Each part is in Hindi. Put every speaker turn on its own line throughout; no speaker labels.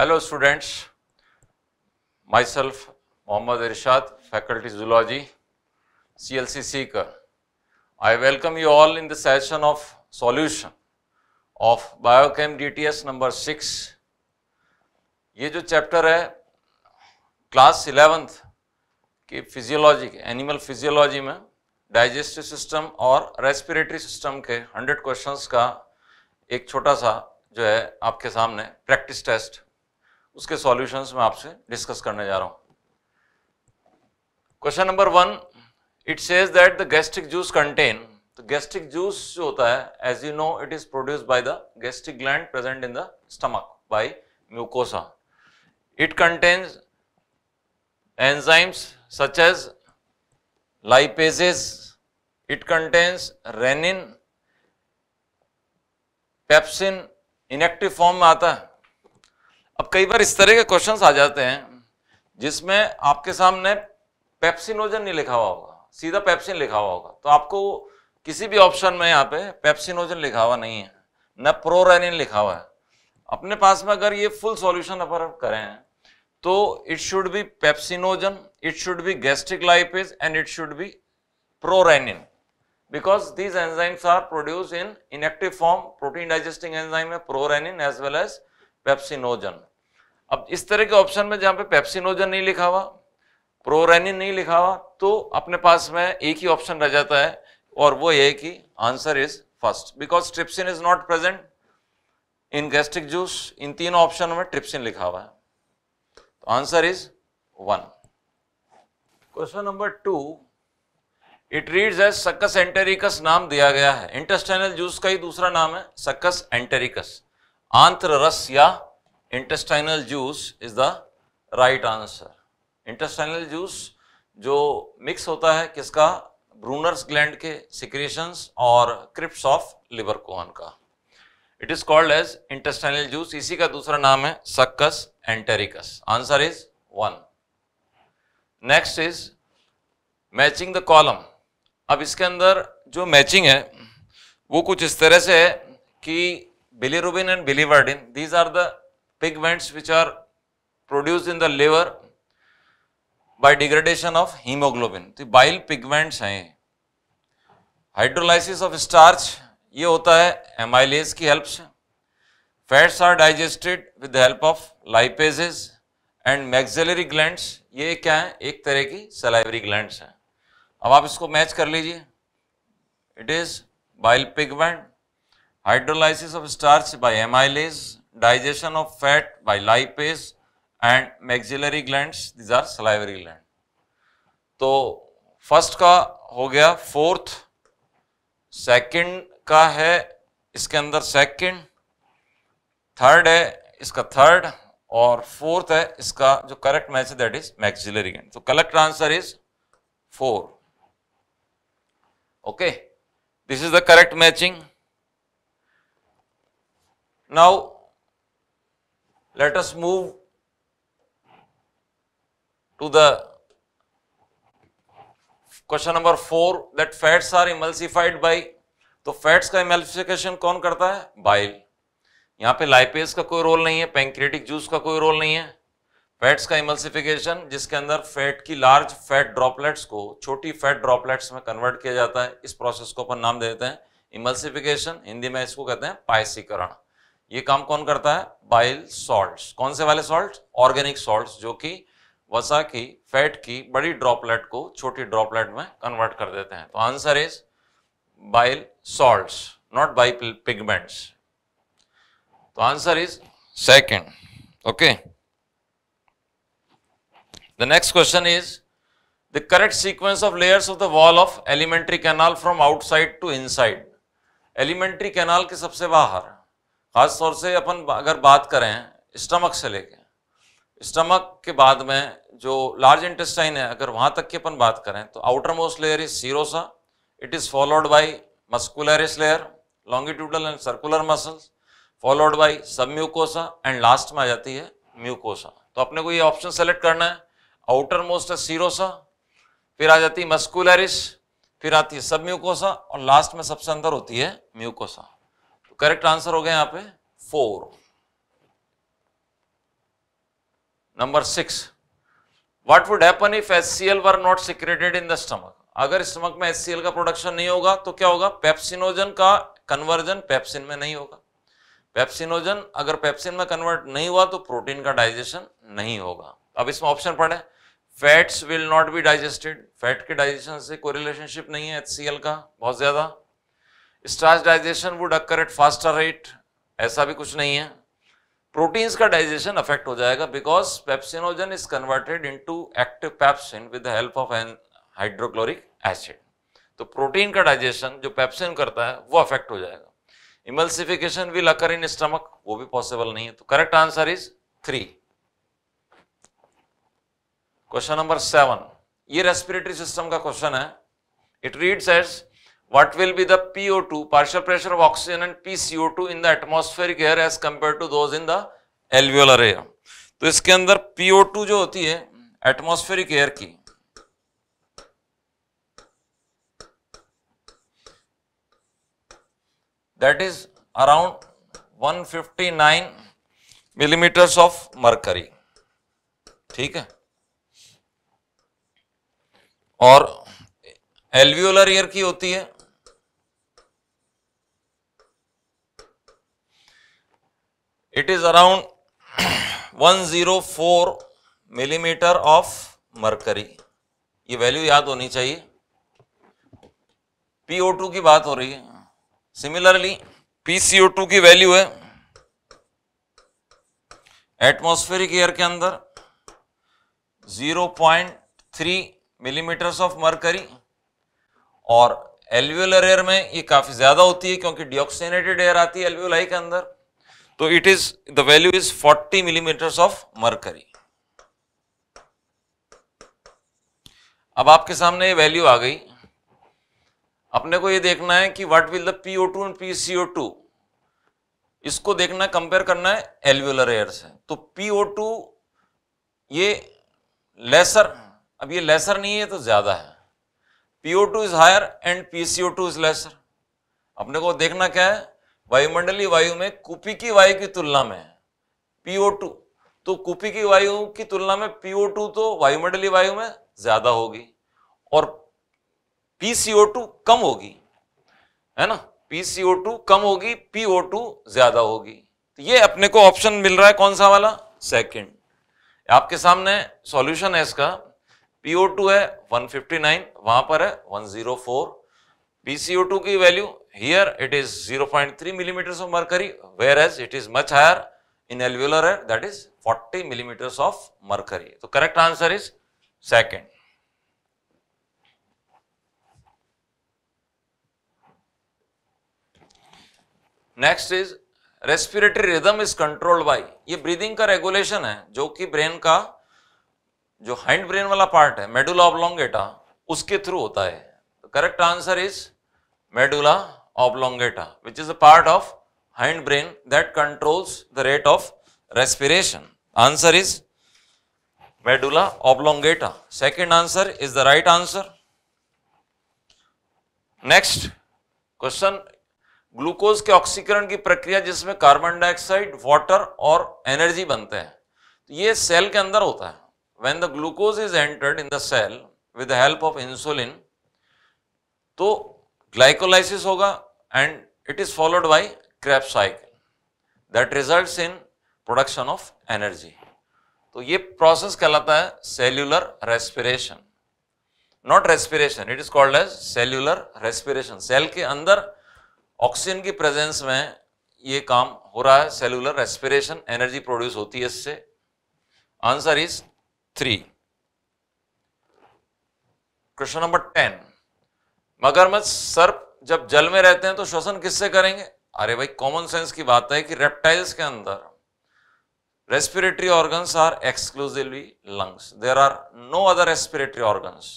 Hello students, myself Mohammad Irshad, faculty zoology, CLC Seeker. I welcome you all in the session of solution of Biochem DTS number 6. ये जो चैप्टर है क्लास इलेवेंथ की फिजियोलॉजी एनिमल फिजियोलॉजी में डाइजेस्टिव सिस्टम और रेस्पिरेटरी सिस्टम के 100 क्वेश्चंस का एक छोटा सा जो है आपके सामने प्रैक्टिस टेस्ट उसके सॉल्यूशंस मैं आपसे डिस्कस करने जा रहा हूं question number one it says that the gastric juice contain तो गैस्ट्रिक जूस जो होता है as you know it is produce by the gastric gland present in the stomach by mucosa it contain enzymes such as lipases it contains rennin pepsin inactive form में आता है अब कई बार इस तरह के क्वेश्चन आ जाते हैं जिसमें आपके सामने पेप्सिनोजन नहीं लिखा हुआ होगा सीधा पेप्सिन लिखा हुआ होगा तो आपको किसी भी ऑप्शन में यहाँ पे पेप्सिनोजन लिखा हुआ नहीं है न प्रोरेनिन लिखा हुआ है अपने पास में अगर ये फुल सॉल्यूशन अपर करें तो it should be pepsinogen it should be gastric lipase and it should be prorennin these enzymes are produce in inactive form protein digesting enzyme है prorennin as well as pepsinogen अब इस तरह के ऑप्शन में जहां पे पेप्सिनोजन नहीं लिखा हुआ प्रोरेनिन नहीं लिखा हुआ तो अपने पास में एक ही ऑप्शन रह जाता है और वो ये कि answer is first because trypsin is not present in gastric juice इन तीन ऑप्शन में ट्रिप्सिन लिखा हुआ है तो answer is one question number two it reads as succus entericus नाम दिया गया है इंटेस्टाइनल जूस का ही दूसरा नाम है सक्कस एंटेरिकस आंत्र रस या intestinal juice is the right answer intestinal juice जो मिक्स होता है किसका ब्रूनर्स ग्लैंड के सिक्रेशन और क्रिप्स ऑफ लिवर कोहन का it is called as intestinal juice इसी का दूसरा नाम है succus entericus answer is one next is matching the column अब इसके अंदर जो मैचिंग है वो कुछ इस तरह से है कि bilirubin and biliverdin these are the pigments which are produced in the liver by degradation of hemoglobin. the bile pigments हैं hydrolysis of starch ये होता है एमाइलेज की हेल्प से fats are digested with the help of lipases and maxillary glands ये क्या है एक तरह की सलाइवरी ग्लैंड्स हैं अब आप इसको मैच कर लीजिए it is bile pigment hydrolysis of starch by amylase digestion of fat by lipase and maxillary glands, these are salivary gland. तो फर्स्ट का हो गया फोर्थ सेकंड का है इसके अंदर सेकंड थर्ड है इसका थर्ड और फोर्थ है इसका जो करेक्ट मैच है दैट इज मैक्सिलरी गैंड तो correct answer is four okay this is the correct matching now Let us move to the question number four that fats are emulsified by तो फैट्स का इमल्सिफिकेशन कौन करता है बाइल यहाँ पे लाइपेज का कोई रोल नहीं है पेंक्रेटिक जूस का कोई रोल नहीं है फैट्स का इमल्सिफिकेशन जिसके अंदर फैट की लार्ज फैट ड्रॉपलेट्स को छोटी फैट ड्रॉपलेट्स में कन्वर्ट किया जाता है इस प्रोसेस को अपन नाम देते हैं इमल्सिफिकेशन हिंदी में इसको कहते हैं पायसीकरण ये काम कौन करता है बाइल सॉल्ट कौन से वाले सॉल्ट ऑर्गेनिक सॉल्ट जो कि वसा की फैट की बड़ी ड्रॉपलेट को छोटी ड्रॉपलेट में कन्वर्ट कर देते हैं तो answer is bile salt not by pigments तो answer is second okay the next question is the correct sequence of layers of the wall of alimentary canal from outside to inside alimentary canal के सबसे बाहर ख़ास तौर से अपन अगर बात करें स्टमक से लेके स्टमक के बाद में जो लार्ज इंटेस्टाइन है अगर वहाँ तक की अपन बात करें तो outer most layer is serosa it is followed by muscularis layer longitudinal and circular muscles followed by submucosa and last में आ जाती है म्यूकोसा तो अपने को ये ऑप्शन सेलेक्ट करना है आउटर मोस्ट है सीरोसा फिर आ जाती है मस्कुलरिस फिर आती है सब म्यूकोसा और लास्ट में सबसे अंदर होती है म्यूकोसा करेक्ट आंसर हो गया यहां पे four number six what would happen if HCL were not secreted in the stomach अगर स्टमक में एचसीएल का प्रोडक्शन नहीं होगा तो क्या होगा पेप्सिनोजन का कन्वर्जन पेप्सिन में नहीं होगा पेप्सिनोजन अगर पेप्सिन में कन्वर्ट नहीं हुआ तो प्रोटीन का डाइजेशन नहीं होगा अब इसमें ऑप्शन पड़े fats will not be digested fat के डाइजेशन से कोई रिलेशनशिप नहीं है एचसीएल का बहुत ज्यादा starch digestion would occur at faster rate ऐसा भी कुछ नहीं है प्रोटीन्स का डाइजेशन अफेक्ट हो जाएगा because pepsinogen is converted into active pepsin with the help of an hydrochloric acid तो प्रोटीन का डाइजेशन जो पैप्सिन करता है वो अफेक्ट हो जाएगा emulsification will occur in stomach वो भी पॉसिबल नहीं है तो correct answer is three question number seven ये रेस्पिरेटरी सिस्टम का क्वेश्चन है it reads as what will be the PO2, partial pressure of oxygen and PCO2 in the atmospheric air as compared to those in the alveolar air. तो इसके अंदर PO2 जो होती है एटमॉस्फेरिक एयर की that is around 159 millimeters of mercury ठीक है और एल्वियोलर ईयर की होती है it is around 104 millimetre of mercury ये वैल्यू याद होनी चाहिए PO2 की बात हो रही है सिमिलरली PCO2 की वैल्यू है एटमोस्फेरिक एयर के अंदर 0.3 मिलीमीटर्स ऑफ मरकरी और एल्वियोलर एयर में ये काफ़ी ज़्यादा होती है क्योंकि डिऑक्सीनेटेड एयर आती है एल्वियोलाई के अंदर तो it is the value is 40 millimetres of mercury अब आपके सामने ये वैल्यू आ गई अपने को ये देखना है कि what will the PO two and PCO two इसको देखना कंपेयर करना है एलव्यूलर एयर से तो पीओ टू ये लेसर अब ये लेसर नहीं है तो ज्यादा है PO two is higher and PCO two is lesser अपने को देखना क्या है वायुमंडलीय वायु में कुपी की वायु की तुलना में पीओ टू तो कुपी की वायु की तुलना में पीओ टू तो वायुमंडलीय वायु में ज्यादा होगी और पीसीओ टू कम होगी है ना पीसीओ टू कम होगी पीओ टू ज्यादा होगी तो ये अपने को ऑप्शन मिल रहा है कौन सा वाला सेकंड आपके सामने सॉल्यूशन है इसका पीओ टू है 159 वहां पर है 104 पीसीओ टू की value Here it is 0.3 millimeters of mercury, whereas it is much higher in alveolar air, that is 40 millimeters of mercury. So correct answer is second. Next is respiratory rhythm is controlled by ये ब्रीदिंग का रेगुलेशन है जो कि ब्रेन का जो हाइंड ब्रेन वाला पार्ट है मेडुला ऑफ लॉन्गेटा उसके थ्रू होता है correct answer is medulla oblongata, which is a part of hind brain that controls the rate of respiration. Answer is medulla oblongata. Second answer is the right answer. next question glucose के ऑक्सीकरण की प्रक्रिया जिसमें कार्बन डाइऑक्साइड वाटर और एनर्जी बनते हैं तो ये सेल के अंदर होता है when the glucose is entered in the cell with the help of insulin तो ग्लाइकोलाइसिस होगा and it is followed by Krebs cycle that results in production of energy. तो ये process कहलाता है cellular respiration. Not respiration, it is called as cellular respiration. Cell के अंदर oxygen की presence में ये काम हो रहा है cellular respiration, energy produce होती है इससे Answer is three Question number ten मगरमच्छ सर्प जब जल में रहते हैं तो श्वसन किससे करेंगे अरे भाई कॉमन सेंस की बात है कि रेप्टाइल्स के अंदर respiratory organs are exclusively lungs there are no other respiratory organs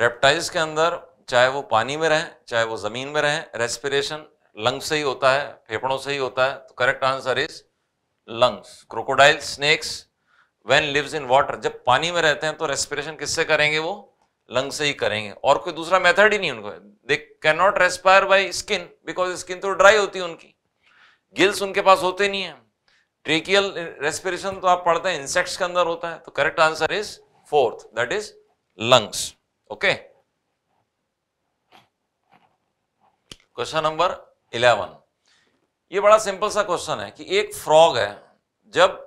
reptiles के अंदर चाहे वो पानी में रहें चाहे वो जमीन में रहें रेस्पिरेशन लंग्स से ही होता है फेफड़ों से ही होता है तो correct answer is lungs crocodile snakes when lives in water जब पानी में रहते हैं तो रेस्पिरेशन किससे करेंगे वो लंग से ही करेंगे और कोई दूसरा मेथड ही नहीं उनको they can not respire by skin because skin तो ड्राई होती है उनकी गिल्स उनके पास होते नहीं है ट्रेकियल रेस्पिरेशन तो आप पढ़ते हैं इंसेक्ट्स के अंदर होता है तो correct answer is fourth that is lungs okay question number eleven ये बड़ा सिंपल सा क्वेश्चन है कि एक फ्रॉग है जब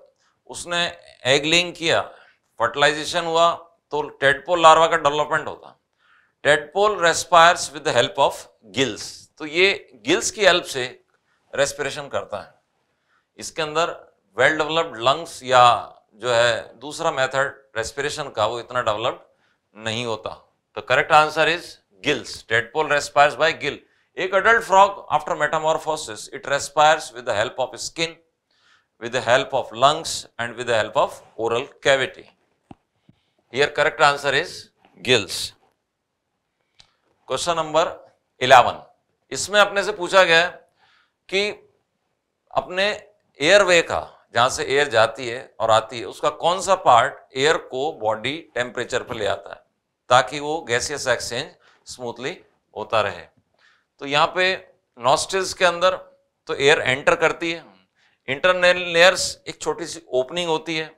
उसने एग लिंग किया फर्टिलाइजेशन हुआ तो टेडपोल लार्वा का डेवलपमेंट होता tadpole respires with the help of gills तो ये गिल्स की हेल्प से रेस्पिरेशन करता है इसके अंदर वेल डेवलप्ड लंग्स या जो है दूसरा मेथड रेस्पिरेशन का वो इतना डेवलप्ड नहीं होता तो correct answer is gills tadpole respires by gill एक adult frog after metamorphosis it respires with the help of skin with the help of lungs and with the help of oral cavity Here correct answer is gills. Question number 11 इसमें अपने से पूछा गया है कि अपने एयरवे का जहां से एयर जाती है और आती है उसका कौन सा पार्ट एयर को बॉडी टेम्परेचर पर ले आता है ताकि वो गैसियस एक्सचेंज स्मूथली होता रहे तो यहां पे नॉस्टिल्स के अंदर तो एयर एंटर करती है इंटरनल लेयर्स एक छोटी सी ओपनिंग होती है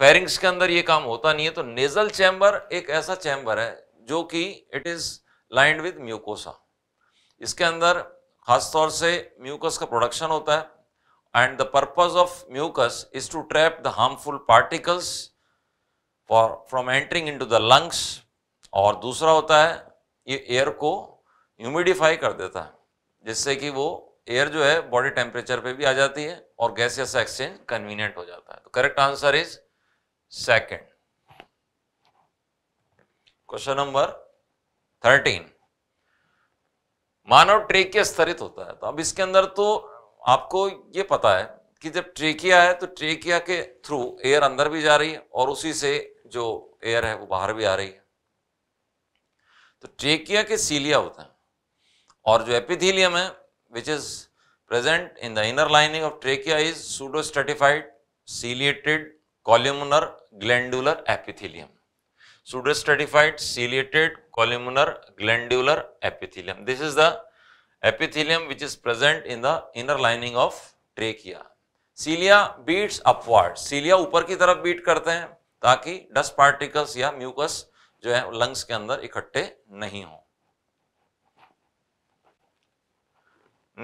फेरिंग्स के अंदर ये काम होता नहीं है तो नेजल चैम्बर एक ऐसा चैम्बर है जो कि it is lined with mucosa इसके अंदर खासतौर से म्यूकस का प्रोडक्शन होता है and the purpose of mucus is to trap the harmful particles for from entering to the lungs और दूसरा होता है ये एयर को ह्यूमिडिफाई कर देता है जिससे कि वो एयर जो है बॉडी टेम्परेचर पे भी आ जाती है और गैसियस एक्सचेंज कन्वीनियंट हो जाता है तो correct answer is second question number thirteen मानव ट्रेकिया स्तरित होता है तो अब इसके अंदर तो आपको ये पता है कि जब ट्रेकिया है तो ट्रेकिया के थ्रू एयर अंदर भी जा रही है और उसी से जो एयर है वो बाहर भी आ रही है तो ट्रेकिया के सीलिया होते हैं और जो एपिथीलियम है which is present in the inner lining of trachea is stratified ciliated columnar glandular epithelium pseudo stratified ciliated columnar glandular epithelium this is the epithelium which is present in the inner lining of trachea cilia beats upward cilia ऊपर की तरफ बीट करते हैं ताकि डस्ट पार्टिकल्स या म्यूकस जो है लंग्स के अंदर इकट्ठे नहीं हो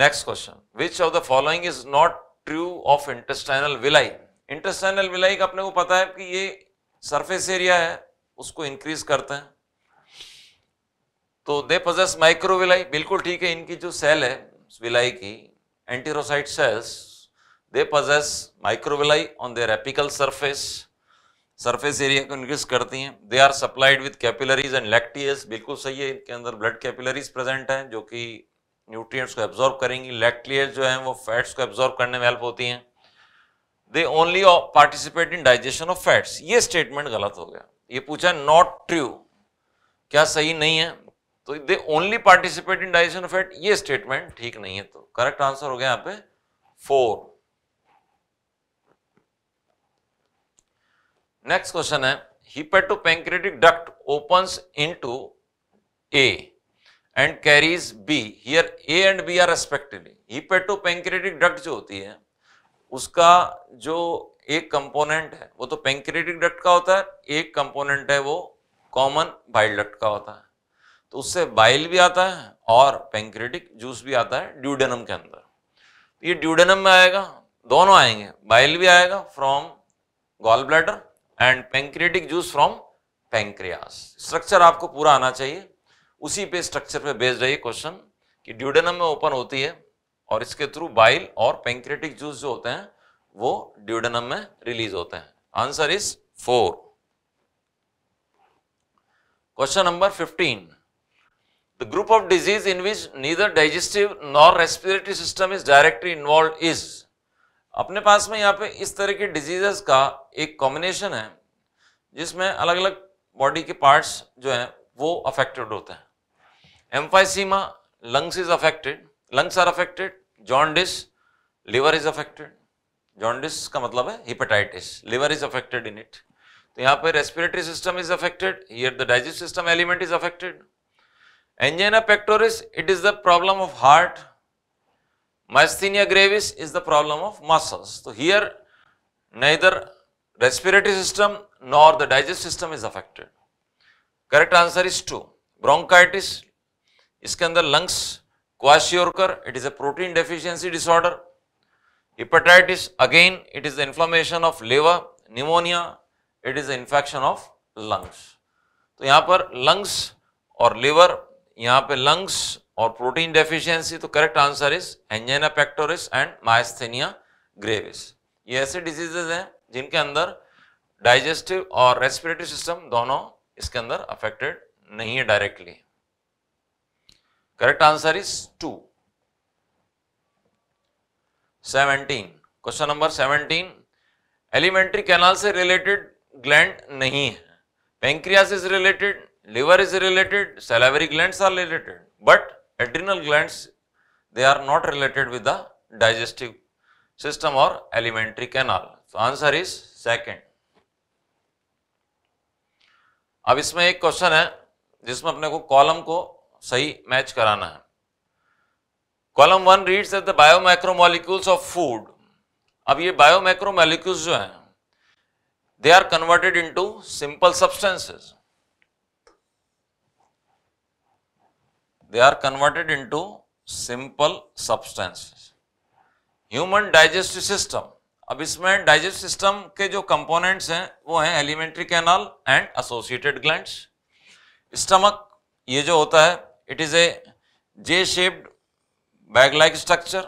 next question which of the following is not true of intestinal villi intestinal का अपने को पता है कि ये सरफेस एरिया है उसको इंक्रीज करते हैं तो दे पजेस माइक्रोविलाई बिल्कुल ठीक है इनकी जो सेल है विलाई की enterocyte cells they possess microvilli on their apical surface surface area को इंक्रीज करती हैं they are supplied with capillaries and lacteals बिल्कुल सही है इनके अंदर ब्लड कैपिलरीज प्रेजेंट हैं जो कि न्यूट्रिएंट्स को एब्जॉर्ब करेंगी लैक्टियस जो है वो फैट्स को एब्जॉर्ब करने में हेल्प होती हैं they only participate in digestion of fats ये स्टेटमेंट गलत हो गया ये पूछा नॉट ट्रू क्या सही नहीं है तो they only participate in digestion of fat ये स्टेटमेंट ठीक नहीं है तो करेक्ट आंसर हो गया यहां पे फोर नेक्स्ट क्वेश्चन है hepatopancreatic duct opens into A and carries B here A and B are respectively hepatopancreatic duct जो होती है उसका जो एक कंपोनेंट है वो तो पेंक्रेटिक डक्ट का होता है एक कंपोनेंट है वो कॉमन बाइल डक्ट का होता है तो उससे बाइल भी आता है और पेंक्रेटिक जूस भी आता है ड्यूडेनम के अंदर तो ये ड्यूडेनम में आएगा दोनों आएंगे बाइल भी आएगा from gall bladder and pancreatic juice from pancreas structure आपको पूरा आना चाहिए उसी पे स्ट्रक्चर पे बेस्ड है ये क्वेश्चन कि ड्यूडेनम में ओपन होती है और इसके थ्रू बाइल और पेंक्रेटिक जूस जो होते हैं वो ड्यूडनम में रिलीज होते हैं answer is four question number fifteen the group of disease in which neither digestive nor respiratory system is directly involve is अपने पास में यहाँ पे इस तरह के डिजीजेस का एक कॉम्बिनेशन है जिसमें अलग अलग बॉडी के पार्ट्स जो हैं वो अफेक्टेड होते हैं emphysema lungs is affected lungs are affected jaundice liver is affected jaundice का मतलब है hepatitis liver is affected in it तो यहाँ पे respiratory system is affected here the digest system element is affected angina pectoris it is the problem of heart myasthenia gravis is the problem of muscles so here neither respiratory system nor the digestive system is affected correct answer is 2 bronchitis इसके अंदर lungs kwashiorkor it is a protein deficiency disorder hepatitis again it is the inflammation of liver pneumonia it is the infection of lungs तो यहां पर लंग्स और लिवर यहां पे लंग्स और प्रोटीन डेफिशिएंसी तो correct answer is angina pectoris and myasthenia gravis ये ऐसे डिजीजेज हैं जिनके अंदर डाइजेस्टिव और रेस्पिरेटरी सिस्टम दोनों इसके अंदर अफेक्टेड नहीं है directly correct answer is two seventeen question number seventeen alimentary canal से रिलेटेड ग्लैंड नहीं है pancreas is related liver is related salivary gland are related but adrenal gland they are not related with the digestive system और alimentary canal answer is second अब इसमें एक क्वेश्चन है जिसमें अपने को कॉलम को सही मैच कराना है column one reads the bio of food अब ये बायो माइक्रोमोलिक्यूल्स जो हैं they are converted into simple substances they are converted into simple substances human digestive system अब इसमें डाइजेस्ट सिस्टम के जो कंपोनेंट्स हैं वो हैं alimentary canal and associated glands stomach ये जो होता है It is a J-shaped bag-like structure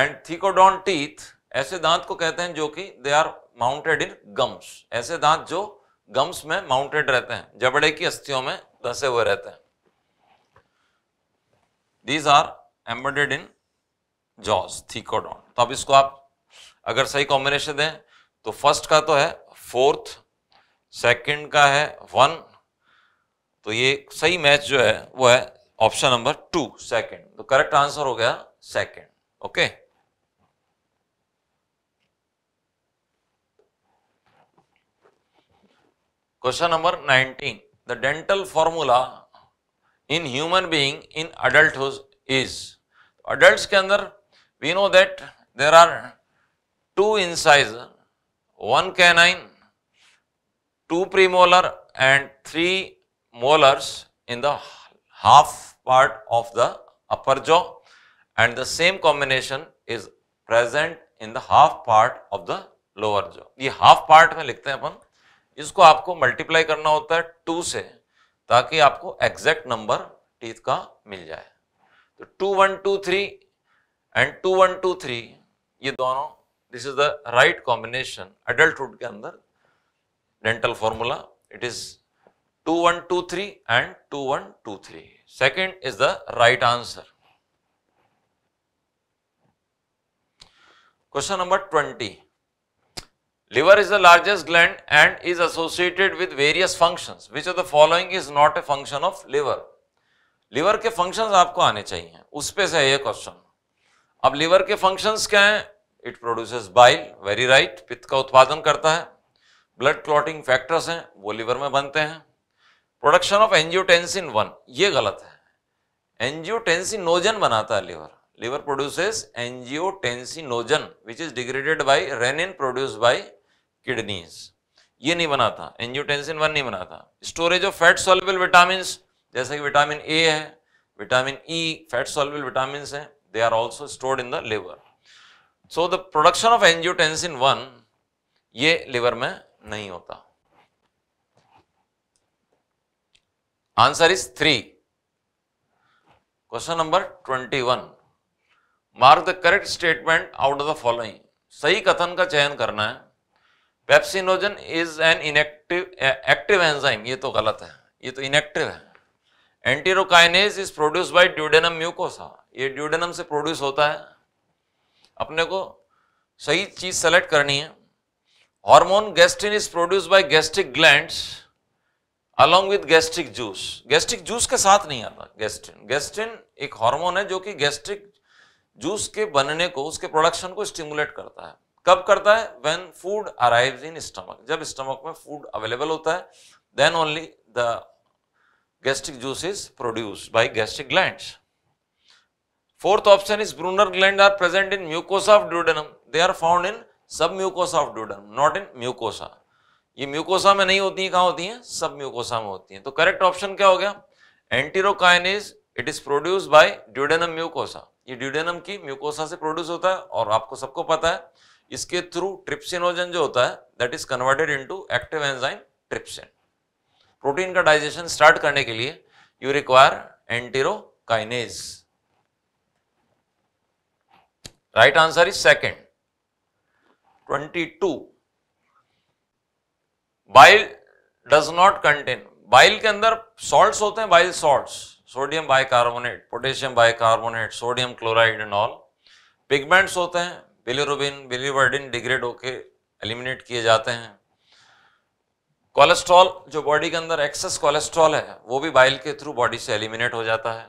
and thigodont teeth aise दांत ko kehte hain जो ki they are mounted in gums. ऐसे दांत जो गम्स में माउंटेड रहते हैं जबड़े की अस्थियों में धसे हुए रहते हैं these are embedded in jaws thecodont तो अब इसको आप अगर सही कॉम्बिनेशन दें तो फर्स्ट का तो है फोर्थ सेकंड का है वन तो ये सही मैच जो है वो है ऑप्शन नंबर टू सेकंड तो करेक्ट आंसर हो गया second okay question number nineteen the dental formula in human being in adulthood is adults के अंदर we know that there are two in size one canine two premolar and three molars in the half part of the upper jaw and the same combination is present in the half part of the lower jaw. ye half part mein likhte hain apan isko aapko multiply karna hota hai 2 se taki aapko exact number teeth का मिल जाए तो two one two three and two one two three ये दोनों this is the right combination adulthood के अंदर dental formula it is 2123 and 2123. Second is the right answer. Question number 20. Liver is the largest gland and is associated with various functions. Which of the following is not a function of liver? Liver के फंक्शंस आपको आने चाहिए उस पे से है ये क्वेश्चन अब लिवर के फंक्शंस क्या हैं? It produces bile very right पित्त का उत्पादन करता है ब्लड क्लॉटिंग फैक्टर्स हैं वो लिवर में बनते हैं प्रोडक्शन ऑफ एंजियोटेंसिन वन ये गलत है एंजियोटेंसिनोजन बनाता है liver liver produces angiotensinogen which is degraded by renin produce by kidneys ये नहीं बनाता एंजियोटेंसिन वन नहीं बनाता storage of fat soluble vitamin जैसे कि विटामिन ए है vitamin E fat soluble vitamin है they are also stored in the liver so the production of angiotensin one ये लिवर में नहीं होता answer is three question number twenty one mark the correct statement out of the following सही कथन का चयन करना है pepsinogen is an inactive active enzyme ये तो गलत है ये तो इनेक्टिव है enterokinase is produce by duodenum mucosa ये ड्यूडेनम से प्रोड्यूस होता है अपने को सही चीज सेलेक्ट करनी है hormone gastrin is produce by gastric glands along with gastric juice gastric juice के साथ नहीं आता गैस्ट्रिन गैस्ट्रिन एक हार्मोन है जो कि गैस्ट्रिक जूस के बनने को उसके प्रोडक्शन को स्टिमुलेट करता है कब करता है when food arrive in stomach जब स्टमक में फूड अवेलेबल होता है then only the gastric juice is produce by gastric gland fourth option is Brunner gland are present in mucus of duodenum they are found in सब mucus of duodenum not in mucosa ये म्यूकोसा में नहीं होती है कहां होती हैं सब म्यूकोसा में होती हैं तो करेक्ट ऑप्शन क्या हो गया enterokinase it is produce by duodenum mucosa ये ड्यूडेनम की म्यूकोसा से प्रोड्यूस होता है और आपको सबको पता है इसके थ्रू ट्रिप्सिनोजन जो होता है that is converted in active enzyme trypsin protein का डाइजेशन स्टार्ट करने के लिए you require enterokinase right answer is second 22 bile does not contain bile के अंदर सॉल्ट होते हैं bile salt sodium bicarbonate potassium bicarbonate sodium chloride and all pigments होते हैं बिलीरुबिन बिलीवर्डिन डिग्रेड होके एलिमिनेट किए जाते हैं कोलेस्ट्रॉल जो बॉडी के अंदर एक्सेस कोलेस्ट्रॉल है वो भी बाइल के थ्रू बॉडी से एलिमिनेट हो जाता है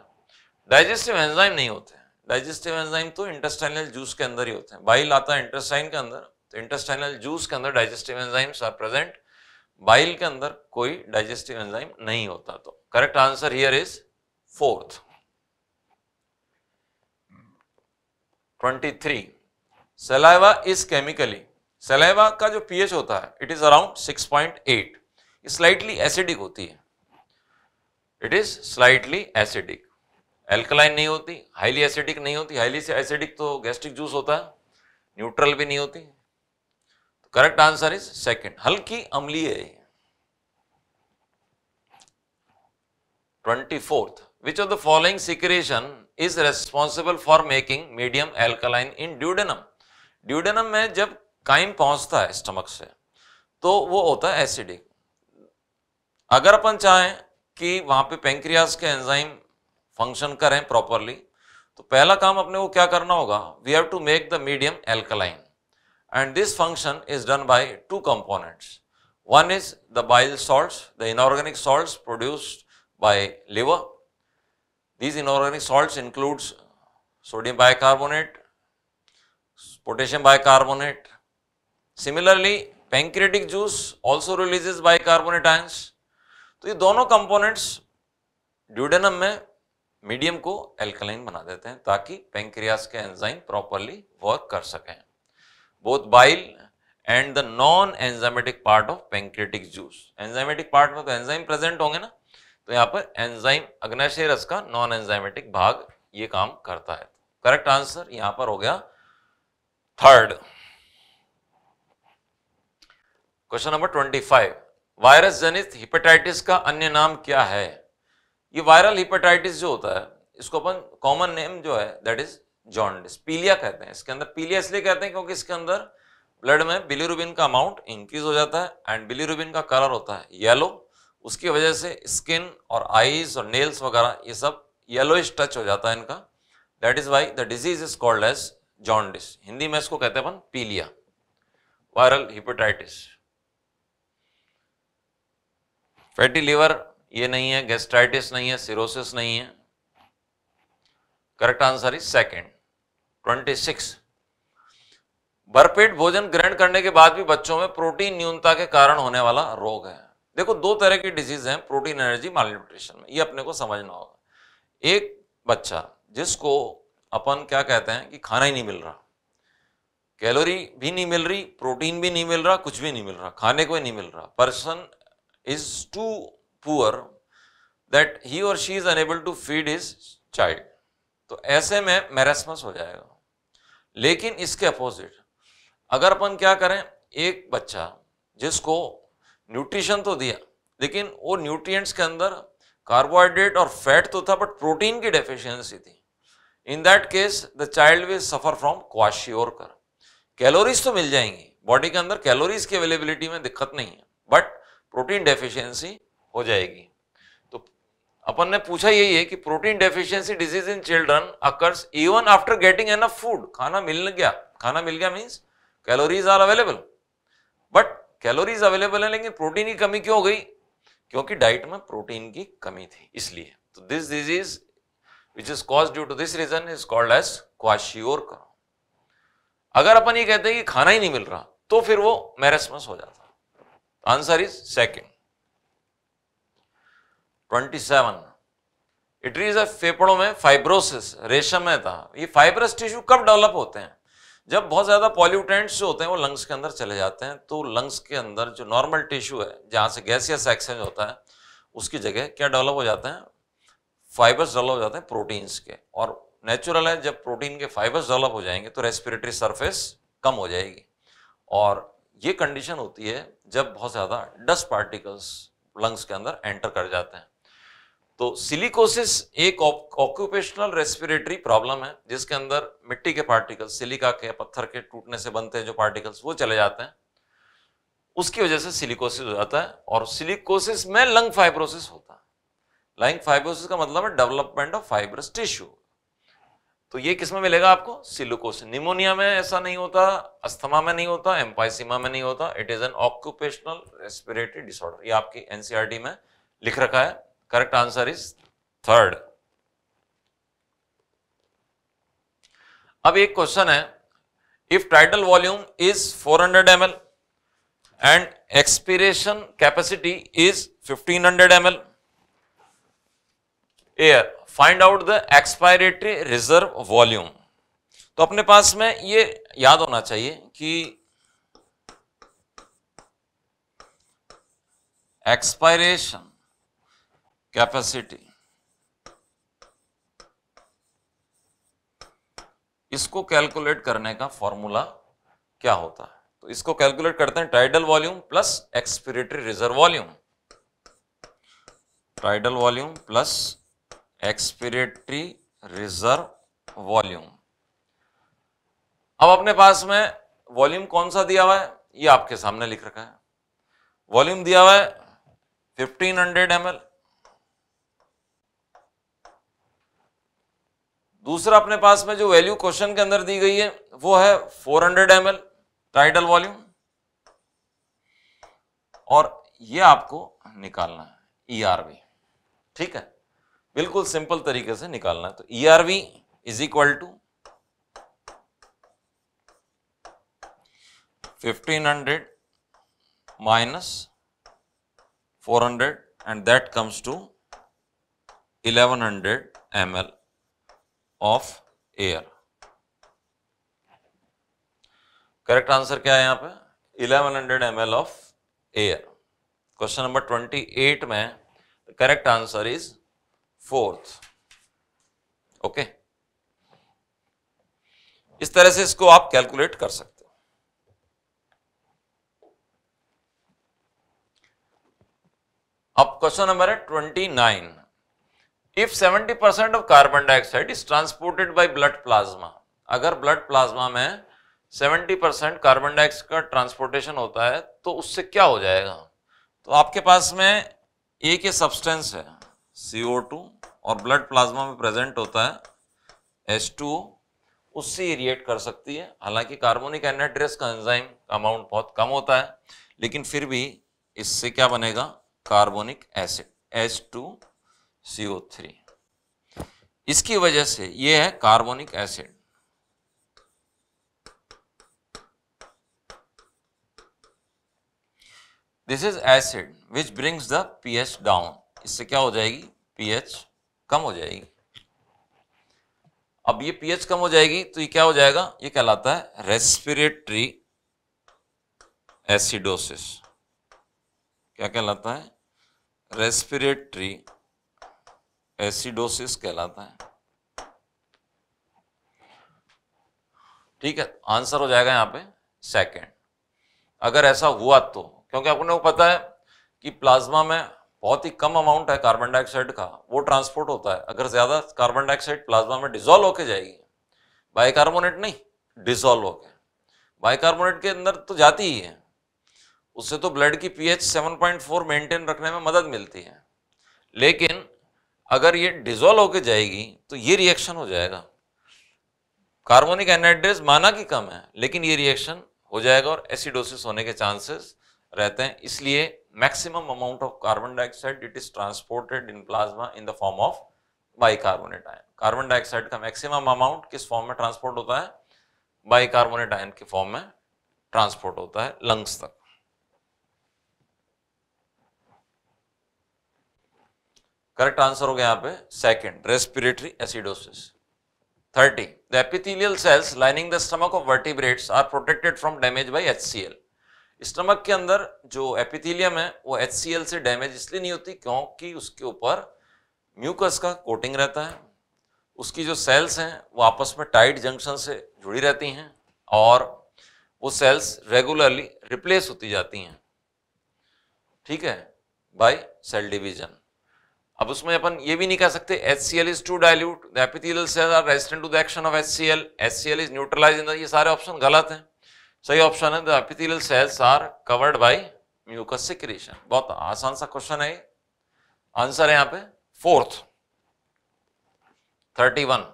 डाइजेस्टिव एंजाइम नहीं होते डाइजेस्टिव एंजाइम तो इंटेस्टाइनल जूस के अंदर ही होते हैं बाइल आता है इंटेस्टाइन के अंदर तो इंटेस्टाइनल जूस के अंदर digestive enzymes are present bile के अंदर कोई डाइजेस्टिव एंजाइम नहीं होता तो correct answer here is fourth 23 saliva is chemically saliva का जो पीएच होता है it is around 6.8 slightly acidic होती है it is slightly acidic alkaline नहीं होती हाईली एसिडिक नहीं होती हाईली से एसिडिक तो गैस्ट्रिक जूस होता है न्यूट्रल भी नहीं होती correct answer is second. Halki amliye. 24th. Which of the following secretion is responsible for making medium alkaline in duodenum? Duodenum में जब काइम पहुंचता है स्टमक से तो वो होता है एसिडिक अगर अपन चाहें कि वहां पे पेंक्रियास के एंजाइम फंक्शन करें प्रॉपरली तो पहला काम अपने को क्या करना होगा we have to make the medium alkaline And this function is done by two components. One is the bile salts, the inorganic salts produced by liver. These inorganic salts includes sodium bicarbonate, potassium bicarbonate. Similarly, pancreatic juice also releases bicarbonate ions. तो ये दोनों कंपोनेंट्स ड्यूडेनम में मीडियम को एल्कलाइन बना देते हैं ताकि पेंक्रियास के एंजाइम प्रॉपरली वर्क कर सकें both bile and the non-enzymatic part of pancreatic juice. Enzymatic part में तो enzyme present होंगे ना तो यहाँ पर enzyme अग्नाशय रस का non-enzymatic भाग ये काम करता है करेक्ट आंसर यहाँ पर हो गया third question number twenty five virus जनित हिपेटाइटिस का अन्य नाम क्या है ये वायरल हिपेटाइटिस जो होता है इसको अपन कॉमन नेम जो है दैट इज जॉन्डिस पीलिया कहते हैं इसके अंदर पीलिया इसलिए कहते हैं क्योंकि इसके अंदर ब्लड में बिलीरुबिन का अमाउंट इंक्रीज हो जाता है एंड बिलीरुबिन का कलर होता है येलो उसकी वजह से स्किन और आईज और नेल्स वगैरह ये सब येलो टच हो जाता है इनका that is why the disease is called as jaundice Hindi में इसको कहते हैं अपन पीलिया वायरल हिपेटाइटिस फैटी लिवर ये नहीं है गैस्ट्राइटिस नहीं है सिरोसिस नहीं है करेक्ट आंसर इज सेकेंड 26 भरपेट भोजन ग्रहण करने के बाद भी बच्चों में प्रोटीन न्यूनता के कारण होने वाला रोग है देखो दो तरह की डिजीज हैं प्रोटीन एनर्जी मालन्यूट्रिशन में ये अपने को समझना होगा एक बच्चा जिसको अपन क्या कहते हैं कि खाना ही नहीं मिल रहा कैलोरी भी नहीं मिल रही प्रोटीन भी नहीं मिल रहा कुछ भी नहीं मिल रहा खाने को ही नहीं मिल रहा person is too poor that he और she is unable to feed his child तो ऐसे में मैरसमस हो जाएगा लेकिन इसके अपोजिट अगर अपन क्या करें एक बच्चा जिसको न्यूट्रिशन तो दिया लेकिन वो न्यूट्रिएंट्स के अंदर कार्बोहाइड्रेट और फैट तो था बट प्रोटीन की डेफिशिएंसी थी in that case the child will suffer from कर कैलोरीज तो मिल जाएंगी बॉडी के अंदर कैलोरीज की अवेलेबिलिटी में दिक्कत नहीं है बट प्रोटीन डेफिशिएंसी हो जाएगी अपन ने पूछा यही है कि protein deficiency disease in children occurs even after getting an food खाना मिल गया खाना मिल गया means calories are available but calories available है लेकिन प्रोटीन की कमी क्यों हो गई क्योंकि डाइट में प्रोटीन की कमी थी इसलिए तो this disease which is cause due to this reason is called as kwashiorkor अगर अपन ये कहते हैं कि खाना ही नहीं मिल रहा तो फिर वो मैरसमस हो जाता आंसर इज सेकेंड 27 अ फेफड़ों में फाइब्रोसिस रेशम है था ये फाइब्रस टिश्यू कब डेवलप होते हैं जब बहुत ज़्यादा पॉल्यूटेंट्स जो होते हैं वो लंग्स के अंदर चले जाते हैं तो लंग्स के अंदर जो नॉर्मल टिश्यू है जहाँ से गैसियस एक्सचेंज होता है उसकी जगह क्या डेवलप हो जाते हैं फाइबर्स डेवलप हो जाते हैं प्रोटीन्स के और नेचुरल है जब प्रोटीन के फाइबर्स डेवलप हो जाएंगे तो रेस्पिरेटरी सरफेस कम हो जाएगी और ये कंडीशन होती है जब बहुत ज़्यादा डस्ट पार्टिकल्स लंग्स के अंदर एंटर कर जाते हैं तो सिलिकोसिस एक ऑक्यूपेशनल रेस्पिरेटरी प्रॉब्लम है जिसके अंदर मिट्टी के पार्टिकल्स सिलिका के पत्थर के टूटने से बनते हैं जो पार्टिकल्स वो चले जाते हैं उसकी वजह से सिलिकोसिस हो जाता है और सिलिकोसिस में लंग फाइब्रोसिस होता है लंग फाइब्रोसिस का मतलब है डेवलपमेंट ऑफ फाइब्रस टिश्यू तो ये किसमें मिलेगा आपको सिलिकोसिस निमोनिया में ऐसा नहीं होता अस्थमा में नहीं होता एम्पाइसिमा में नहीं होता it is an occupational respiratory disorder ये आपकी एनसीआरटी e में लिख रखा है correct आंसर इज थर्ड अब एक क्वेश्चन है if tidal volume is 400 L and expiration capacity is fifteen hundred M L air find out the expiratory reserve volume तो अपने पास में ये याद होना चाहिए कि एक्सपायरेशन कैपेसिटी इसको कैलकुलेट करने का फॉर्मूला क्या होता है तो इसको कैलकुलेट करते हैं tidal volume plus expiratory reserve volume tidal volume plus expiratory reserve volume अब अपने पास में वॉल्यूम कौन सा दिया हुआ है ये आपके सामने लिख रखा है वॉल्यूम दिया हुआ है फिफ्टीन हंड्रेड एम एल दूसरा अपने पास में जो वैल्यू क्वेश्चन के अंदर दी गई है वो है 400 hundred M L tidal volume और ये आपको निकालना है ईआरवी e ठीक है बिल्कुल सिंपल तरीके से निकालना है तो ERV is equal to 1500 and 400 comes to eleven hundred 1100 ml of air correct answer क्या है यहां पे 1100 hundred M of air question number 28 में correct answer is fourth okay इस तरह से इसको आप कैलकुलेट कर सकते हो अब क्वेश्चन नंबर है twenty nine if 70 percent of carbon dioxide is transported by blood plasma अगर ब्लड प्लाज्मा में सेवेंटी परसेंट कार्बन डाइऑक्साइड का ट्रांसपोर्टेशन होता है तो उससे क्या हो जाएगा तो आपके पास में एक ये सब्सटेंस है CO2 और ब्लड प्लाज्मा में प्रेजेंट होता है एस टू उससे इरिएट कर सकती है हालांकि कार्बोनिक एनाड्रेस का एंजाइम का अमाउंट बहुत कम होता है लेकिन फिर भी इससे क्या बनेगा कार्बोनिक एसिड एस टू CO3 इसकी वजह से ये है carbonic acid this is acid which brings the pH down इससे क्या हो जाएगी पीएच कम हो जाएगी अब ये पीएच कम हो जाएगी तो ये क्या हो जाएगा ये कहलाता है रेस्पिरेटरी एसिडोसिस क्या कहलाता है रेस्पिरेटरी एसिडोसिस कहलाता है ठीक है आंसर हो जाएगा यहां पे सेकंड अगर ऐसा हुआ तो क्योंकि आपने को पता है कि प्लाज्मा में बहुत ही कम अमाउंट है कार्बन डाइऑक्साइड का वो ट्रांसपोर्ट होता है अगर ज़्यादा कार्बन डाइऑक्साइड प्लाज्मा में डिजोल्व होके जाएगी बाइकार्बोनेट नहीं डिजोल्व होके बाइकार्बोनेट के अंदर तो जाती ही है उससे तो ब्लड की पीएच 7.4 मेंटेन रखने में मदद मिलती है लेकिन अगर ये डिजोल्व होकर जाएगी तो ये रिएक्शन हो जाएगा कार्बोनिक एनहाइड्रेज माना कि कम है लेकिन ये रिएक्शन हो जाएगा और एसिडोसिस होने के चांसेस रहते हैं इसलिए maximum amount of carbon dioxide it is transported in plasma in the form of bicarbonate ion carbon dioxide का मैक्सिमम अमाउंट किस फॉर्म में ट्रांसपोर्ट होता है बाई कार्बोनेट आयन के फॉर्म में ट्रांसपोर्ट होता है लंग्स तक करेक्ट आंसर हो गया यहाँ पे second respiratory acidosis thirty the epithelial cells lining the stomach of vertebrates are protected from damage by HCl stomach के अंदर जो एपिथीलियम है वो एच से डैमेज इसलिए नहीं होती क्योंकि उसके ऊपर म्यूकस का कोटिंग रहता है उसकी जो सेल्स हैं वो आपस में टाइट जंक्शन से जुड़ी रहती हैं और वो सेल्स रेगुलरली रिप्लेस होती जाती हैं ठीक है बाय सेल डिवीजन अब उसमें अपन ये भी नहीं कह सकते H C L is to dilute the epithelial to the action of H C L H C L is neutralise in ये सारे ऑप्शन गलत हैं सही ऑप्शन है the cells are covered by mucus secretion बहुत आसान सा क्वेश्चन है आंसर है यहां पे फोर्थ थर्टी वन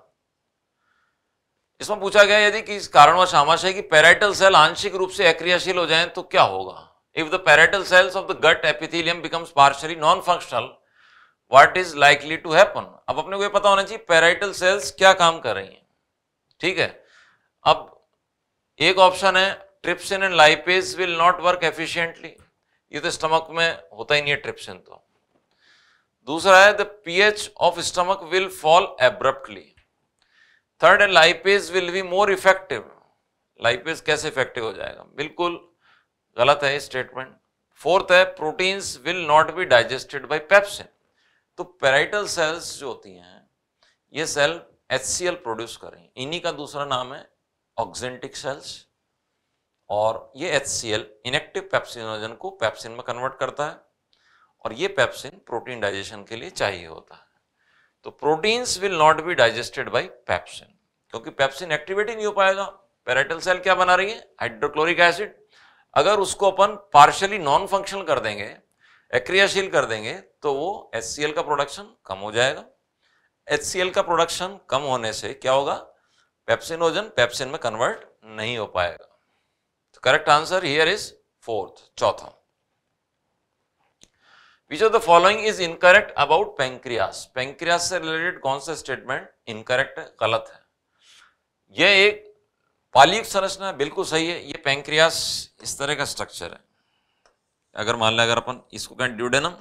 इसमें पूछा गया यदि किस कारणवश है कि पेराइटल सेल आंशिक रूप से एक्रियाशील हो जाएं तो क्या होगा if the parietal cells of the gut epithelium becomes partially non functional what is likely to happen अब अपने को ये पता होना चाहिए पेराइटल सेल्स क्या काम कर रही हैं ठीक है अब एक ऑप्शन है trypsin and lipase will not work efficiently ये तो स्टमक में होता ही नहीं है ट्रिप्सिन तो दूसरा है the pH of stomach will fall abruptly third है lipase will be more effective lipase कैसे इफेक्टिव हो जाएगा बिल्कुल गलत है स्टेटमेंट फोर्थ है proteins will not be digested by pepsin तो पेराइटल सेल्स जो होती हैं ये सेल एच प्रोड्यूस कर रही हैं इन्हीं का दूसरा नाम है ऑक्जेंटिक सेल्स और ये H C L inactive pepsinogen को पैप्सिन में कन्वर्ट करता है और ये पैप्सिन प्रोटीन डाइजेशन के लिए चाहिए होता है तो proteins will not be digested by pepsin क्योंकि पैप्सिन एक्टिवेट ही नहीं हो पाएगा पेराइटल सेल क्या बना रही है हाइड्रोक्लोरिक एसिड अगर उसको अपन पार्शली नॉन फंक्शनल कर देंगे एक्रियाशील कर देंगे तो वो एच का प्रोडक्शन कम हो जाएगा एच का प्रोडक्शन कम होने से क्या होगा पेप्सिनोजन पेप्सिन में कन्वर्ट नहीं हो पाएगा तो correct answer here is fourth चौथा which of the following is incorrect about pancreas pancreas से रिलेटेड कौन सा स्टेटमेंट इनकरेक्ट है गलत है यह एक पालिक संरचना बिल्कुल सही है यह पेंक्रियास इस तरह का स्ट्रक्चर है अगर मान लें अगर अपन इसको कहें ड्यूडेनम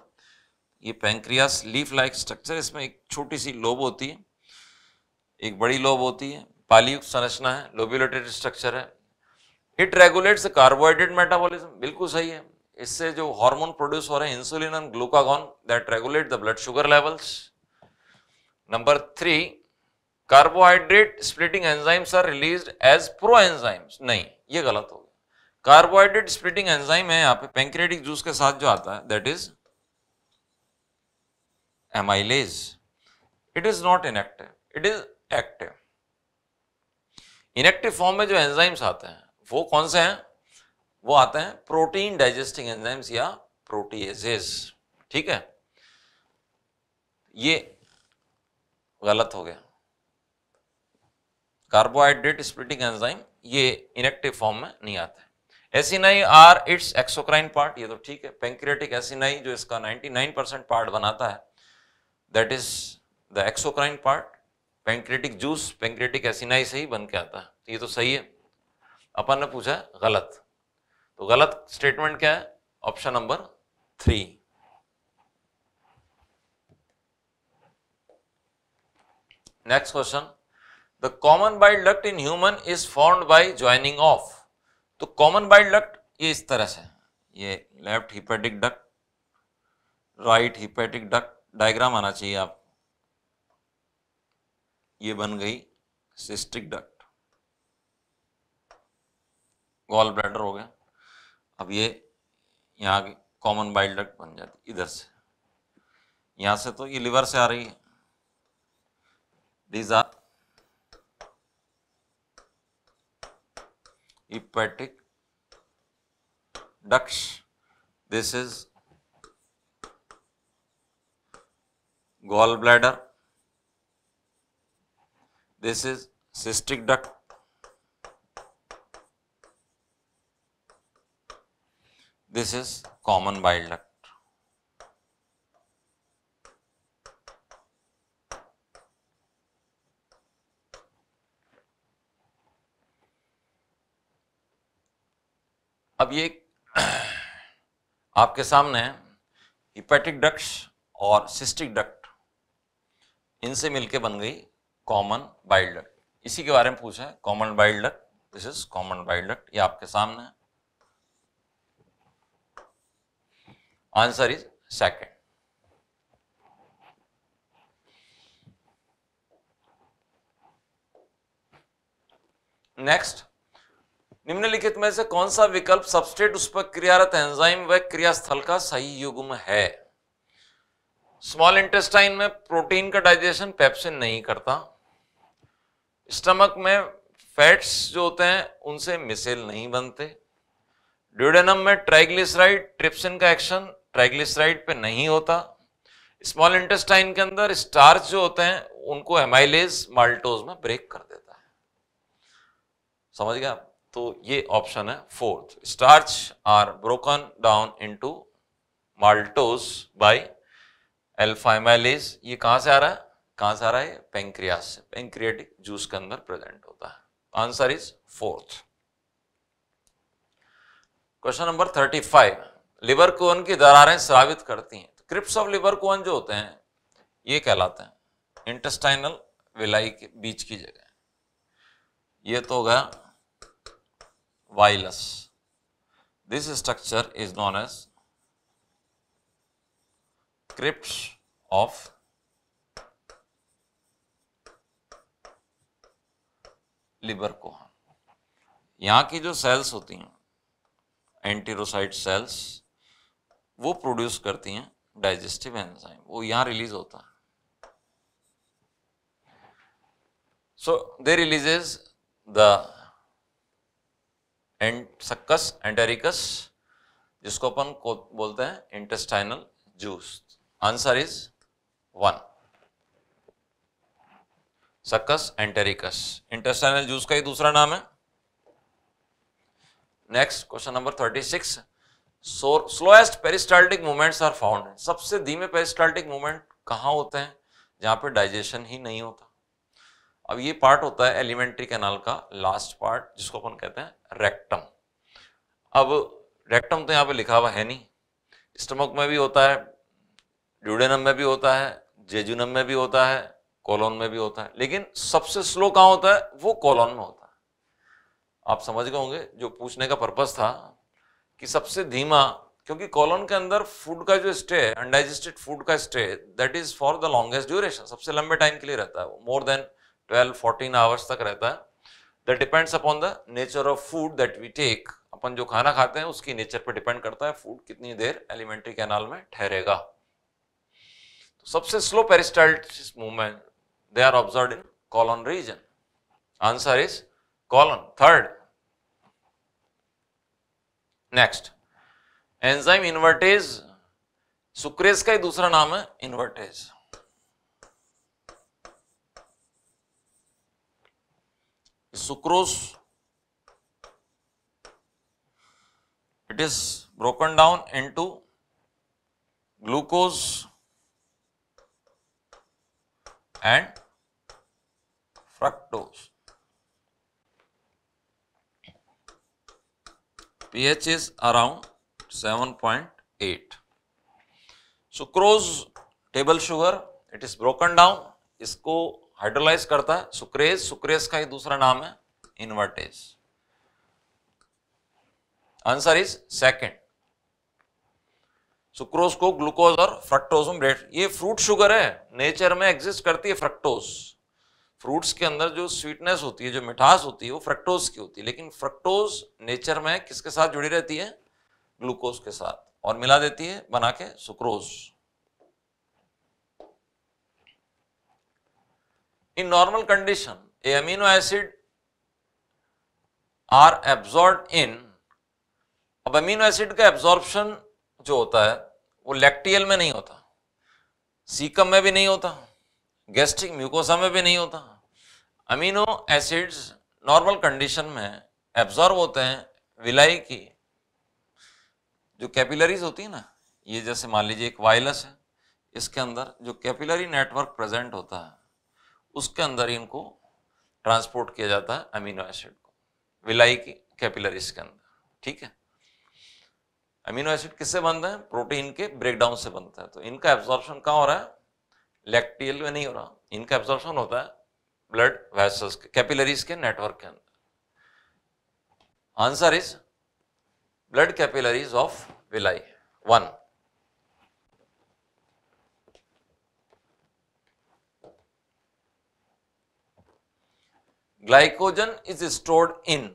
ये पैंक्रियास लीफ लाइक स्ट्रक्चर इसमें एक छोटी सी लोब होती है एक बड़ी लोब होती है पालीयुक्त संरचना है लोब्यूलेटेड स्ट्रक्चर है इट रेगुलेट्स कार्बोहाइड्रेट मेटाबॉलिज्म बिल्कुल सही है इससे जो हार्मोन प्रोड्यूस हो रहे हैं insulin and glucagon that regulate the blood sugar levels number three carbohydrate splitting enzymes are release as pro enzymes नहीं ये गलत हो कार्बोहाइड्रेट स्प्लिटिंग एंजाइम है यहाँ पे पेंक्रेटिक जूस के साथ जो आता है that is amylase it is not inactive it is active inactive form में जो एंजाइम्स आते हैं वो कौन से हैं वो आते हैं प्रोटीन डाइजेस्टिंग एंजाइम्स या प्रोटीएजेस ठीक है ये गलत हो गया कार्बोहाइड्रेट स्प्लिटिंग एंजाइम ये इनएक्टिव फॉर्म में नहीं आता है acini are its exocrine part ये तो ठीक है पेंक्रियाटिक एसिनाई जो इसका 99 परसेंट पार्ट बनाता है that is the exocrine part pancreatic juice pancreatic acini से ही बन के आता है तो ये तो सही है अपन ने पूछा गलत तो गलत स्टेटमेंट क्या है option number three next question the common bile duct in human is formed by joining of तो कॉमन बाइल डक्ट ये इस तरह से ये left hepatic duct right hepatic duct diagram आना चाहिए आप ये बन गई सिस्टिक डक्ट गॉल ब्लैडर हो गया अब ये यहाँ की कॉमन बाइल डक्ट बन जाती इधर से यहाँ से तो ये लिवर से आ रही है these are hepatic ducts. This is gallbladder. This is cystic duct. This is common bile duct. अब ये आपके सामने हिपेटिक डक्ट और सिस्टिक डक्ट इनसे मिलके बन गई कॉमन बाइल डक्ट इसी के बारे में पूछा है common bile duct this is common bile duct ये आपके सामने है आंसर इज सेकेंड नेक्स्ट निम्नलिखित में से कौन सा विकल्प सबस्टेट उस पर क्रियारत एंजाइम व क्रियास्थल का सही युग्म है स्मॉल इंटेस्टाइन में प्रोटीन का डाइजेशन पेप्सिन नहीं करता स्टमक में फैट्स जो होते हैं उनसे मिसेल नहीं बनते ड्यूडेनम में ट्राइग्लिसराइड ट्रिप्सिन का एक्शन ट्राइग्लिसराइड पे नहीं होता स्मॉल इंटेस्टाइन के अंदर स्टार्च जो होते हैं उनको एमाइलेज माल्टोज में ब्रेक कर देता है समझ गया आप तो ये ऑप्शन है fourth starch are broken down into maltose by alpha amylase ये कहां से आ रहा है कहां से आ रहा है पेंक्रियास से पेंक्रियाटिक जूस के अंदर प्रेजेंट होता है answer is fourth question number thirty five liver कोन की दरारें स्रावित करती हैं तो क्रिप्स ऑफ लिवर कोन जो होते हैं ये कहलाते हैं इंटेस्टाइनल विलाई के बीच की जगह ये तो हो गया vilus. This structure is known as crypts of Libre को यहाँ की जो सेल्स होती हैं एंटीरोसाइड सेल्स वो प्रोड्यूस करती हैं डाइजेस्टिव एंजाइम वो यहाँ रिलीज होता है so they releases the and succus entericus जिसको अपन को बोलते हैं intestinal juice answer is one succus entericus intestinal juice का ही दूसरा नाम है next question number thirty six slowest peristaltic movements are found सबसे धीमे पेरिस्टाल्टिक मूवमेंट कहां होते हैं जहां पे डाइजेशन ही नहीं होता अब ये पार्ट होता है एलिमेंट्री कैनाल का लास्ट पार्ट जिसको अपन कहते हैं रेक्टम अब रेक्टम तो यहाँ पे लिखा हुआ है नहीं स्टमक में भी होता है ड्यूडेनम में भी होता है जेजुनम में भी होता है कॉलोन में भी होता है लेकिन सबसे स्लो कहाँ होता है वो कॉलोन में होता है आप समझ गए होंगे जो पूछने का पर्पज था कि सबसे धीमा क्योंकि कॉलोन के अंदर फूड का जो स्टे है अनडाइजेस्टेड फूड का stay that is for the longest duration सबसे लंबे टाइम के लिए रहता है वो more than twelve fourteen hours तक रहता है that depends upon the nature of food that we take अपन जो खाना खाते हैं उसकी नेचर पर डिपेंड करता है फूड कितनी देर एलिमेंट्री कैनाल में ठहरेगा तो सबसे slow पेरिस्टाइटिस movement they are observe in colon region answer is colon third next enzyme invertase sucrase का ही दूसरा नाम है invertase sucrose. It is broken down into glucose and fructose. pH is around 7.8. Sucrose table sugar, it is broken down. इसको हाइड्रोलाइज करता है सुक्रेज सुक्रेज का ही दूसरा नाम है invertase answer is second sucrose को ग्लूकोज और फ्रक्टोज में ये फ्रूट शुगर है नेचर में एग्जिस्ट करती है फ्रक्टोज फ्रूट्स के अंदर जो स्वीटनेस होती है जो मिठास होती है वो फ्रक्टोज की होती है लेकिन फ्रक्टोज नेचर में किसके साथ जुड़ी रहती है ग्लूकोज के साथ और मिला देती है बना के sucrose In normal condition, a amino acid are absorbed in ab amino acid का absorption jo होता है wo lacteal mein nahi hota cecum mein bhi nahi hota gastric mucosa mein bhi nahi hota amino acids normal condition mein absorb hote hain villi ki जो कैपिलरीज होती है ना ये जैसे मान लीजिए एक वायलस है इसके अंदर जो कैपिलरी नेटवर्क प्रेजेंट होता है उसके अंदर इनको ट्रांसपोर्ट किया जाता है अमीनो एसिड को विलाई की कैपिलरीज के अंदर ठीक है अमीनो एसिड किससे बनते हैं प्रोटीन के ब्रेकडाउन से बनता है तो इनका एब्जॉर्प्शन कहाँ हो रहा है लैक्टियल में नहीं हो रहा इनका एब्जॉर्प्शन होता है ब्लड वैसल्स के कैपिलरीज के नेटवर्क के अंदर answer is blood capillaries of villi one glycogen is stored in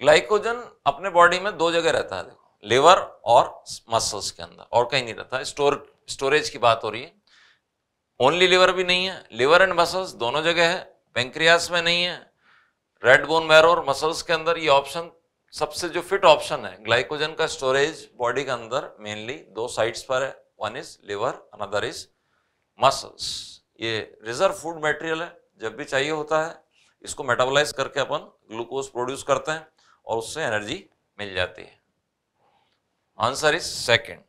glycogen अपने बॉडी में दो जगह रहता है देखो लिवर और मसल्स के अंदर और कहीं नहीं रहता स्टोर स्टोरेज की बात हो रही है ओनली लिवर भी नहीं है लिवर एंड मसल्स दोनों जगह है पेंक्रियास में नहीं है रेड बोन मैरो और मसल्स के अंदर ये ऑप्शन सबसे जो फिट ऑप्शन है ग्लाइकोजन का स्टोरेज बॉडी के अंदर मेनली दो साइड्स पर है one is liver another is muscles ये रिजर्व फूड मटेरियल है जब भी चाहिए होता है इसको मेटाबोलाइज करके अपन ग्लूकोज प्रोड्यूस करते हैं और उससे एनर्जी मिल जाती है आंसर इज सेकेंड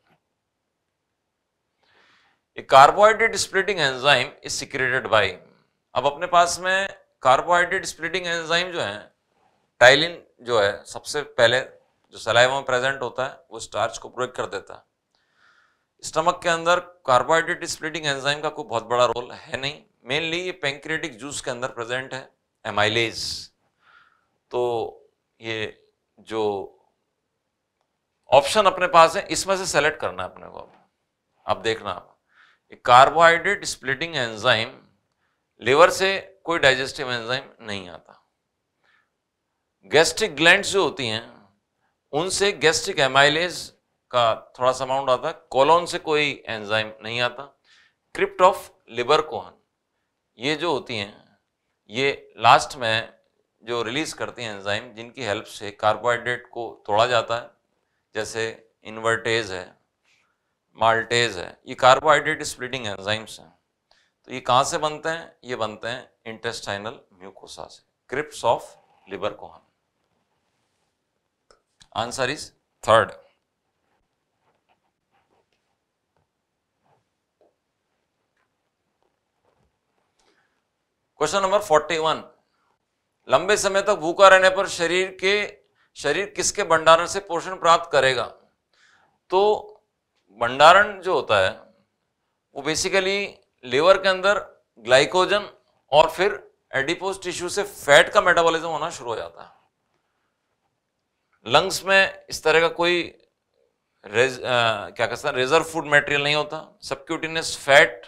ये carbohydrate splitting enzyme is secreted by अब अपने पास में कार्बोहाइड्रेट स्प्लिटिंग एंजाइम जो है टाइलिन जो है सबसे पहले जो सलाइवा में प्रेजेंट होता है वो स्टार्च को ब्रेक कर देता है स्टमक के अंदर कार्बोहाइड्रेट स्प्लिटिंग एंजाइम का कोई बहुत बड़ा रोल है नहीं मेनली ये पेंक्रेटिक जूस के अंदर प्रेजेंट है एमाइलेज तो ये जो ऑप्शन अपने पास है इसमें से सेलेक्ट करना है अपने को अब देखना आप कार्बोहाइड्रेट स्प्लिटिंग एंजाइम लिवर से कोई डाइजेस्टिव एंजाइम नहीं आता गैस्ट्रिक ग्लैंड जो होती हैं उनसे गैस्ट्रिक एमाइलेज का थोड़ा सा अमाउंट आता है कोलोन से कोई एंजाइम नहीं आता क्रिप्ट ऑफ लिवर कोहन ये जो होती हैं ये लास्ट में जो रिलीज़ करती हैं एंजाइम जिनकी हेल्प से कार्बोहाइड्रेट को तोड़ा जाता है जैसे इन्वर्टेज है माल्टेज है ये कार्बोहाइड्रेट स्प्लिटिंग एंजाइम्स हैं तो ये कहाँ से बनते हैं ये बनते हैं इंटेस्टाइनल म्यूकोसा से crypts of liver Kohn answer is third question number forty one लंबे समय तक भूखा रहने पर शरीर के शरीर किसके भंडारण से पोषण प्राप्त करेगा तो भंडारण जो होता है वो बेसिकली लीवर के अंदर ग्लाइकोजन और फिर एडिपोज टिश्यू से फैट का मेटाबॉलिज्म होना शुरू हो जाता है लंग्स में इस तरह का कोई रेज, आ, क्या कहते हैं रिजर्व फूड मटेरियल नहीं होता सबक्यूटिनियस फैट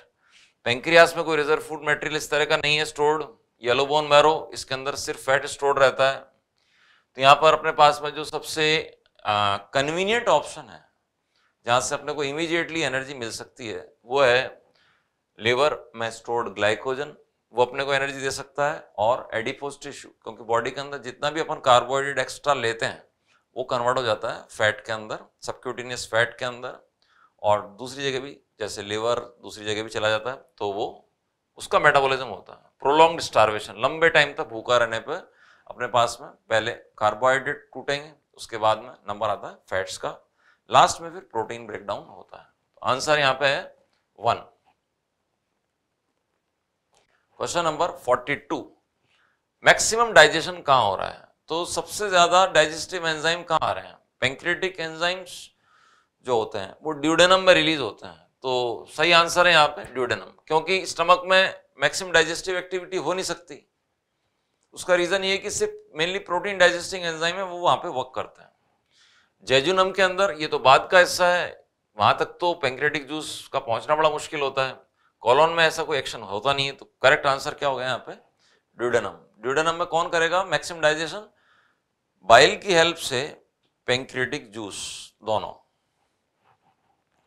पेंक्रियास में कोई रिजर्व फूड मेटेरियल इस तरह का नहीं है स्टोर्ड येलो बोन मैरो इसके अंदर सिर्फ फैट स्टोर्ड रहता है तो यहाँ पर अपने पास में जो सबसे कन्वीनियंट ऑप्शन है जहाँ से अपने को इमीडिएटली एनर्जी मिल सकती है वो है लेवर में स्टोर्ड ग्लाइकोजन वो अपने को एनर्जी दे सकता है और एडिपोज टिश्यू क्योंकि बॉडी के अंदर जितना भी अपन कार्बोहाइड्रेट एक्स्ट्रा लेते हैं वो कन्वर्ट हो जाता है फैट के अंदर सबक्यूटीनियस फैट के अंदर और दूसरी जगह भी जैसे लीवर दूसरी जगह भी चला जाता है तो वो उसका मेटाबॉलिज्म होता है प्रोलॉन्ग स्टारवेशन लंबे टाइम तक भूखा रहने पर अपने पास में पहले कार्बोहाइड्रेट टूटेंगे उसके बाद में नंबर आता है फैट्स का लास्ट में फिर प्रोटीन ब्रेकडाउन होता है आंसर यहाँ पे है one question number forty two maximum digestion कहाँ हो रहा है तो सबसे ज्यादा डाइजेस्टिव एंजाइम कहाँ आ रहे हैं पेंक्रेटिक एंजाइम्स जो होते हैं वो ड्यूडेनम में रिलीज होते हैं तो सही आंसर है यहाँ पे ड्यूडेनम क्योंकि स्टमक में मैक्सिमम डाइजेस्टिव एक्टिविटी हो नहीं सकती उसका रीज़न ये कि सिर्फ मेनली प्रोटीन डाइजेस्टिंग एंजाइम है वो वहाँ पे वर्क करते हैं जेजुनम के अंदर ये तो बाद का हिस्सा है वहाँ तक तो पेंक्रेटिक जूस का पहुँचना बड़ा मुश्किल होता है कॉलोन में ऐसा कोई एक्शन होता नहीं है तो करेक्ट आंसर क्या हो गया यहाँ पे ड्यूडेनम ड्यूडेनम में कौन करेगा मैक्सिमम डाइजेशन बाइल की हेल्प से पेंक्रेटिक जूस दोनों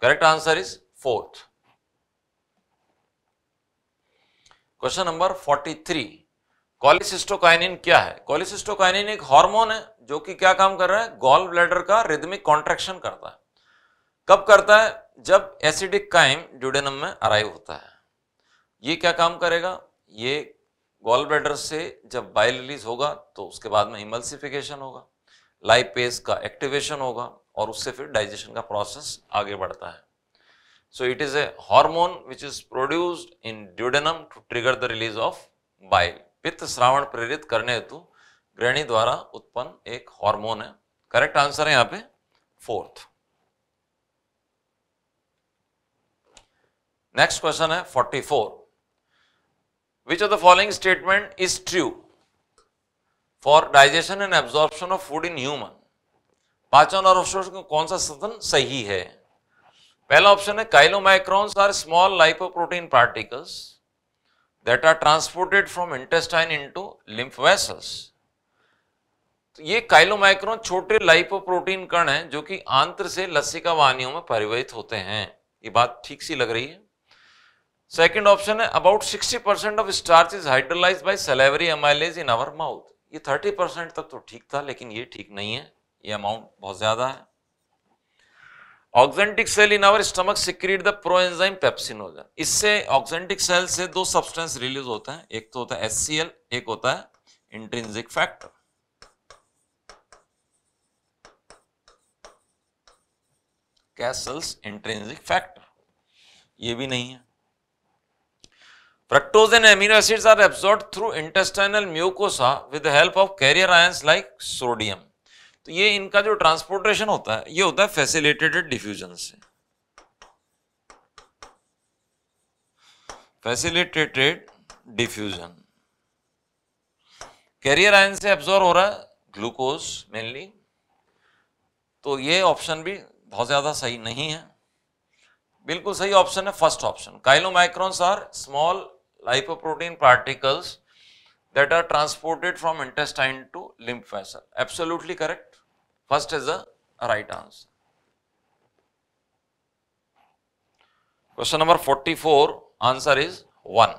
correct answer is fourth. Question number 43 cholecystokinin क्या है कॉलिसिस्टोकाइनिन एक हार्मोन है जो कि क्या काम कर रहा है गॉल ब्लैडर का रिदमिक कॉन्ट्रेक्शन करता है कब करता है जब एसिडिक काइम ड्यूडेनम में अराइव होता है ये क्या काम करेगा ये गॉल ब्लैडर से जब बाइल रिलीज होगा तो उसके बाद में इमल्सिफिकेशन होगा लाइपेस का एक्टिवेशन होगा और उससे फिर डाइजेशन का प्रोसेस आगे बढ़ता है So it is a hormone which is produced in duodenum to trigger the release of bile. पित्त श्रावण प्रेरित करने हेतु ग्रहणी द्वारा उत्पन्न एक हार्मोन है करेक्ट आंसर है यहाँ पे फोर्थ नेक्स्ट क्वेश्चन है 44 which of the following statement is true for digestion and absorption of food in human पाचन और अवशोषण कौन सा सदन सही है पहला ऑप्शन है chylomicrons are small lipoprotein particles that are transported from intestine into to vessels. तो ये काइलोमाइक्रोन छोटे लाइपोप्रोटीन कण हैं जो कि आंत्र से लसिका वाहनियों में परिवहित होते हैं ये बात ठीक सी लग रही है सेकेंड ऑप्शन है about 60 percent of starch is hydrolyse by salivary amylase in our mouth ये 30 परसेंट तक तो ठीक था लेकिन ये ठीक नहीं है ये अमाउंट बहुत ज़्यादा है oxyntic cell in our stomach secrete the proenzyme pepsinogen इससे ऑक्सेंटिक सेल से दो सब्सटेंस रिलीज होते हैं एक तो होता है एस एक होता है intrinsic factor Castle's intrinsic factor ये भी नहीं है Fructose and amino acids are absorbed through intestinal mucosa with the help of carrier ions like sodium. तो ये इनका जो ट्रांसपोर्टेशन होता है ये होता है फैसिलिटेटेड डिफ्यूजन से फैसिलिटेटेड डिफ्यूजन कैरियर आयन से एब्जॉर्व हो रहा है ग्लूकोज मेनली तो ये ऑप्शन भी बहुत ज़्यादा सही नहीं है बिल्कुल सही ऑप्शन है first option chylomicrons are small lipoprotein particles that are transported from intestine to lymph vessel absolutely correct First is the right answer. Question number 44, answer is 1.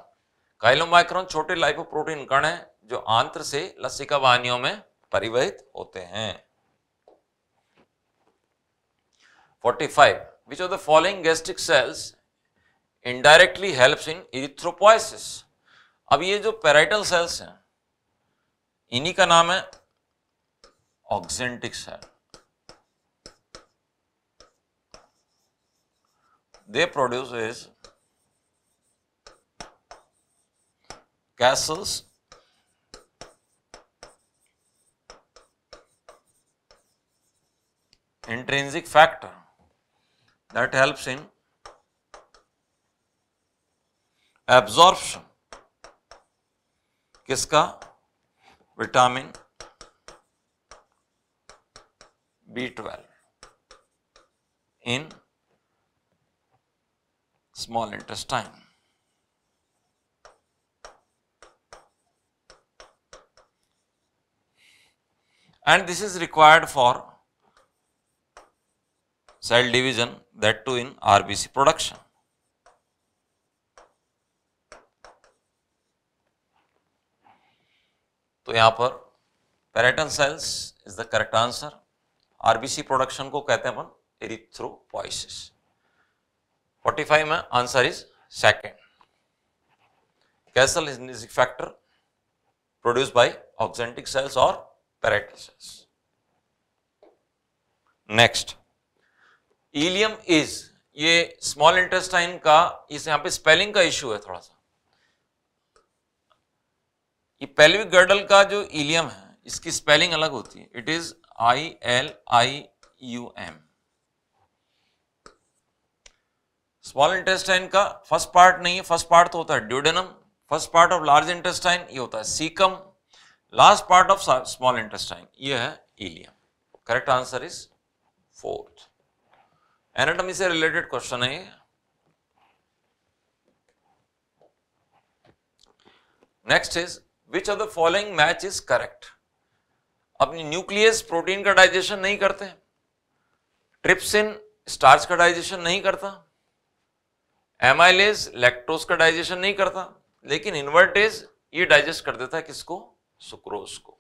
Chylomicron छोटे लाइपोप्रोटीन कण है जो आंत्र से लसिका वाहनियों में परिवहित होते हैं forty five which of the following gastric cells indirectly help in erythropoiesis अब ये जो पेराइटल सेल्स हैं इन्हीं का नाम है auxentics have. They produce is castles, intrinsic factor that helps in absorption किसका Vitamin. B12 in small intestine. And this is required for cell division that too in RBC production. तो यहाँ पर parietal cells is the correct answer RBC production को कहते हैं अपन एरिथ्रोपोइसिस 45 में answer is second Castle is factor produce by oxyntic cells और parietal cells next ileum is ये स्मॉल इंटेस्टाइन का इस यहां पे स्पेलिंग का इश्यू है थोड़ा सा ये पेल्विक गर्डल का जो इलियम है इसकी स्पेलिंग अलग होती है it is I L I U M small intestine का फर्स्ट पार्ट नहीं है फर्स्ट पार्ट तो होता है duodenum first part of large intestine ये होता है caecum last part of small intestine ये है ileum correct answer is fourth anatomy से रिलेटेड क्वेश्चन है next is which of the following match is correct अपनी न्यूक्लियस प्रोटीन का डाइजेशन नहीं करते ट्रिप्सिन स्टार्च का डाइजेशन नहीं करता एमाइलेज लैक्टोज का डाइजेशन नहीं करता लेकिन इन्वर्टेज ये डाइजेस्ट कर देता है किसको सुक्रोज को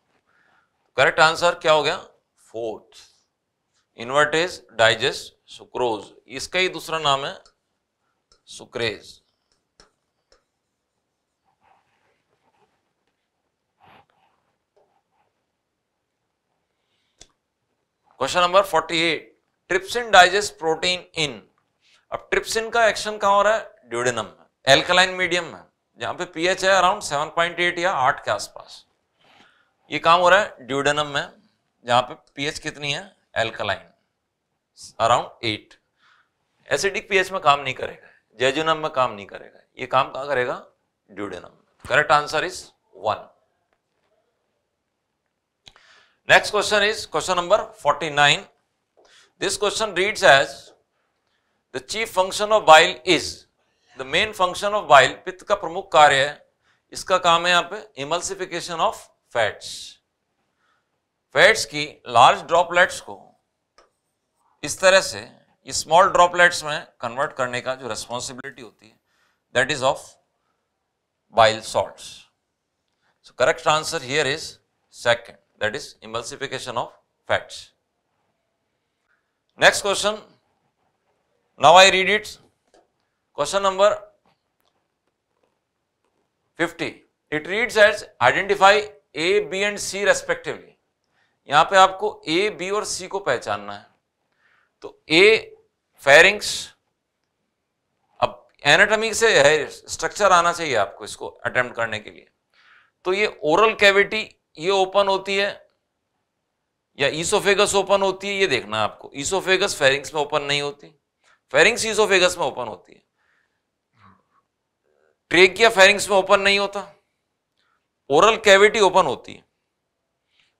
करेक्ट आंसर क्या हो गया फोर्थ इन्वर्टेज डाइजेस्ट सुक्रोज इसका ही दूसरा नाम है sucrase question number 48 trypsin digest protein in अब ट्रिप्सिन का एक्शन कहाँ हो रहा है ड्यूडेनम में एल्कलाइन मीडियम में जहां पे पीएच है अराउंड 7.8 या 8 के आसपास ये काम हो रहा है ड्यूडेनम में जहां पे पीएच कितनी है एल्कलाइन अराउंड 8 एसिडिक पीएच में काम नहीं करेगा जेजुनम में काम नहीं करेगा ये काम कहाँ करेगा duodenum correct answer is one Next question is question number 49. This question reads as the chief function of bile is the main function of bile पित्त का प्रमुख कार्य है इसका काम है यहाँ पे इमल्सिफिकेशन ऑफ फैट्स फैट्स की लार्ज ड्रॉपलेट्स को इस तरह से स्मॉल ड्रॉपलेट्स में कन्वर्ट करने का जो रेस्पॉन्सिबिलिटी होती है that is of bile salts. So correct answer here is second. that is emulsification of fats. Next question, now I read it. Question number 50. It reads as identify A, B and C respectively. यहाँ पे आपको A, B और C को पहचानना है तो A फेरिंग्स अब एनाटॉमी से है स्ट्रक्चर आना चाहिए आपको इसको अटेम्प्ट करने के लिए तो ये ओरल कैविटी ये ओपन होती है या ईसोफेगस ओपन होती है ये देखना आपको ईसोफेगस फेरिंग्स में ओपन नहीं होती फेरिंग्स ईसोफेगस में ओपन होती है ट्रेकिया फेरिंग्स में ओपन नहीं होता ओरल कैविटी ओपन होती है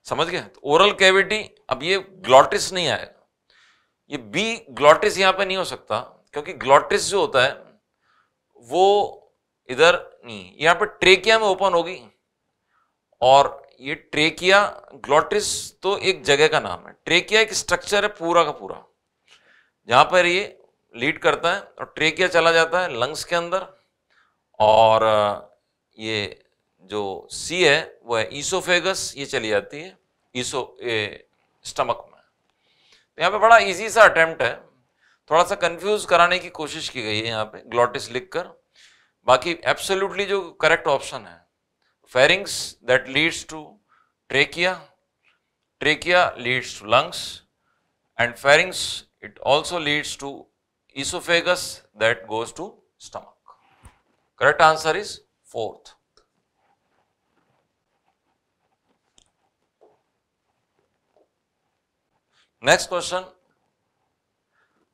समझ गए ओरल तो कैविटी अब ये ग्लॉटिस नहीं आएगा ये बी ग्लॉटिस यहां पर नहीं हो सकता क्योंकि ग्लॉटिस जो होता है वो इधर नहीं यहां पर ट्रेकिया में ओपन होगी और ये ट्रेकिया ग्लोटिस तो एक जगह का नाम है ट्रेकिया एक स्ट्रक्चर है पूरा का पूरा जहाँ पर ये लीड करता है और ट्रेकिया चला जाता है लंग्स के अंदर और ये जो सी है वो है ईसोफेगस ये चली जाती है ईसो स्टमक में तो यहाँ पे बड़ा इजी सा अटेम्प्ट है थोड़ा सा कंफ्यूज कराने की कोशिश की गई है यहाँ पे ग्लोटिस लिखकर बाकी एब्सोल्युटली जो करेक्ट ऑप्शन है pharynx that leads to trachea, trachea leads to lungs and pharynx it also leads to esophagus that goes to stomach. Correct answer is fourth. next question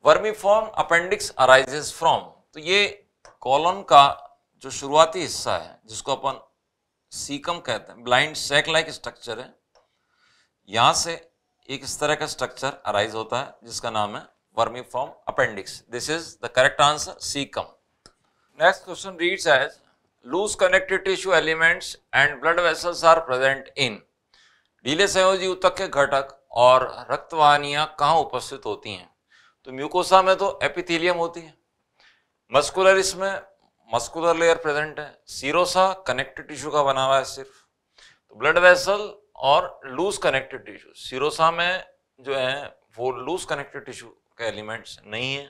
vermiform appendix arises from तो ये कॉलम का जो शुरुआती हिस्सा है जिसको अपन सीकम कहते हैं ब्लाइंड सेक लाइक स्ट्रक्चर है यहां से एक इस तरह का स्ट्रक्चर अराइज होता है जिसका नाम है vermiform appendix this is the correct answer caecum next question reads as loose connected tissue elements and blood vessels are present in delay संयोजी ऊतक के घटक और रक्तवाहिनियां कहाँ उपस्थित होती हैं तो म्यूकोसा में तो एपिथीलियम होती है मस्कुलर इसमें मस्कुलर लेयर प्रेजेंट है सीरोसा कनेक्टिव टिश्यू का बना हुआ है सिर्फ तो ब्लड वेसल और लूज कनेक्टिव टिश्यू सीरोसा में जो है वो लूज कनेक्टिव टिश्यू के एलिमेंट्स नहीं है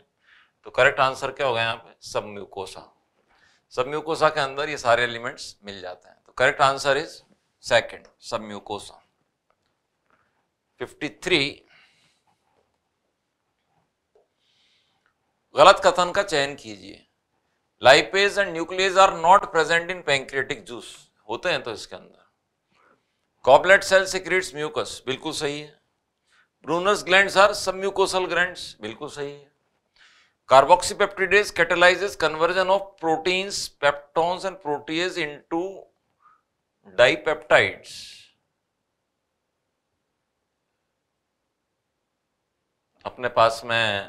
तो करेक्ट आंसर क्या होगा यहाँ पे सब म्यूकोसा सब म्यूकोसा के अंदर ये सारे एलिमेंट्स मिल जाते हैं तो correct answer is second submucosa three गलत कथन का चयन कीजिए lipase and nucleus are not present in pancreatic juice होते हैं तो इसके अंदर कॉपलेट सेल सिक्रेट्स म्यूकस बिल्कुल सही है Brunner's gland are submucosal gland बिल्कुल सही है carboxypeptidase catalyses conversion of proteins peptones and proteases into dipeptides अपने पास में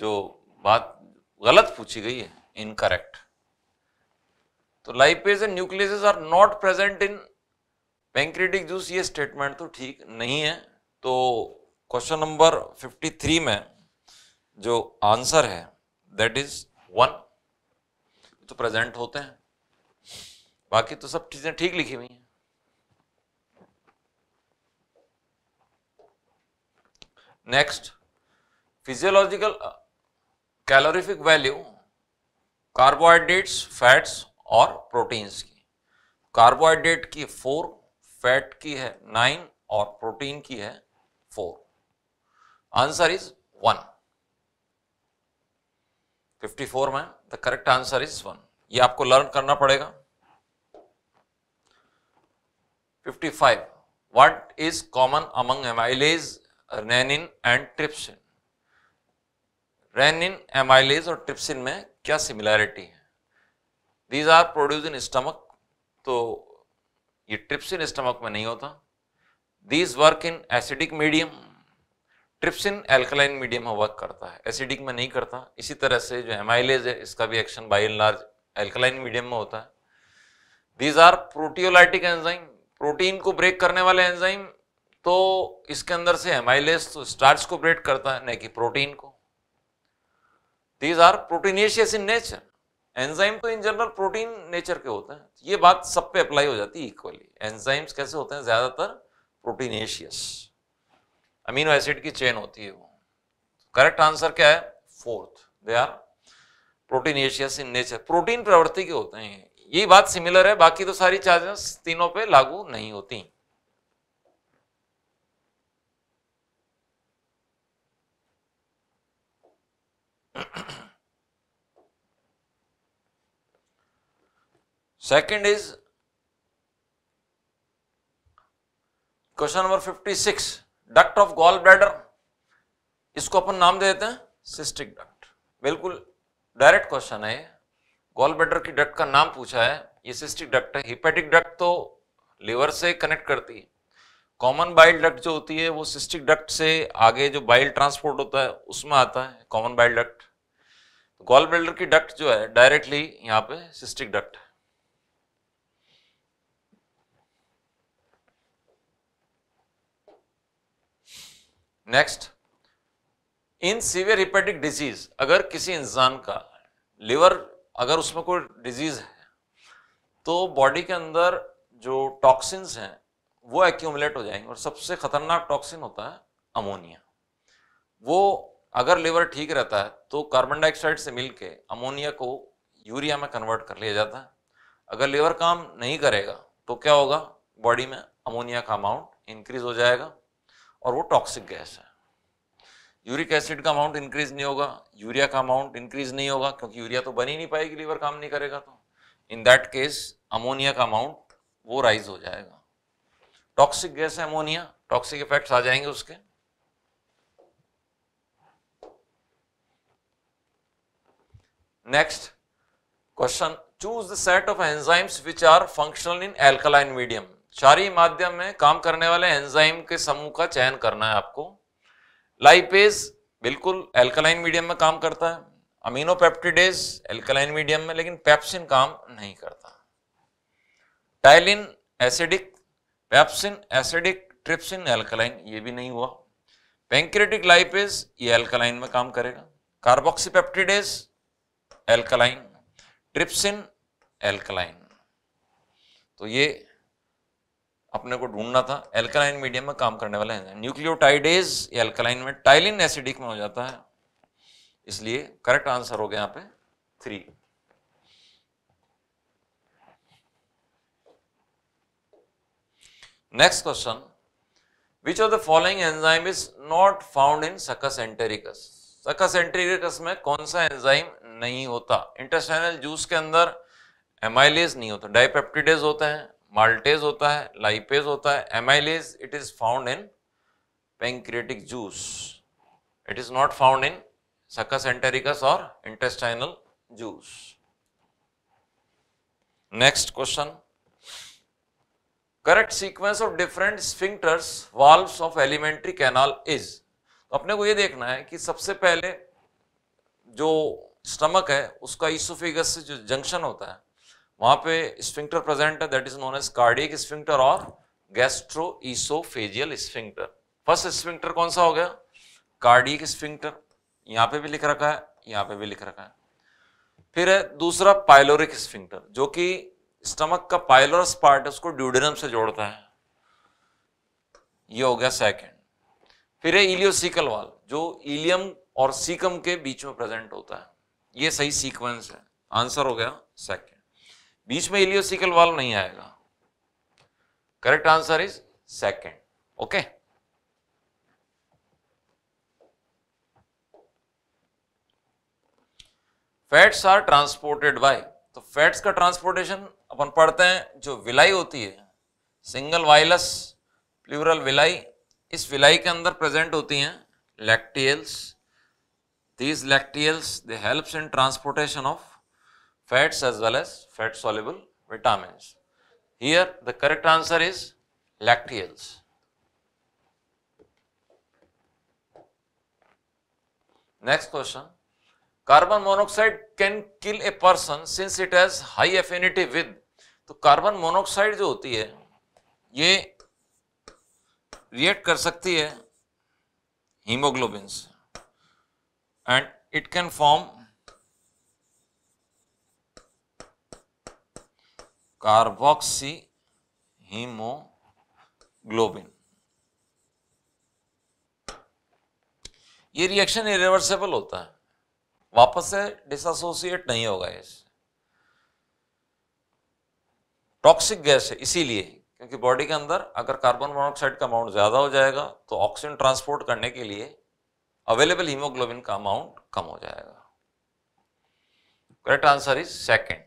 जो बात गलत पूछी गई है incorrect. तो lipase and nucleases are not present in pancreatic juice ये स्टेटमेंट तो ठीक नहीं है तो क्वेश्चन नंबर 53 में जो आंसर है that is one तो प्रेजेंट होते हैं बाकी तो सब चीजें ठीक लिखी हुई हैं next physiological calorific value carbohydrates fats और प्रोटीन्स की कार्बोहाइड्रेट की फोर फैट की है नाइन और प्रोटीन की है फोर आंसर इज वन 54 में the correct answer is one ये आपको लर्न करना पड़ेगा 55 what is common among amylase rennin and trypsin rennin amylase और ट्रिप्सिन में क्या सिमिलैरिटी है these are produce in stomach तो ये ट्रिप्सिन स्टमक में नहीं होता these work in acidic medium trypsin alkaline medium में वर्क करता है एसिडिक में नहीं करता इसी तरह से जो एमाइलेज है इसका भी action by and large alkaline medium में होता है these are proteolytic enzyme protein को ब्रेक करने वाले एंजाइम तो इसके अंदर से एमाइलेज तो स्टार्च को ब्रेक करता है न कि प्रोटीन को these are proteinaceous in nature enzyme तो इन जनरल प्रोटीन नेचर के होते हैं ये बात सब पे अप्लाई हो जाती है इक्वली एंजाइम्स कैसे होते हैं ज़्यादातर प्रोटीनेशियस अमीनो एसिड की चेन होती है वो करेक्ट आंसर क्या है fourth they are proteinaceous in nature protein प्रवृत्ति के होते हैं यही बात सिमिलर है बाकी तो सारी चार्जेस तीनों पे लागू नहीं होती second is question number 56 duct of gall bladder इसको अपन नाम दे देते हैं सिस्टिक डक्ट बिल्कुल डायरेक्ट क्वेश्चन है गॉल ब्लैडर की डक्ट का नाम पूछा है ये सिस्टिक डक्ट है हिपेटिक डक्ट तो लिवर से कनेक्ट करती है कॉमन बाइल डक्ट जो होती है वो सिस्टिक डक्ट से आगे जो बाइल ट्रांसपोर्ट होता है उसमें आता है कॉमन बाइल डक्ट तो गॉल बिल्डर की डक्ट जो है डायरेक्टली यहां पे सिस्टिक डक्ट है next in severe hepatic disease अगर किसी इंसान का लिवर अगर उसमें कोई डिजीज है तो बॉडी के अंदर जो टॉक्सिन्स हैं वो एक्यूमुलेट हो जाएंगे और सबसे खतरनाक टॉक्सिन होता है अमोनिया वो अगर लिवर ठीक रहता है तो कार्बन डाइऑक्साइड से मिलके अमोनिया को यूरिया में कन्वर्ट कर लिया जाता है अगर लिवर काम नहीं करेगा तो क्या होगा बॉडी में अमोनिया का अमाउंट इंक्रीज हो जाएगा और वो टॉक्सिक गैस है यूरिक एसिड का अमाउंट इंक्रीज नहीं होगा यूरिया का अमाउंट इंक्रीज नहीं होगा क्योंकि यूरिया तो बन ही नहीं पाएगी लीवर काम नहीं करेगा तो इन दैट केस अमोनिया का अमाउंट वो राइज हो जाएगा toxic gas ammonia toxic effects आ जाएंगे उसके next question choose the set of enzymes which are functional in alkaline medium क्षारी माध्यम में काम करने वाले एंजाइम के समूह का चयन करना है आपको लाइपेज बिल्कुल एल्कलाइन मीडियम में काम करता है अमीनोपेप्टिडेज एल्कलाइन मीडियम में लेकिन पेप्सिन काम नहीं करता ptyalin acidic pepsin acidic trypsin alkaline ये भी नहीं हुआ पेंक्रेटिक लाइपेज ये एल्कलाइन में काम करेगा कार्बोक्सीपेप्टिडेज एल्कलाइन ट्रिप्सिन एल्कलाइन तो ये अपने को ढूंढना था एल्कलाइन मीडियम में काम करने वाला है न्यूक्लियोटाइडेज एल्कलाइन में टाइलिन एसिडिक में हो जाता है इसलिए करेक्ट आंसर हो गया यहाँ पे three Next question, which of the following enzyme is not found in succus entericus? Succus entericus में कौन सा एंजाइम नहीं होता इंटरसाइनल जूस के अंदर एमाइलेज नहीं होता डाइपेप्टिडेज होते हैं माल्टेज होता है लाइपेज होता है amylase it is found in pancreatic juice it is not found in succus entericus और intestinal juice next question correct sequence of different sphincters valves of alimentary canal is तो अपने को ये देखना है कि सबसे पहले जो स्टमक है उसका ईसोफिगस से जो जंक्शन होता है वहाँ पे स्फिंक्टर प्रेजेंट है that is known as cardiac sphincter और gastro oesophageal sphincter first sphincter कौन सा हो गया कार्डिक स्फिंक्टर यहाँ पे भी लिख रखा है यहाँ पे भी लिख रखा है फिर है दूसरा पाइलोरिक स्फिंक्टर जो कि स्टमक का पाइलोरस पार्ट उसको ड्यूडेनम से जोड़ता है ये हो गया सेकेंड फिर है इलियोसिकल वाल जो इलियम और सीकम के बीच में प्रेजेंट होता है ये सही सीक्वेंस है आंसर हो गया सेकंड बीच में इलियोसिकल वाल नहीं आएगा correct answer is second okay fats are transported by तो फैट्स का ट्रांसपोर्टेशन अपन पढ़ते हैं जो विलाई होती है सिंगल वायलस प्लूरल विलाई इस विलाई के अंदर प्रेजेंट होती हैं lacteals these lacteals they helps in transportation of fats as well as fat soluble vitamin here the correct answer is lacteals next question carbon monoxide can kill a person since it has high affinity with तो कार्बन मोनोक्साइड जो होती है ये रिएक्ट कर सकती है हीमोग्लोबिन से and it can form carboxy haemoglobin ये रिएक्शन इरिवर्सेबल होता है वापस से डिसोसिएट नहीं होगा इससे टॉक्सिक गैस है इसीलिए क्योंकि बॉडी के अंदर अगर कार्बन मोनोक्साइड का अमाउंट ज़्यादा हो जाएगा तो ऑक्सीजन ट्रांसपोर्ट करने के लिए अवेलेबल हीमोग्लोबिन का अमाउंट कम हो जाएगा correct answer is second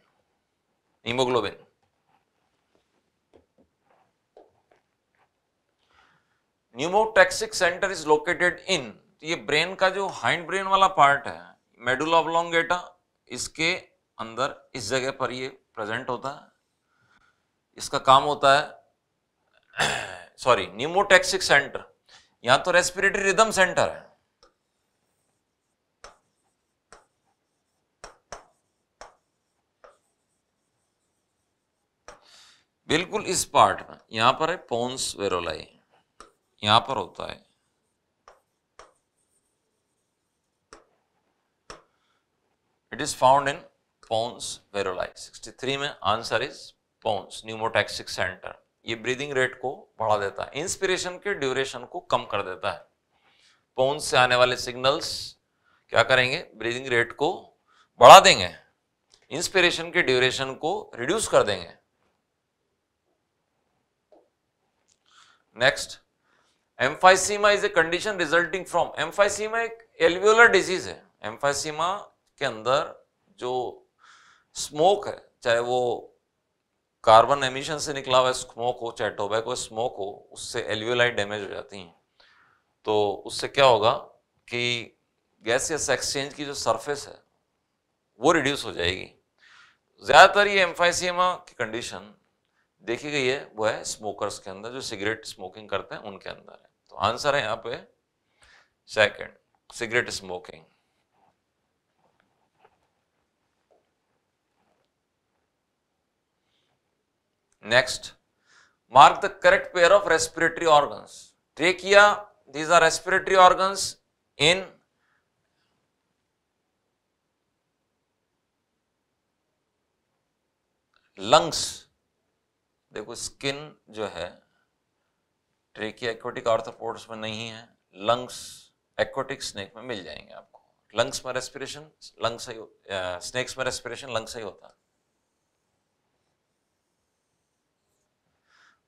haemoglobin pneumotaxic centre is located in ये ब्रेन का जो हाइंड ब्रेन वाला पार्ट है मेडुल ऑब्लोंगेटा इसके अंदर इस जगह पर ये प्रेजेंट होता है इसका काम होता है सॉरी न्यूमोटेक्सिक सेंटर यहां तो रेस्पिरेटरी रिदम सेंटर है बिल्कुल इस पार्ट में यहां पर है पोन्स वेरोलाई यहां पर होता है It is found in Pons veroli. 63 में answer is pons pneumotaxic centre ये ब्रीदिंग रेट को बढ़ा देता है इंस्पिरेशन के ड्यूरेशन को कम कर देता है पोन्स से आने वाले सिग्नल्स क्या करेंगे ब्रीदिंग रेट को बढ़ा देंगे इंस्पिरेशन के ड्यूरेशन को रिड्यूस कर देंगे next emphysema is a condition resulting from emphysema एक एल्वियोलर डिजीज है एम्फाइसीमा के अंदर जो स्मोक है चाहे वो कार्बन एमिशन से निकला हुआ स्मोक हो चाहे टोबैको स्मोक हो उससे एल्यूलाइट डैमेज हो जाती हैं तो उससे क्या होगा कि या एक्सचेंज की जो सरफेस है वो रिड्यूस हो जाएगी ज़्यादातर ये एम्फाइसीमा की कंडीशन देखी गई है वो है स्मोकर्स के अंदर जो सिगरेट स्मोकिंग करते हैं उनके अंदर है तो आंसर है यहाँ पे second cigarette smoking next mark the correct pair of respiratory organ trachea these are respiratory organs in lungs देखो स्किन जो है ट्रेकिया एक्वेटिक ऑर्थोपोर्ट्स में नहीं है लंग्स एक्वेटिक स्नेक में मिल जाएंगे आपको लंग्स में रेस्पिरेशन लंग्स ही स्नेक्स में रेस्पिरेशन लंग्स ही होता है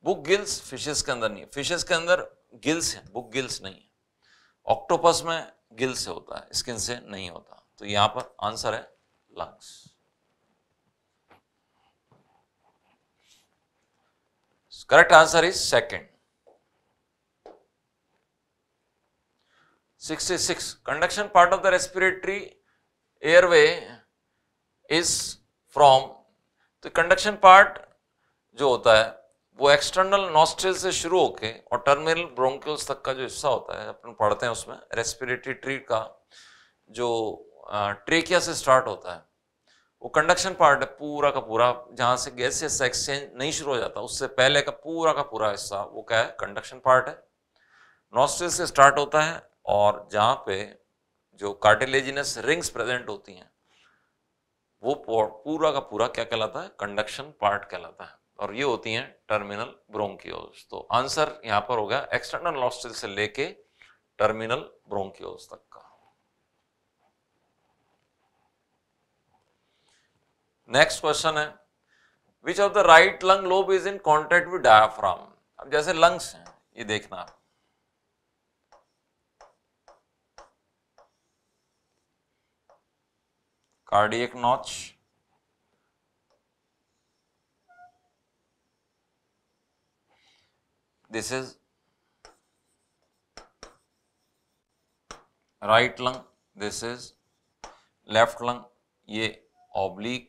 बुक गिल्स फिशेस के अंदर नहीं है फिशेस के अंदर गिल्स हैं बुक गिल्स नहीं है ऑक्टोपस में गिल्स से होता है स्किन से नहीं होता तो यहां पर आंसर है lungs correct answer is second 66 conduction part of the respiratory airway is from तो कंडक्शन पार्ट जो होता है वो एक्सटर्नल नॉस्ट्रिल से शुरू होके और टर्मिनल ब्रोंकिल्स तक का जो हिस्सा होता है अपन पढ़ते हैं उसमें रेस्पिरेटरी ट्री का जो ट्रेकिया से स्टार्ट होता है वो कंडक्शन पार्ट है पूरा का पूरा जहाँ से गैस या एक्सचेंज नहीं शुरू हो जाता उससे पहले का पूरा का पूरा हिस्सा वो क्या है कंडक्शन पार्ट है नॉस्ट्रिल से स्टार्ट होता है और जहाँ पे जो कार्टिलेजिनस रिंग्स प्रेजेंट होती हैं वो पूरा का पूरा क्या कहलाता है कंडक्शन पार्ट कहलाता है और ये होती हैं टर्मिनल ब्रोंकियोज तो आंसर यहां पर होगा एक्सटर्नल नॉस्ट्रिल से लेके टर्मिनल ब्रोंकियोज तक का नेक्स्ट क्वेश्चन है which of the right lung lobe is in contact with diaphragm अब जैसे लंग्स हैं ये देखना आप cardiac notch This is right lung, this is left lung, ye oblique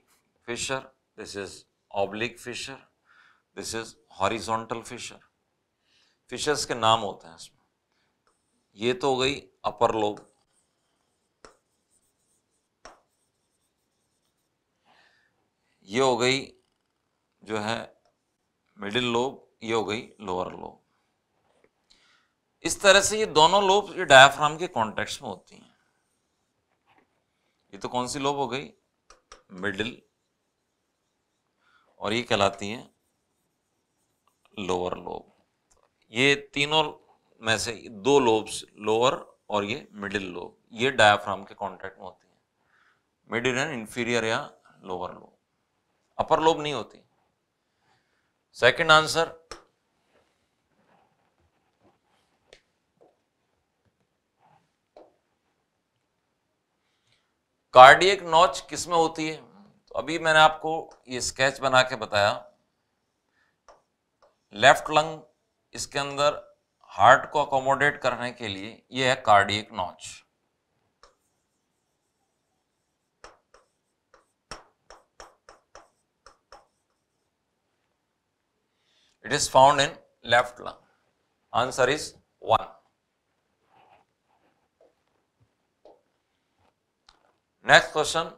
fissure, this is oblique fissure, this is horizontal fissure. Fissures के नाम होते हैं इसमें ये तो हो गई अपर लोब ये हो गई जो है मिडिल लोब ये हो गई लोअर लोब इस तरह से ये दोनों लोब ये डायाफ्राम के कॉन्टेक्ट में होती हैं ये तो कौन सी लोब हो गई मिडिल और ये कहलाती है लोअर लोब ये तीनों में से दो लोब्स लोअर और ये मिडिल लोब ये डायाफ्राम के कॉन्टेक्ट में होती है मिडिल एंड इन्फीरियर या लोअर लोब अपर लोब नहीं होती Second आंसर कार्डियक नॉच किस में होती है तो अभी मैंने आपको ये स्केच बना के बताया लेफ्ट लंग इसके अंदर हार्ट को अकोमोडेट करने के लिए ये है cardiac notch It is found in left lung. Answer is 1. Next question.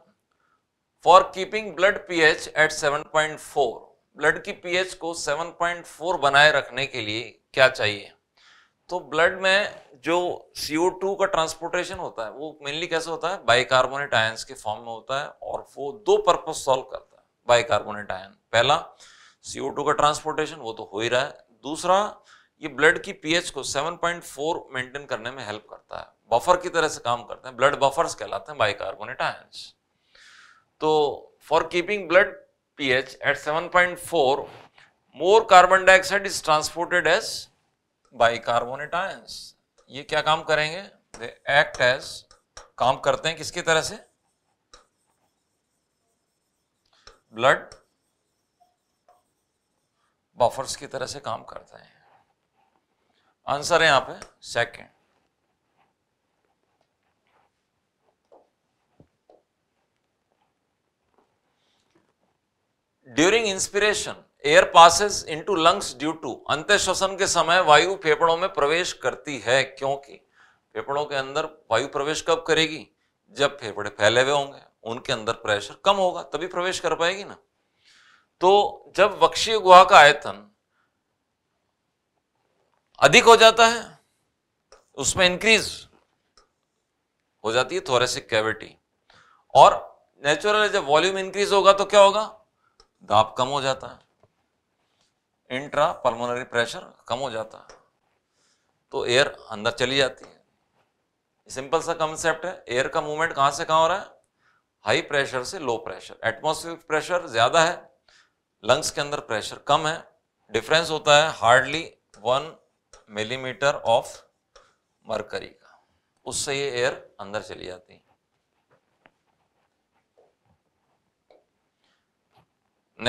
For keeping blood pH at 7.4, blood ki ph ko 7.4 banaye rakhne ke liye kya chahiye तो ब्लड में जो CO2 का ट्रांसपोर्टेशन होता है वो मेनली कैसे होता है बाइकार्बोनेट आयंस के फॉर्म में होता है और वो दो पर्पस सॉल्व करता है बाइकार्बोनेट आयन पहला सीओ टू का ट्रांसपोर्टेशन वो तो हो ही रहा है दूसरा ये ब्लड की पीएच को 7.4 मेंटेन करने में हेल्प करता है बफर की तरह से काम करते हैं ब्लड बफर्स कहलाते हैं बाइकार्बोनेट आयंस तो for keeping blood pH at 7.4 more carbon dioxide is transported as bicarbonate ions ये क्या काम करेंगे दे एक्ट एज काम करते हैं किसकी तरह से ब्लड बफर्स की तरह से काम करते हैं आंसर है यहां पे second during inspiration air passes into lungs due to अंत्य श्वसन के समय वायु फेफड़ों में प्रवेश करती है क्योंकि फेफड़ों के अंदर वायु प्रवेश कब करेगी जब फेफड़े फैले हुए होंगे उनके अंदर प्रेशर कम होगा तभी प्रवेश कर पाएगी ना तो जब वक्षीय गुहा का आयतन अधिक हो जाता है उसमें इंक्रीज हो जाती है थोरेसिक कैविटी और नेचुरल जब वॉल्यूम इंक्रीज होगा तो क्या होगा दाब कम हो जाता है इंट्रा पल्मोनरी प्रेशर कम हो जाता है तो एयर अंदर चली जाती है सिंपल सा कंसेप्ट है एयर का मूवमेंट कहां से कहां हो रहा है हाई प्रेशर से लो प्रेशर एटमोस्फेरिक प्रेशर ज्यादा है लंग्स के अंदर प्रेशर कम है डिफरेंस होता है hardly one millimetre of mercury का उससे ये एयर अंदर चली जाती है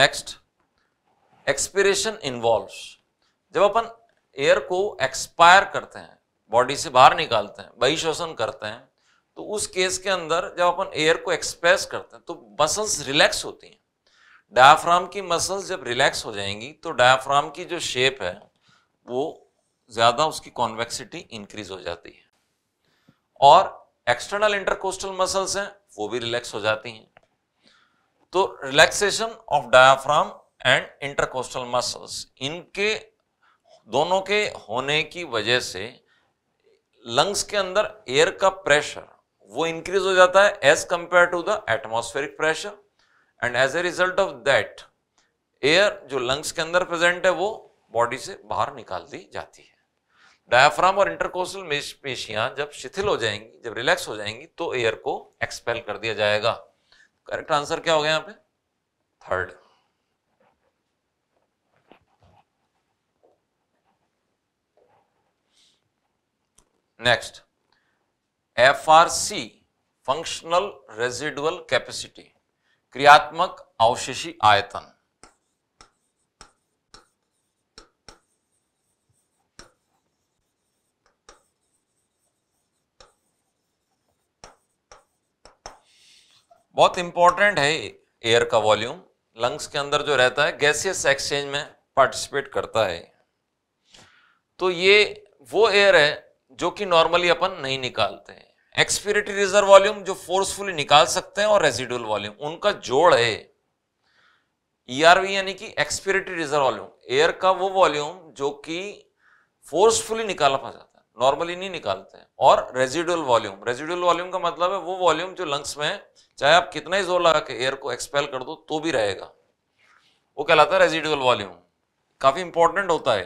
नेक्स्ट एक्सपीरेशन इन्वॉल्व जब अपन एयर को एक्सपायर करते हैं बॉडी से बाहर निकालते हैं बहिश्वसन करते हैं तो उस केस के अंदर जब अपन एयर को एक्सप्रेस करते हैं तो मसल्स रिलैक्स होती हैं डायाफ्राम की मसल्स जब रिलैक्स हो जाएंगी तो डायाफ्राम की जो शेप है वो ज़्यादा उसकी कॉन्वेक्सिटी इंक्रीज हो जाती है और एक्सटर्नल इंटरकोस्टल मसल्स हैं वो भी रिलैक्स हो जाती हैं तो relaxation of diaphragm and intercostal muscles इनके दोनों के होने की वजह से लंग्स के अंदर एयर का प्रेशर वो इंक्रीज हो जाता है as compare to the atmospheric pressure and as a result of that air जो लंग्स के अंदर प्रेजेंट है वो बॉडी से बाहर निकाल दी जाती है डायफ्राम और इंटरकोसल पेशियां जब शिथिल हो जाएंगी जब रिलैक्स हो जाएंगी तो एयर को एक्सपेल कर दिया जाएगा करेक्ट आंसर क्या हो गया यहाँ पे third next F R C functional residual capacity क्रियात्मक अवशेषी आयतन बहुत इंपॉर्टेंट है एयर का वॉल्यूम लंग्स के अंदर जो रहता है गैसियस एक्सचेंज में पार्टिसिपेट करता है तो ये वो एयर है जो कि नॉर्मली अपन नहीं निकालते हैं एक्सपिरेटरी रिजर्व वॉल्यूम जो फोर्सफुली निकाल सकते हैं और रेजिडुअल वॉल्यूम उनका जोड़ है ईआरवी e यानी कि एक्सपिरेटरी रिजर्व वॉल्यूम एयर का वो वॉल्यूम जो कि फोर्सफुली निकाला पा जाता है नॉर्मली नहीं निकालते हैं और रेजिडुअल वॉल्यूम रेजिडुअल वॉल्यूम का मतलब है वो वॉल्यूम जो लंग्स में चाहे आप कितना ही जोर लगा के एयर को एक्सपेल कर दो तो भी रहेगा वो कहलाता है रेजिडुअल वॉल्यूम काफी इंपॉर्टेंट होता है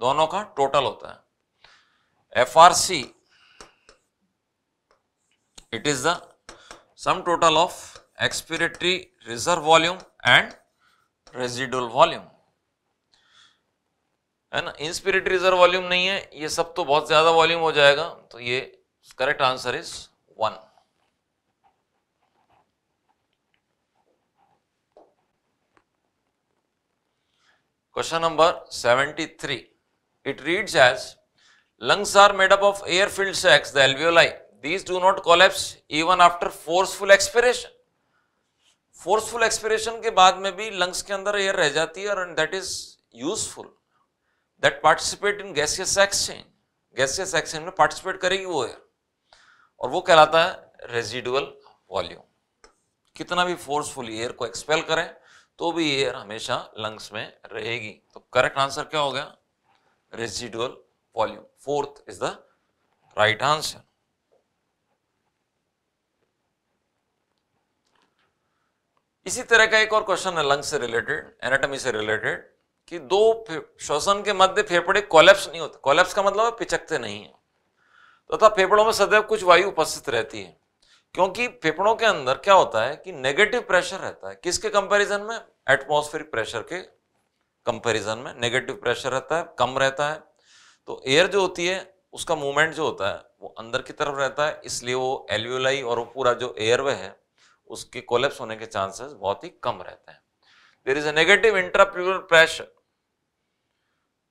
दोनों का टोटल होता है F R C it is the sum total of expiratory reserve volume and residual volume है ना इंस्पिरेटरी रिजर्व वॉल्यूम नहीं है ये सब तो बहुत ज्यादा वॉल्यूम हो जाएगा तो ये correct answer is one question number seventy three it reads as lungs are made up of air filled sacs the alveoli these do not collapse even after forceful expiration forceful expiration के बाद में भी लंग्स के अंदर एयर रह जाती है और that is useful that participate in gaseous exchange. Gaseous exchange में पार्टिसिपेट करेगी वो एयर और वो कहलाता है रेजिडुअल वॉल्यूम कितना भी फोर्सफुल एयर को एक्सपेल करें तो भी एयर हमेशा लंग्स में रहेगी तो करेक्ट आंसर क्या हो गया residual volume fourth is the right answer इसी तरह का एक और क्वेश्चन है लंग से रिलेटेड एनाटॉमी से रिलेटेड कि दो श्वसन के मध्य फेफड़े कोलेप्स नहीं होते कोलेप्स का मतलब पिचकते नहीं है तथा तो फेफड़ों में सदैव कुछ वायु उपस्थित रहती है क्योंकि फेफड़ों के अंदर क्या होता है कि नेगेटिव प्रेशर रहता है किसके कंपैरिजन में एटमोस्फेरिक प्रेशर के कंपैरिजन में नेगेटिव प्रेशर रहता है कम रहता है तो एयर जो होती है उसका मूवमेंट जो होता है वो अंदर की तरफ रहता है इसलिए वो एल्यूलाई और वो पूरा जो एयरवे है उसके कोलेप्स होने के चांसेस बहुत ही कम रहते हैं there is negative negative intrapleural pressure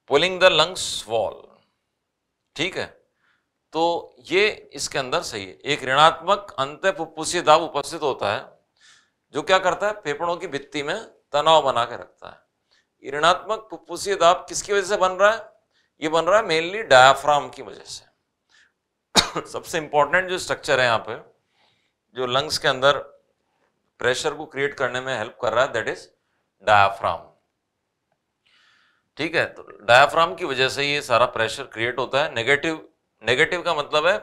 pulling the lungs wall ठीक है तो ये इसके अंदर सही है एक ऋणात्मक अंत फुप्पूसी दाब उपस्थित होता है जो क्या करता है फेफड़ों की भित्ति में तनाव बना के रखता है ऋणात्मक फुप्पूसी दाब किसकी वजह से बन रहा है ये बन रहा है मेनली डायाफ्राम की वजह से सबसे इंपॉर्टेंट जो स्ट्रक्चर है यहाँ पे जो लंग्स के अंदर प्रेशर को क्रिएट करने में हेल्प कर रहा है दैट इज डायाफ्राम ठीक है तो डायाफ्राम की वजह से ये सारा प्रेशर क्रिएट होता है नेगेटिव नेगेटिव का मतलब है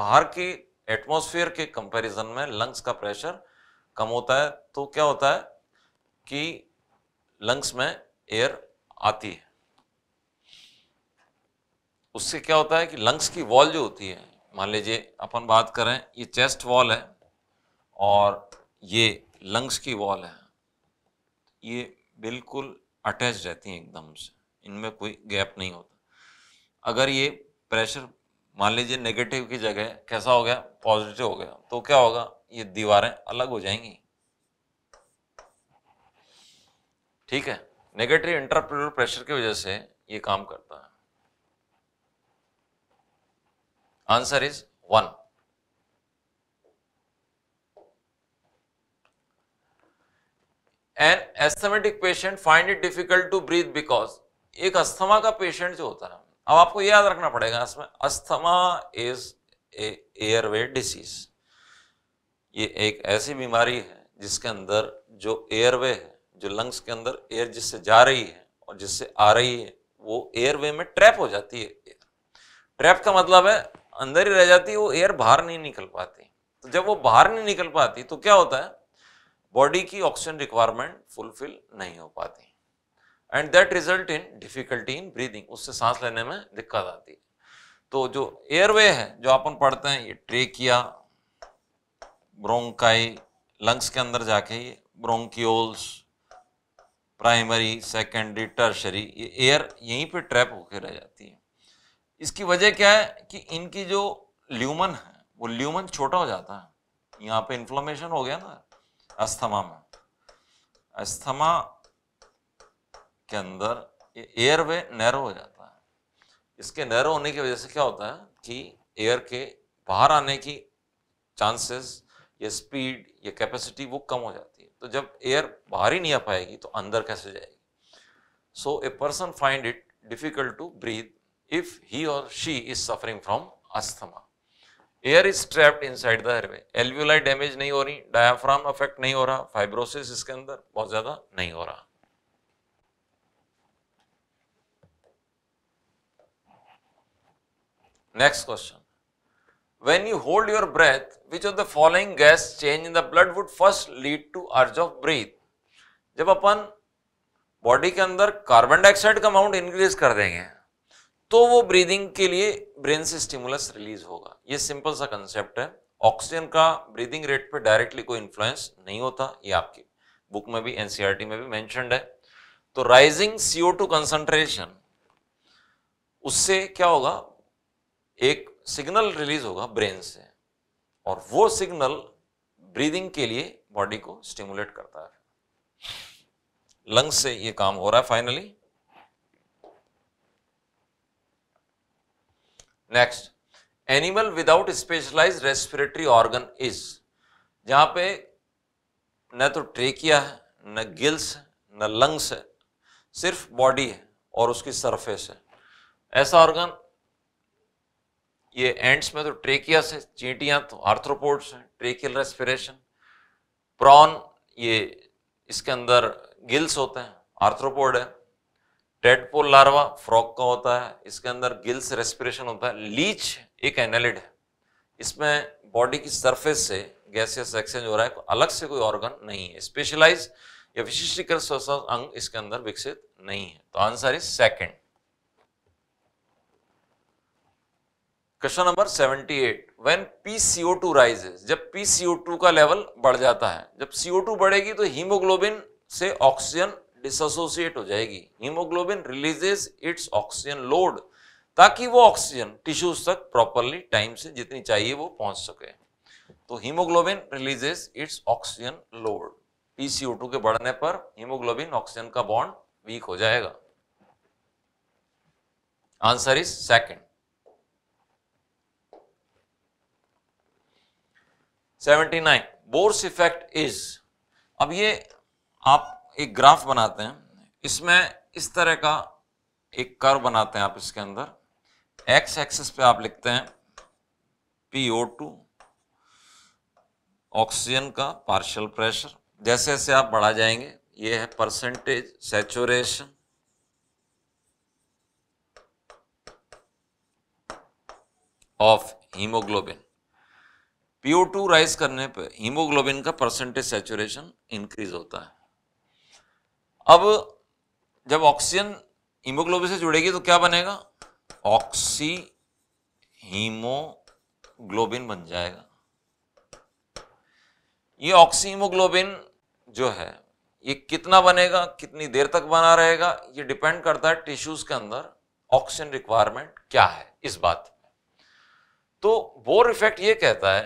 बाहर की एटमॉस्फेयर के कंपैरिजन में लंग्स का प्रेशर कम होता है तो क्या होता है कि लंग्स में एयर आती है उससे क्या होता है कि लंग्स की वॉल जो होती है मान लीजिए अपन बात करें ये चेस्ट वॉल है और ये लंग्स की वॉल है ये बिल्कुल अटैच रहती हैं एकदम से इनमें कोई गैप नहीं होता अगर ये प्रेशर मान लीजिए नेगेटिव की जगह कैसा हो गया पॉजिटिव हो गया तो क्या होगा ये दीवारें अलग हो जाएंगी ठीक है नेगेटिव इंटरप्रेटर प्रेशर की वजह से ये काम करता है answer is one an asthmatic patient find it difficult to breathe because एक अस्थमा का पेशेंट जो होता है अब आपको याद रखना पड़ेगा इसमें अस्थमा इज एयरवे डिसीज ये एक ऐसी बीमारी है जिसके अंदर जो एयरवे है जो लंग्स के अंदर एयर जिससे जा रही है और जिससे आ रही है वो एयरवे में ट्रैप हो जाती है एयर ट्रैप का मतलब है अंदर ही रह जाती है वो एयर बाहर नहीं निकल पाती तो जब वो बाहर नहीं निकल पाती तो क्या होता है बॉडी की ऑक्सीजन रिक्वायरमेंट फुलफिल नहीं हो पाती and that result in difficulty in breathing उससे सांस लेने में दिक्कत आती है तो जो एयरवे है जो अपन पढ़ते हैं ये ट्रेकिया ब्रोंकाई लंग्स के अंदर जाके ये ब्रोंकियोल्स प्राइमरी सेकेंडरी टर्शरी ये एयर यहीं पे ट्रैप होकर रह जाती है इसकी वजह क्या है कि इनकी जो ल्यूमन है वो ल्यूमन छोटा हो जाता है यहाँ पे इन्फ्लोमेशन हो गया ना अस्थमा में अस्थमा के अंदर वे नैरो हो जाता है इसके नैरो होने की वजह से क्या होता है कि एयर के बाहर आने की चांसेस या स्पीड या कैपेसिटी वो कम हो जाती है तो जब एयर बाहर ही नहीं आ पाएगी तो अंदर कैसे जाएगी so a person find it difficult to breathe if he और she is suffering from asthma air is trapped side the airway alveoli damage नहीं हो रही डायाफ्राम अफेक्ट नहीं हो रहा फाइब्रोसिस इसके अंदर बहुत ज्यादा नहीं हो रहा next question when you hold your breath which of the following gas change in the blood would first lead to urge of breathe जब अपन बॉडी के अंदर कार्बन डाइऑक्साइड का अमाउंट इंक्रीज कर देंगे तो वो ब्रीदिंग के लिए ब्रेन से स्टिमुलस रिलीज होगा ये सिंपल सा कंसेप्ट है ऑक्सीजन का ब्रीदिंग रेट पे डायरेक्टली कोई इन्फ्लुएंस नहीं होता ये आपकी बुक में भी एनसीईआरटी e में भी मैं है तो राइजिंग सीओ टू कंसंट्रेशन उससे क्या होगा एक सिग्नल रिलीज होगा ब्रेन से और वो सिग्नल ब्रीदिंग के लिए बॉडी को स्टिमुलेट करता है लंग्स से ये काम हो रहा है finally next animal without specialise respiratory organ is जहाँ पे न तो ट्रेकिया है न गिल्स न लंग्स है सिर्फ बॉडी है और उसकी सरफेस है ऐसा ऑर्गन ये एंड्स में तो ट्रेकिया से चींटियाँ तो आर्थ्रोपोड्स हैं ट्रेकियल रेस्पिरेशन प्रॉन ये इसके अंदर गिल्स होते हैं आर्थ्रोपोड है टेटपोल लार्वा फ्रॉक का होता है इसके अंदर गिल्स रेस्पिरेशन होता है लीच एक एनालिड है इसमें बॉडी की सरफेस से गैसियस एक्सचेंज हो रहा है अलग से कोई ऑर्गन नहीं है स्पेशलाइज या विशिष्टीकृत श्वसन अंग इसके अंदर विकसित नहीं है तो answer is second question number 78 when PCO2 rises जब PCO2 का लेवल बढ़ जाता है जब CO2 बढ़ेगी तो हीमोग्लोबिन से ऑक्सीजन डिसोसिएट हो जाएगी haemoglobin releases its oxygen load ताकि वो ऑक्सीजन टिश्यूज तक प्रॉपरली टाइम से जितनी चाहिए वो पहुंच सके तो haemoglobin releases its oxygen load PCO के बढ़ने पर हीमोग्लोबिन ऑक्सीजन का बॉन्ड वीक हो जाएगा answer is second seventy nine Bohr's effect is अब ये आप एक ग्राफ बनाते हैं इसमें इस तरह का एक कर्व बनाते हैं आप इसके अंदर एक्स एक्सिस पे आप लिखते हैं पी ओ टू ऑक्सीजन का पार्शियल प्रेशर जैसे जैसे आप बढ़ा जाएंगे ये है percentage saturation of haemoglobin PO two rise करने पर हीमोग्लोबिन का परसेंटेज सेचुरेशन इंक्रीज होता है अब जब ऑक्सीजन हीमोग्लोबिन से जुड़ेगी तो क्या बनेगा ऑक्सी हीमोग्लोबिन बन जाएगा ये ऑक्सी हीमोग्लोबिन जो है ये कितना बनेगा कितनी देर तक बना रहेगा ये डिपेंड करता है टिश्यूज के अंदर ऑक्सीजन रिक्वायरमेंट क्या है इस बात तो बोर इफेक्ट ये कहता है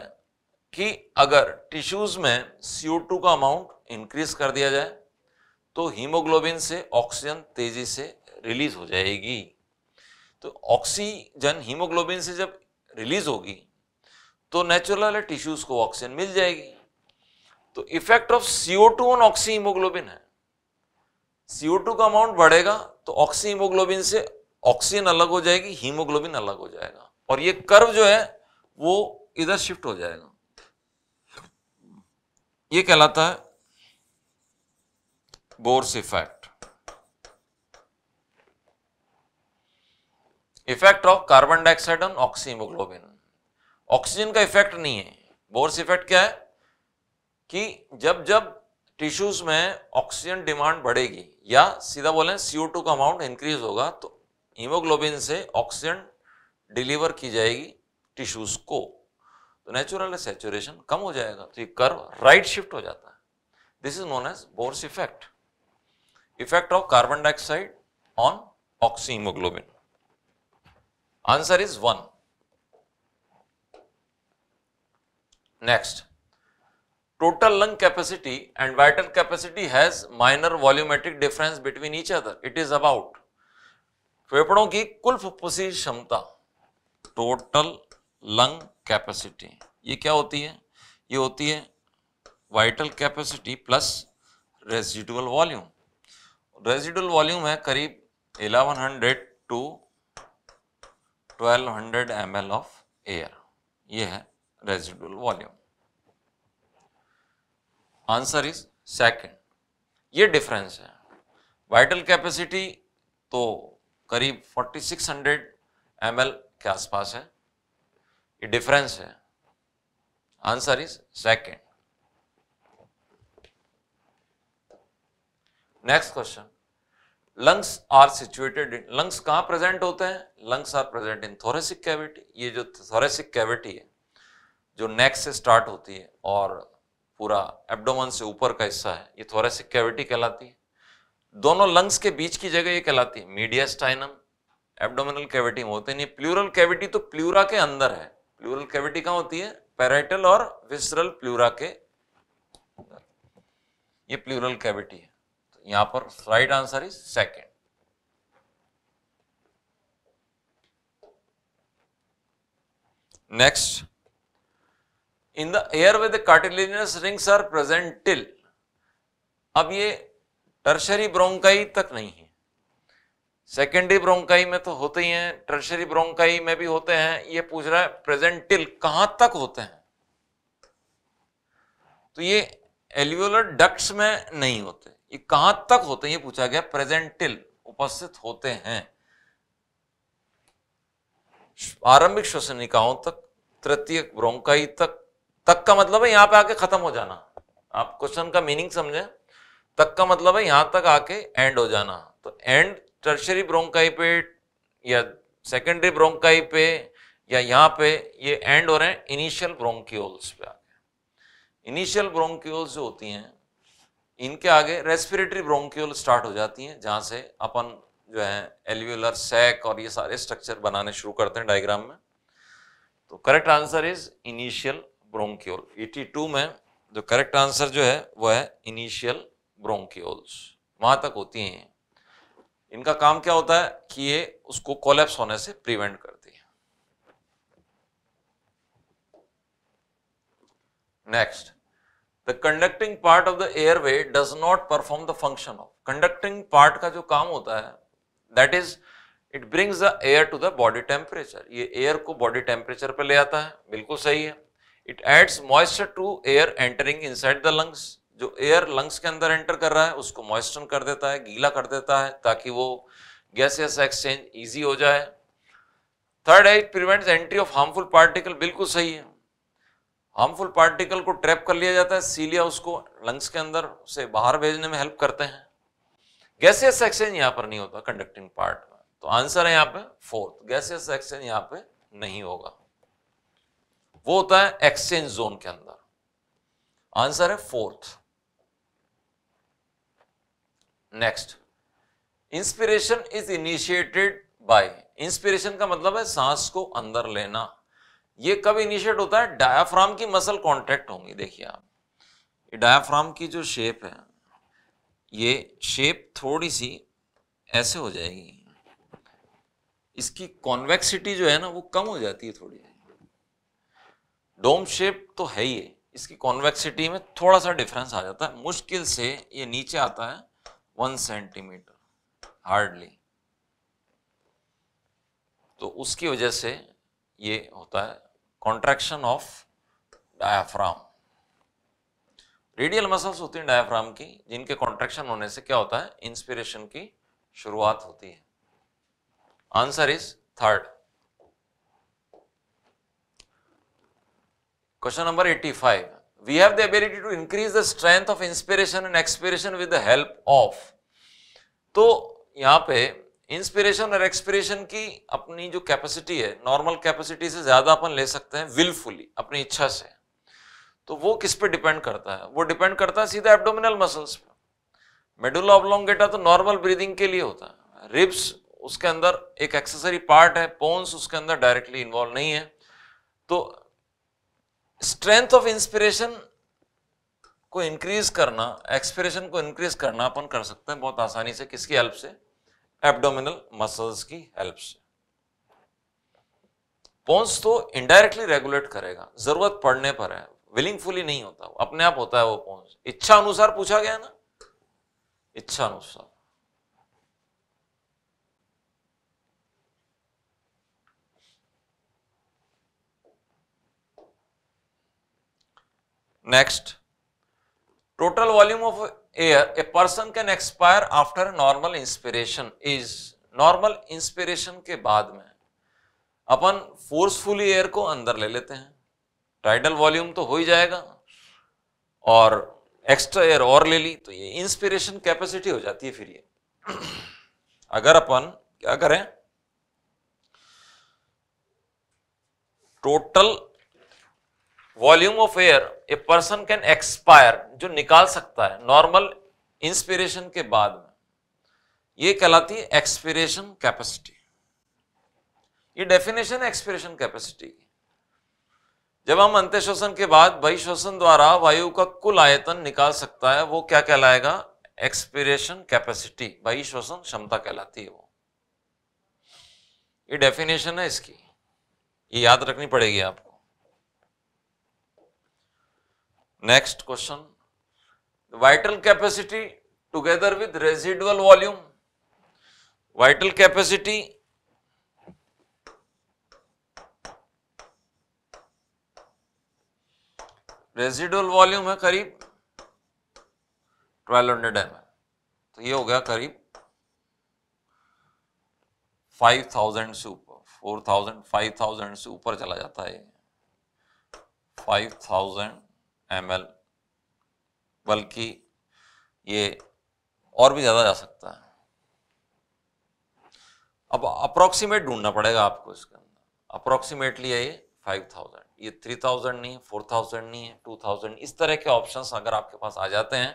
कि अगर टिश्यूज में CO2 का अमाउंट इंक्रीज कर दिया जाए तो हीमोग्लोबिन से ऑक्सीजन तेजी से रिलीज हो जाएगी तो ऑक्सीजन हीमोग्लोबिन से जब रिलीज होगी तो नेचुरल टिश्यूज को ऑक्सीजन मिल जाएगी तो effect of CO two on oxy haemoglobin है सीओ टू का अमाउंट बढ़ेगा तो ऑक्सी हीमोग्लोबिन से ऑक्सीजन अलग हो जाएगी हीमोग्लोबिन अलग हो जाएगा और ये कर्व जो है वो इधर शिफ्ट हो जाएगा ये कहलाता है Bohr's effect effect of carbon dioxide on oxyhaemoglobin oxygen का इफेक्ट नहीं है बोर्स इफेक्ट क्या है कि जब जब टिश्यूज में ऑक्सीजन डिमांड बढ़ेगी या सीधा बोले सीओ टू का अमाउंट इंक्रीज होगा तो हीमोग्लोबिन से ऑक्सीजन डिलीवर की जाएगी टिश्यूज को तो नेचुरल सेचुरेशन कम हो जाएगा तो ये कर्व राइट शिफ्ट हो जाता है this is known as Bohr's effect effect of carbon dioxide on oxyhemoglobin? Answer is 1. Next, total lung capacity and vital capacity has minor volumetric difference between each other. It is about फेफड़ों की कुल फुफ्फुसी क्षमता टोटल लंग कैपेसिटी ये क्या होती है ये होती है vital capacity plus residual volume residual volume है करीब 1100 टू 1200 एमएल ऑफ एयर ये है residual volume answer is second ये डिफरेंस है वाइटल कैपेसिटी तो करीब 4600 एमएल के आसपास है ये डिफरेंस है answer is second next question lungs are situated in lungs कहाँ प्रेजेंट होते हैं lungs are present in thoracic cavity ये जो थोरेसिक कैविटी है जो नेक से स्टार्ट होती है और पूरा एब्डोमन से ऊपर का हिस्सा है ये थोरेसिक कैविटी कहलाती है दोनों लंग्स के बीच की जगह ये कहलाती है मीडिया स्टाइनम एबडोमिनल कैविटी में होते हैं प्लूरल कैविटी तो प्लूरा के अंदर है प्लूरल कैविटी कहाँ होती है पैराइटल और विसरल प्लूरा के ये प्लूरल कैविटी है यहां पर right answer is second next in the air with cartilaginous rings are present till अब ये टर्शरी ब्रोंकाई तक नहीं है सेकेंडरी ब्रोंकाई में तो होते ही हैं टर्शरी ब्रोंकाई में भी होते हैं ये पूछ रहा है प्रेजेंट टिल कहां तक होते हैं तो ये एल्यूलर डक्ट्स में नहीं होते ये कहां तक होते हैं ये पूछा गया प्रेजेंटिल उपस्थित होते हैं आरंभिक श्वसनिकाओं तक तृतीय ब्रोंकाई तक तक का मतलब है यहां पे आके खत्म हो जाना आप क्वेश्चन का मीनिंग समझे तक का मतलब है यहां तक आके एंड हो जाना तो एंड टर्शरी ब्रोंकाई पे या सेकेंडरी ब्रोंकाई पे या यहां पे ये एंड हो रहे हैं इनिशियल ब्रोंक्यूल्स पे आके इनिशियल ब्रोंक्यूल्स जो होती हैं इनके आगे रेस्पिरेटरी ब्रोंक्यूल स्टार्ट हो जाती हैं जहाँ से अपन जो है एल्यूलर सैक और ये सारे स्ट्रक्चर बनाने शुरू करते हैं डायग्राम में तो correct answer is initial bronchiole 82 में जो करेक्ट आंसर जो है वो है इनिशियल ब्रोंक्यूल्स वहाँ तक होती हैं इनका काम क्या होता है कि ये उसको कोलेप्स होने से प्रिवेंट करती है next the conducting part of the airway does not perform the function of conducting part का जो काम होता है that is it brings the air to the body temperature ये एयर को बॉडी टेम्परेचर पर ले आता है बिल्कुल सही है it adds moisture to air entering in side the lungs जो एयर लंग्स के अंदर एंटर कर रहा है उसको मॉइस्टर कर देता है गीला कर देता है ताकि वो गैस गैस एक्सचेंज ईजी हो जाए थर्ड है it prevents entry of harmful particle बिल्कुल सही है हार्मफुल पार्टिकल को ट्रैप कर लिया जाता है सीलिया उसको लंग्स के अंदर से बाहर भेजने में हेल्प करते हैं गैसियस एक्सचेंज यहां पर नहीं होता कंडक्टिंग पार्ट में तो आंसर है यहां पे फोर्थ गैसियस एक्सचेंज यहां पे नहीं होगा वो होता है एक्सचेंज जोन के अंदर आंसर है fourth next inspiration is initiated by inspiration का मतलब है सांस को अंदर लेना ये कब इनिशिएट होता है डायाफ्राम की मसल कॉन्ट्रैक्ट होंगी देखिए आप डायाफ्राम की जो शेप है ये शेप थोड़ी सी ऐसे हो जाएगी इसकी कॉन्वेक्सिटी जो है ना वो कम हो जाती है थोड़ी डोम शेप तो है ही है इसकी कॉन्वेक्सिटी में थोड़ा सा डिफरेंस आ जाता है मुश्किल से ये नीचे आता है वन सेंटीमीटर हार्डली तो उसकी वजह से ये होता है contraction of diaphragm. Radial muscles होती हैं डायफ्राम की जिनके कॉन्ट्रेक्शन होने से क्या होता है इंस्पिरेशन की शुरुआत होती है answer is third question number 85 we have the ability to increase the strength of inspiration and expiration with the help of तो यहाँ पे इंस्पिरेशन और एक्सपिरेशन की अपनी जो कैपेसिटी है नॉर्मल कैपेसिटी से ज़्यादा अपन ले सकते हैं विलफुली अपनी इच्छा से तो वो किस पे डिपेंड करता है वो डिपेंड करता है सीधा एब्डोमिनल मसल्स पे मेडुला ऑब्लोंगेटा तो नॉर्मल ब्रीदिंग के लिए होता है रिब्स उसके अंदर एक एक्सेसरी पार्ट है पोन्स उसके अंदर डायरेक्टली इन्वॉल्व नहीं है तो स्ट्रेंथ ऑफ इंस्पिरेशन को इंक्रीज करना एक्सपिरेशन को इंक्रीज करना अपन कर सकते हैं बहुत आसानी से किसकी हेल्प से एब्डोमिनल मसल्स की हेल्प से पोन्स तो इनडायरेक्टली रेगुलेट करेगा जरूरत पड़ने पर है विलिंगफुली नहीं होता अपने आप होता है वो पोन्स इच्छा अनुसार पूछा गया ना इच्छा अनुसार next total volume of air, a person can expire after normal inspiration is normal inspiration के बाद में अपन फोर्सफुली एयर को अंदर ले लेते हैं टाइडल वॉल्यूम तो हो ही जाएगा और एक्स्ट्रा एयर और ले ली तो ये इंस्पिरेशन कैपेसिटी हो जाती है फिर ये अगर अपन क्या करें total volume of air a person can expire जो निकाल सकता है नॉर्मल इंस्पिरेशन के बाद में ये कहलाती है एक्सपिरेशन कैपेसिटी ये डेफिनेशन है एक्सपिरेशन कैपेसिटी की जब हम अंत्य श्वसन के बाद वही श्वसन द्वारा वायु का कुल आयतन निकाल सकता है वो क्या कहलाएगा एक्सपिरेशन कैपेसिटी बही श्वसन क्षमता कहलाती है वो ये डेफिनेशन है इसकी ये याद रखनी पड़ेगी आपको Next question. The vital capacity together with residual volume. Vital capacity residual volume है करीब 1200 एम तो ये हो गया करीब 5000 से ऊपर 4000 5000 से ऊपर चला जाता है 5000 एल बल्कि ये और भी ज़्यादा जा सकता है अब अप्रोक्सीमेट ढूंढना पड़ेगा आपको इसके अंदर अप्रोक्सीमेटली है ये फाइव थाउजेंड ये थ्री थाउजेंड नहीं है फोर थाउजेंड नहीं है टू थाउजेंड इस तरह के ऑप्शंस अगर आपके पास आ जाते हैं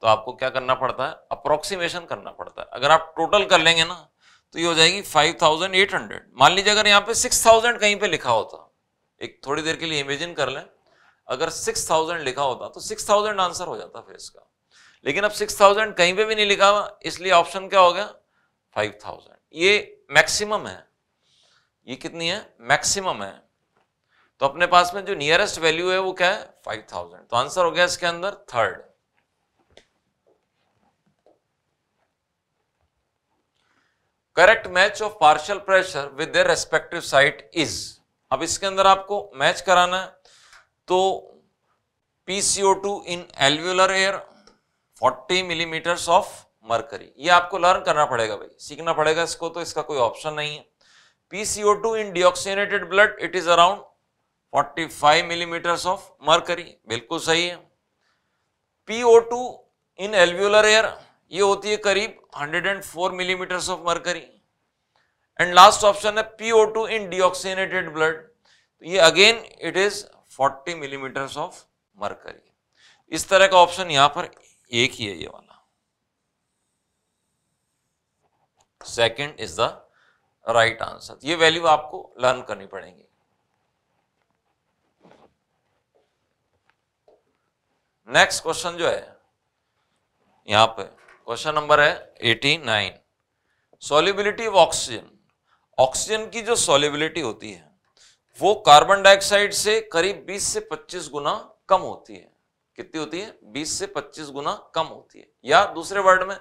तो आपको क्या करना पड़ता है अप्रोक्सीमेशन करना पड़ता है अगर आप टोटल कर लेंगे ना तो ये हो जाएगी फाइव थाउजेंड एट हंड्रेड मान लीजिए अगर यहाँ पे सिक्स थाउजेंड कहीं पे लिखा होता एक थोड़ी देर के लिए इमेजिन कर लें अगर सिक्स थाउजेंड लिखा होता तो सिक्स थाउजेंड आंसर हो जाता फिर इसका लेकिन अब सिक्स थाउजेंड कहीं पे भी नहीं लिखा हुआ इसलिए ऑप्शन क्या हो गया फाइव थाउजेंड ये मैक्सिमम है ये कितनी है मैक्सिमम है तो अपने पास में जो नियरेस्ट वैल्यू है वो क्या है फाइव थाउजेंड तो आंसर हो गया इसके अंदर third correct match of partial pressure with their respective site is अब इसके अंदर आपको मैच कराना है तो two in alveolar air forty millimetres of mercury ये आपको लर्न करना पड़ेगा भाई सीखना पड़ेगा इसको तो इसका कोई ऑप्शन नहीं है two in deoxygenated blood it is around 45 millimetres of mercury बिल्कुल सही है PO2 इन एल्वुलर एयर ये होती है करीब hundred and four millimetre of mercury and last option है टू इन डिऑक्सीनेटेड ब्लड ये again it is forty millimetres of mercury इस तरह का ऑप्शन यहां पर एक ही है ये वाला second is the right answer ये वैल्यू आपको लर्न करनी पड़ेगी नेक्स्ट क्वेश्चन जो है यहां पे क्वेश्चन नंबर है nine solubility of oxygen oxygen की जो सोलिबिलिटी होती है वो कार्बन डाइऑक्साइड से करीब 20 से 25 गुना कम होती है कितनी होती है 20 से 25 गुना कम होती है या दूसरे वर्ड में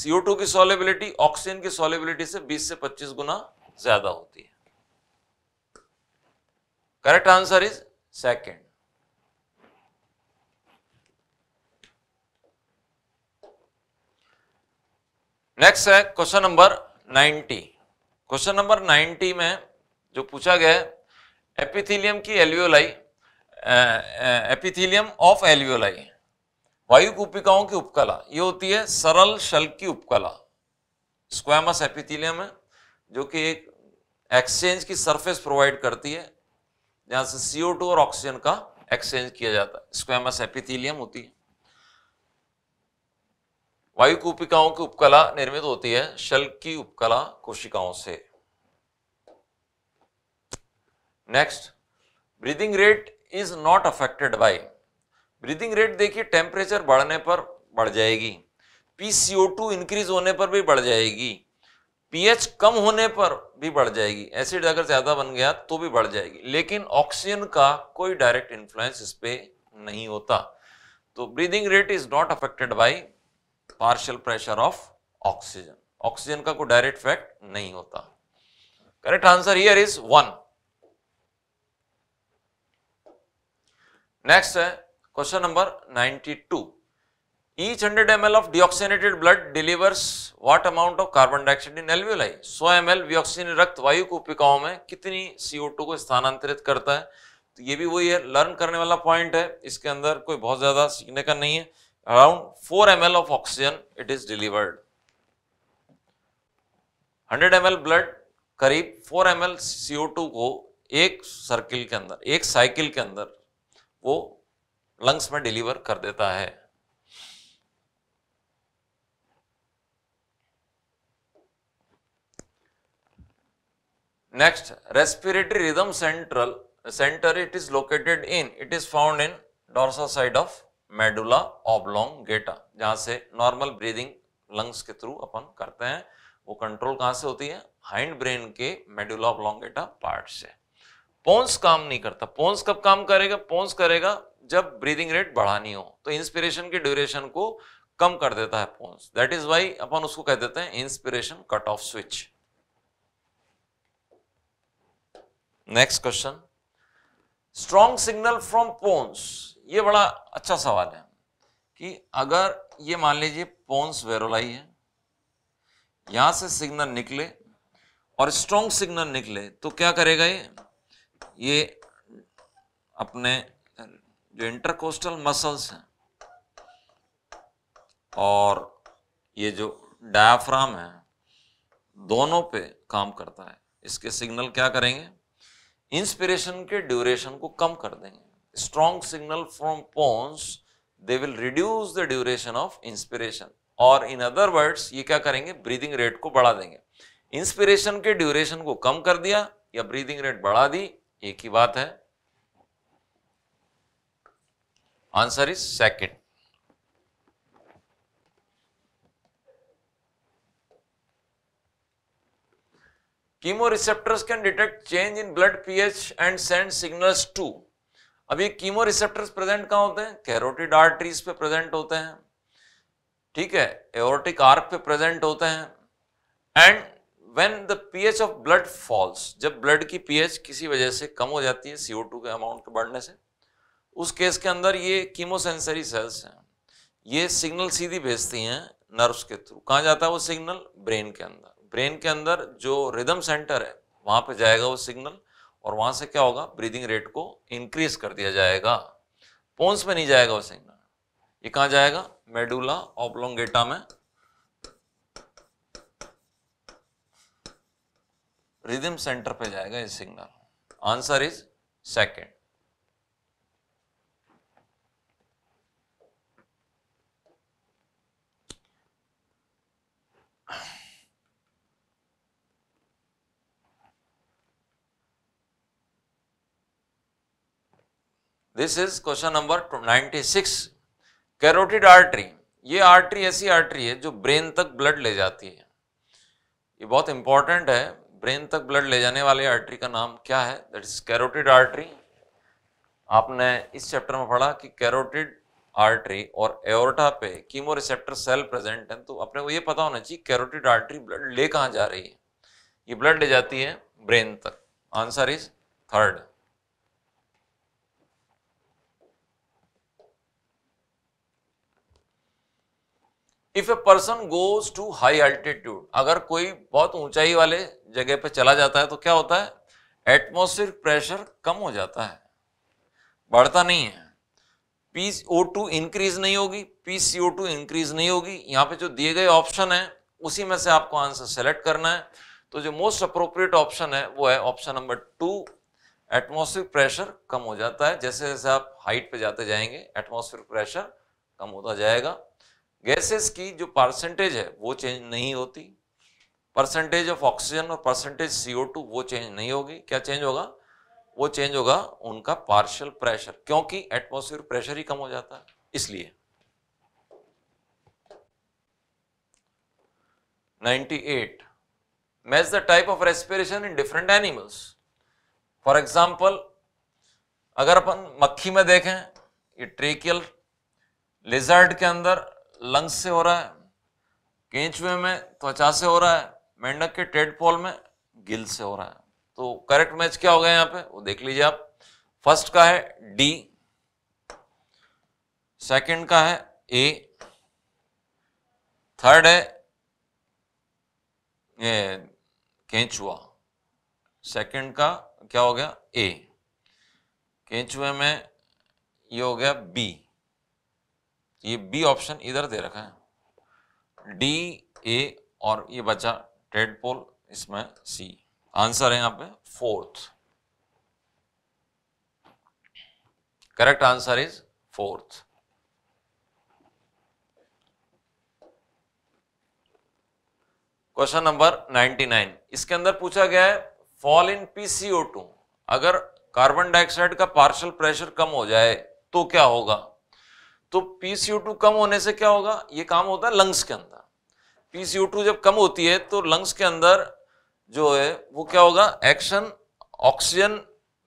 CO2 की सोलिबिलिटी ऑक्सीजन की सोलिबिलिटी से 20 से 25 गुना ज्यादा होती है correct answer is second next है क्वेश्चन नंबर 90 क्वेश्चन नंबर 90 में जो पूछा गया है एपिथीलियम की एल्वियोलाई एपिथीलियम ऑफ एल्वियोलाई वायु कूपिकाओं की उपकला ये होती है सरल शल की उपकला स्क्वामस एपिथीलियम है जो कि एक एक्सचेंज की सरफेस प्रोवाइड करती है जहाँ से सीओ टू और ऑक्सीजन का एक्सचेंज किया जाता है स्क्वेमस एपिथीलियम होती है वायु कूपिकाओं की उपकला निर्मित होती है शल की उपकला कोशिकाओं से next breathing rate is not affected by breathing rate देखिए टेम्परेचर बढ़ने पर बढ़ जाएगी पी टू इंक्रीज होने पर भी बढ़ जाएगी पीएच कम होने पर भी बढ़ जाएगी एसिड अगर ज़्यादा बन गया तो भी बढ़ जाएगी लेकिन ऑक्सीजन का कोई डायरेक्ट इन्फ्लुएंस इस पर नहीं होता तो breathing rate is not affected by partial pressure of oxygen oxygen का कोई डायरेक्ट इफेक्ट नहीं होता correct answer here is one next है question number 92 each 100 ML of deoxygenated blood delivers what amount of carbon dioxide in alveoli 100 ML वियोक्सीन रक्त वायु कोशिकाओं में कितनी CO2 को स्थानांतरित करता है तो ये भी वही है लर्न करने वाला पॉइंट है इसके अंदर कोई बहुत ज्यादा सीखने का नहीं है around 4 ML of oxygen it is delivered 100 ML blood करीब 4 एमएल CO2 को एक सर्किल के अंदर एक साइकिल के अंदर वो लंग्स में डिलीवर कर देता है next respiratory rhythm central centre it is located in it is found in dorsal side of medulla oblongata जहां से नॉर्मल ब्रीदिंग लंग्स के थ्रू अपन करते हैं वो कंट्रोल कहां से होती है हाइंड ब्रेन के मेडुला ऑबलोंग गेटा पार्ट से पोन्स काम नहीं करता पोन्स कब काम करेगा पोन्स करेगा जब ब्रीदिंग रेट बढ़ानी हो तो इंस्पिरेशन के ड्यूरेशन को कम कर देता है पोन्स दैट इज वाई अपन उसको कह देते हैं inspiration cut off switch next question strong signal from pons ये बड़ा अच्छा सवाल है कि अगर ये मान लीजिए पोन्स वेरोलाई है यहां से सिग्नल निकले और स्ट्रॉन्ग सिग्नल निकले तो क्या करेगा ये ये अपने जो इंटरकोस्टल मसल्स हैं और ये जो डायाफ्राम है दोनों पे काम करता है इसके सिग्नल क्या करेंगे इंस्पिरेशन के ड्यूरेशन को कम कर देंगे strong signal from pons they will reduce the duration of inspiration और इन अदर वर्ड्स ये क्या करेंगे ब्रीदिंग रेट को बढ़ा देंगे इंस्पिरेशन के ड्यूरेशन को कम कर दिया या ब्रीदिंग रेट बढ़ा दी एक ही बात है answer is second receptors can detect change in blood pH and send signals to अब ये रिसेप्टर्स प्रेजेंट कहां होते हैं कैरोटिड आर्टरीज पे प्रेजेंट होते हैं ठीक है एओर्टिक आर्क पे प्रेजेंट होते हैं and when the P H of blood falls जब ब्लड की पी एच किसी वजह से कम हो जाती है टू के अमाउंट के बढ़ने से उस केस के अंदर ये कीमोसेंसरी सेल्स हैं ये सिग्नल सीधी भेजती हैं नर्व्स के थ्रू कहाँ जाता है वो सिग्नल ब्रेन के अंदर ब्रेन के अंदर जो रिदम सेंटर है वहाँ पे जाएगा वो सिग्नल और वहाँ से क्या होगा ब्रीदिंग रेट को इंक्रीज कर दिया जाएगा पोन्स में नहीं जाएगा वो सिग्नल ये कहाँ जाएगा मेडुला ऑपलोंगेटा में रिदम सेंटर पे जाएगा ये signal answer is second this is question number 96 carotid artery ये आर्टरी ऐसी आर्टरी है जो ब्रेन तक ब्लड ले जाती है ये बहुत इंपॉर्टेंट है ब्रेन तक ब्लड ले जाने वाले आर्टरी का नाम क्या है दैट इज कैरोटिड आर्टरी आपने इस चैप्टर में पढ़ा कि कैरोटिड आर्टरी और एओर्टा पे कीमो रिसेप्टर सेल प्रेजेंट हैं तो अपने को ये पता होना चाहिए कैरोटिड आर्टरी ब्लड ले कहाँ जा रही है ये ब्लड ले जाती है ब्रेन तक answer is third if a person goes to high altitude अगर कोई बहुत ऊंचाई वाले जगह पे चला जाता है तो क्या होता है एटमोसफियर प्रेशर कम हो जाता है बढ़ता नहीं है पी ओ टू इंक्रीज नहीं होगी P C O two increase नहीं होगी यहाँ पे जो दिए गए ऑप्शन है उसी में से आपको आंसर सेलेक्ट करना है तो जो मोस्ट अप्रोप्रिएट ऑप्शन है वो है option number two atmosphere pressure कम हो जाता है जैसे जैसे आप हाइट पे जाते जाएंगे एटमोसफियर प्रेशर कम होता जाएगा गैसेस की जो परसेंटेज है वो चेंज नहीं होती परसेंटेज ऑफ ऑक्सीजन और परसेंटेज सीओ टू वो चेंज नहीं होगी क्या चेंज होगा वो चेंज होगा उनका पार्शियल प्रेशर क्योंकि एटमोसफियर प्रेशर ही कम हो जाता है इसलिए 98 measures the type of respiration in different animals for example अगर अपन मक्खी में देखें ये ट्रेकियल लिजर्ड के अंदर लंग्स से हो रहा है केंचुए में त्वचा से हो रहा है मेंढक के टेडपोल में गिल से हो रहा है तो करेक्ट मैच क्या हो गया यहां पे वो देख लीजिए आप फर्स्ट का है डी सेकंड का है ए थर्ड है ये केंचुआ सेकंड का क्या हो गया ए केंचुए में ये हो गया बी ये बी ऑप्शन इधर दे रखा है डी ए और ये बचा पोल इसमें सी आंसर है यहां पे fourth correct answer is fourth question number 99 इसके अंदर पूछा गया है फॉल इन पीसीओ टू अगर कार्बन डाइऑक्साइड का पार्शियल प्रेशर कम हो जाए तो क्या होगा तो पीसीओ टू कम होने से क्या होगा ये काम होता है लंग्स के अंदर पीसीओ टू जब कम होती है तो लंग्स के अंदर जो है वो क्या होगा action oxygen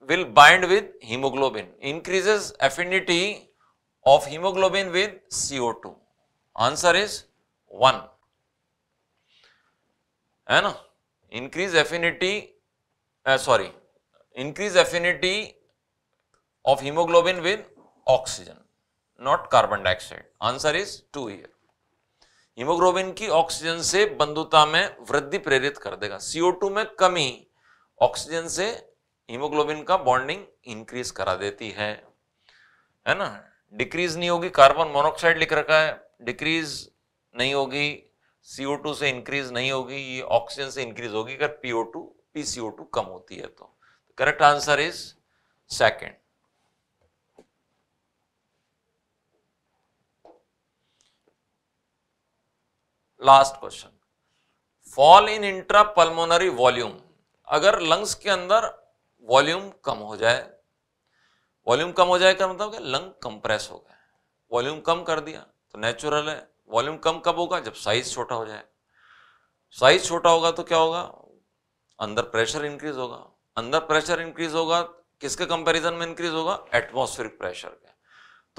will bind with haemoglobin increases affinity of haemoglobin with CO two answer is one है ना increase affinity sorry increase affinity of haemoglobin with oxygen not carbon dioxide answer is two ईयर हीमोग्लोबिन की ऑक्सीजन से बंधुता में वृद्धि प्रेरित कर देगा सीओ टू में कमी ऑक्सीजन से हीमोग्लोबिन का बॉन्डिंग इंक्रीज करा देती है है ना डिक्रीज नहीं होगी कार्बन मोनोक्साइड लिख रखा है डिक्रीज नहीं होगी सीओ टू से इंक्रीज नहीं होगी ये ऑक्सीजन से इंक्रीज होगी अगर पीओ सीओ टू कम होती है तो correct answer is second last question fall in intra pulmonary volume अगर लंग्स के अंदर वॉल्यूम कम हो जाए वॉल्यूम कम हो जाए का मतलब कि लंग कंप्रेस हो गए वॉल्यूम कम कर दिया तो नेचुरल है वॉल्यूम कम कब होगा जब साइज छोटा हो जाए साइज छोटा होगा तो क्या होगा अंदर प्रेशर इंक्रीज होगा अंदर प्रेशर इंक्रीज होगा किसके कंपैरिजन में इंक्रीज होगा एटमॉस्फेरिक प्रेशर के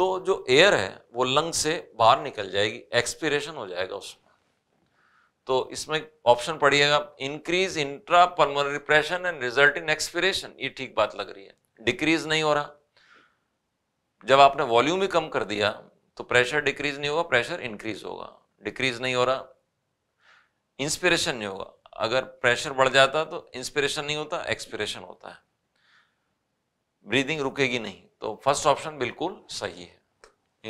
तो जो एयर है वो लंग से बाहर निकल जाएगी एक्सपीरेशन हो जाएगा उसमें तो इसमें ऑप्शन पढ़िएगा increase intra pulmonary pressure and result in expiration ये ठीक बात लग रही है डिक्रीज नहीं हो रहा जब आपने वॉल्यूम ही कम कर दिया तो प्रेशर डिक्रीज नहीं होगा प्रेशर इंक्रीज होगा डिक्रीज नहीं हो रहा इंस्पिरेशन नहीं होगा अगर प्रेशर बढ़ जाता तो इंस्पिरेशन नहीं होता एक्सपिरेशन होता है ब्रीदिंग रुकेगी नहीं तो फर्स्ट ऑप्शन बिल्कुल सही है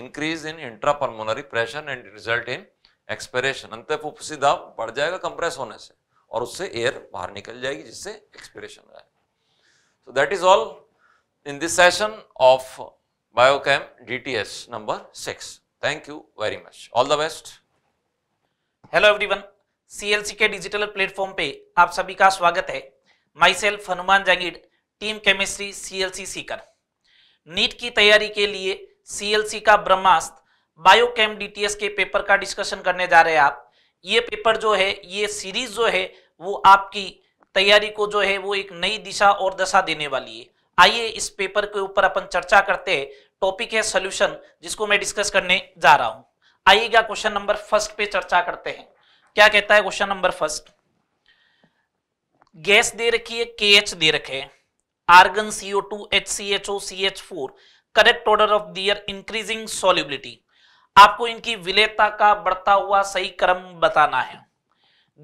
increase in intrapulmonary pressure and result in expiration अंत अंतः दाब बढ़ जाएगा कंप्रेस होने से और उससे एयर बाहर निकल जाएगी जिससे एक्सपिरेशन आए so that is all in this session of biochem DTS number six thank you very much
all the best hello everyone CLC के डिजिटल प्लेटफॉर्म पे आप सभी का स्वागत है myself Hanuman Jangid team chemistry CLC Sikar NEET की तैयारी के लिए सीएलसी का ब्रह्मास्त्र बायोकेम डीटीएस के पेपर का डिस्कशन करने जा रहे हैं आप ये पेपर जो है ये सीरीज जो है वो आपकी तैयारी को जो है वो एक नई दिशा और दशा देने वाली है आइए इस पेपर के ऊपर अपन चर्चा करते हैं टॉपिक है सोल्यूशन जिसको मैं डिस्कस करने जा रहा हूं आइएगा क्वेश्चन नंबर फर्स्ट पे चर्चा करते हैं क्या कहता है क्वेश्चन नंबर फर्स्ट गैस दे रखी है के एच दे रखे argon CO two H C H O C H four correct order of their increasing solubility आपको इनकी विलेता का बढ़ता हुआ सही क्रम बताना है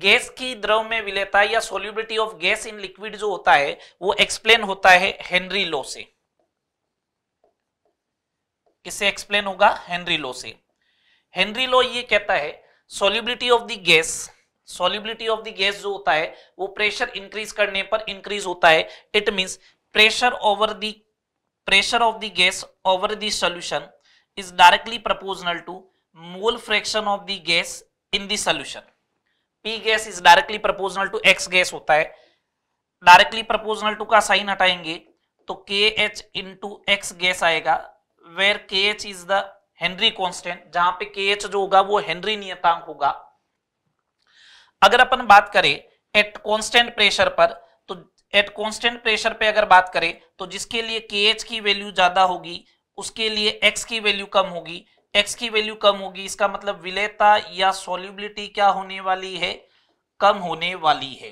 गैस की द्रव में विलेता या solubility of gas in liquid जो होता है वो एक्सप्लेन होता है हेनरी लो से किससे एक्सप्लेन होगा हेनरी लो से हेनरी लो ये कहता है solubility of the gas solubility of the gas जो होता है वो प्रेशर इंक्रीज करने पर इंक्रीज होता है it mean pressure over the pressure of the gas over the solution is directly proportional to mole fraction of the gas in the solution. P gas is directly proportional to X gas होता है डायरेक्टली प्रपोजनल टू का साइन हटाएंगे तो K H into X gas आएगा where K H is the Henry constant जहां पे के एच जो होगा वो हेनरी नियतांक होगा अगर अपन बात करें एट कांस्टेंट प्रेशर पर तो एट कांस्टेंट प्रेशर पे अगर बात करें तो जिसके लिए के एच की वैल्यू ज्यादा होगी उसके लिए एक्स की वैल्यू कम होगी एक्स की वैल्यू कम होगी इसका मतलब विलेयता या सॉल्युबिलिटी क्या होने वाली है कम होने वाली है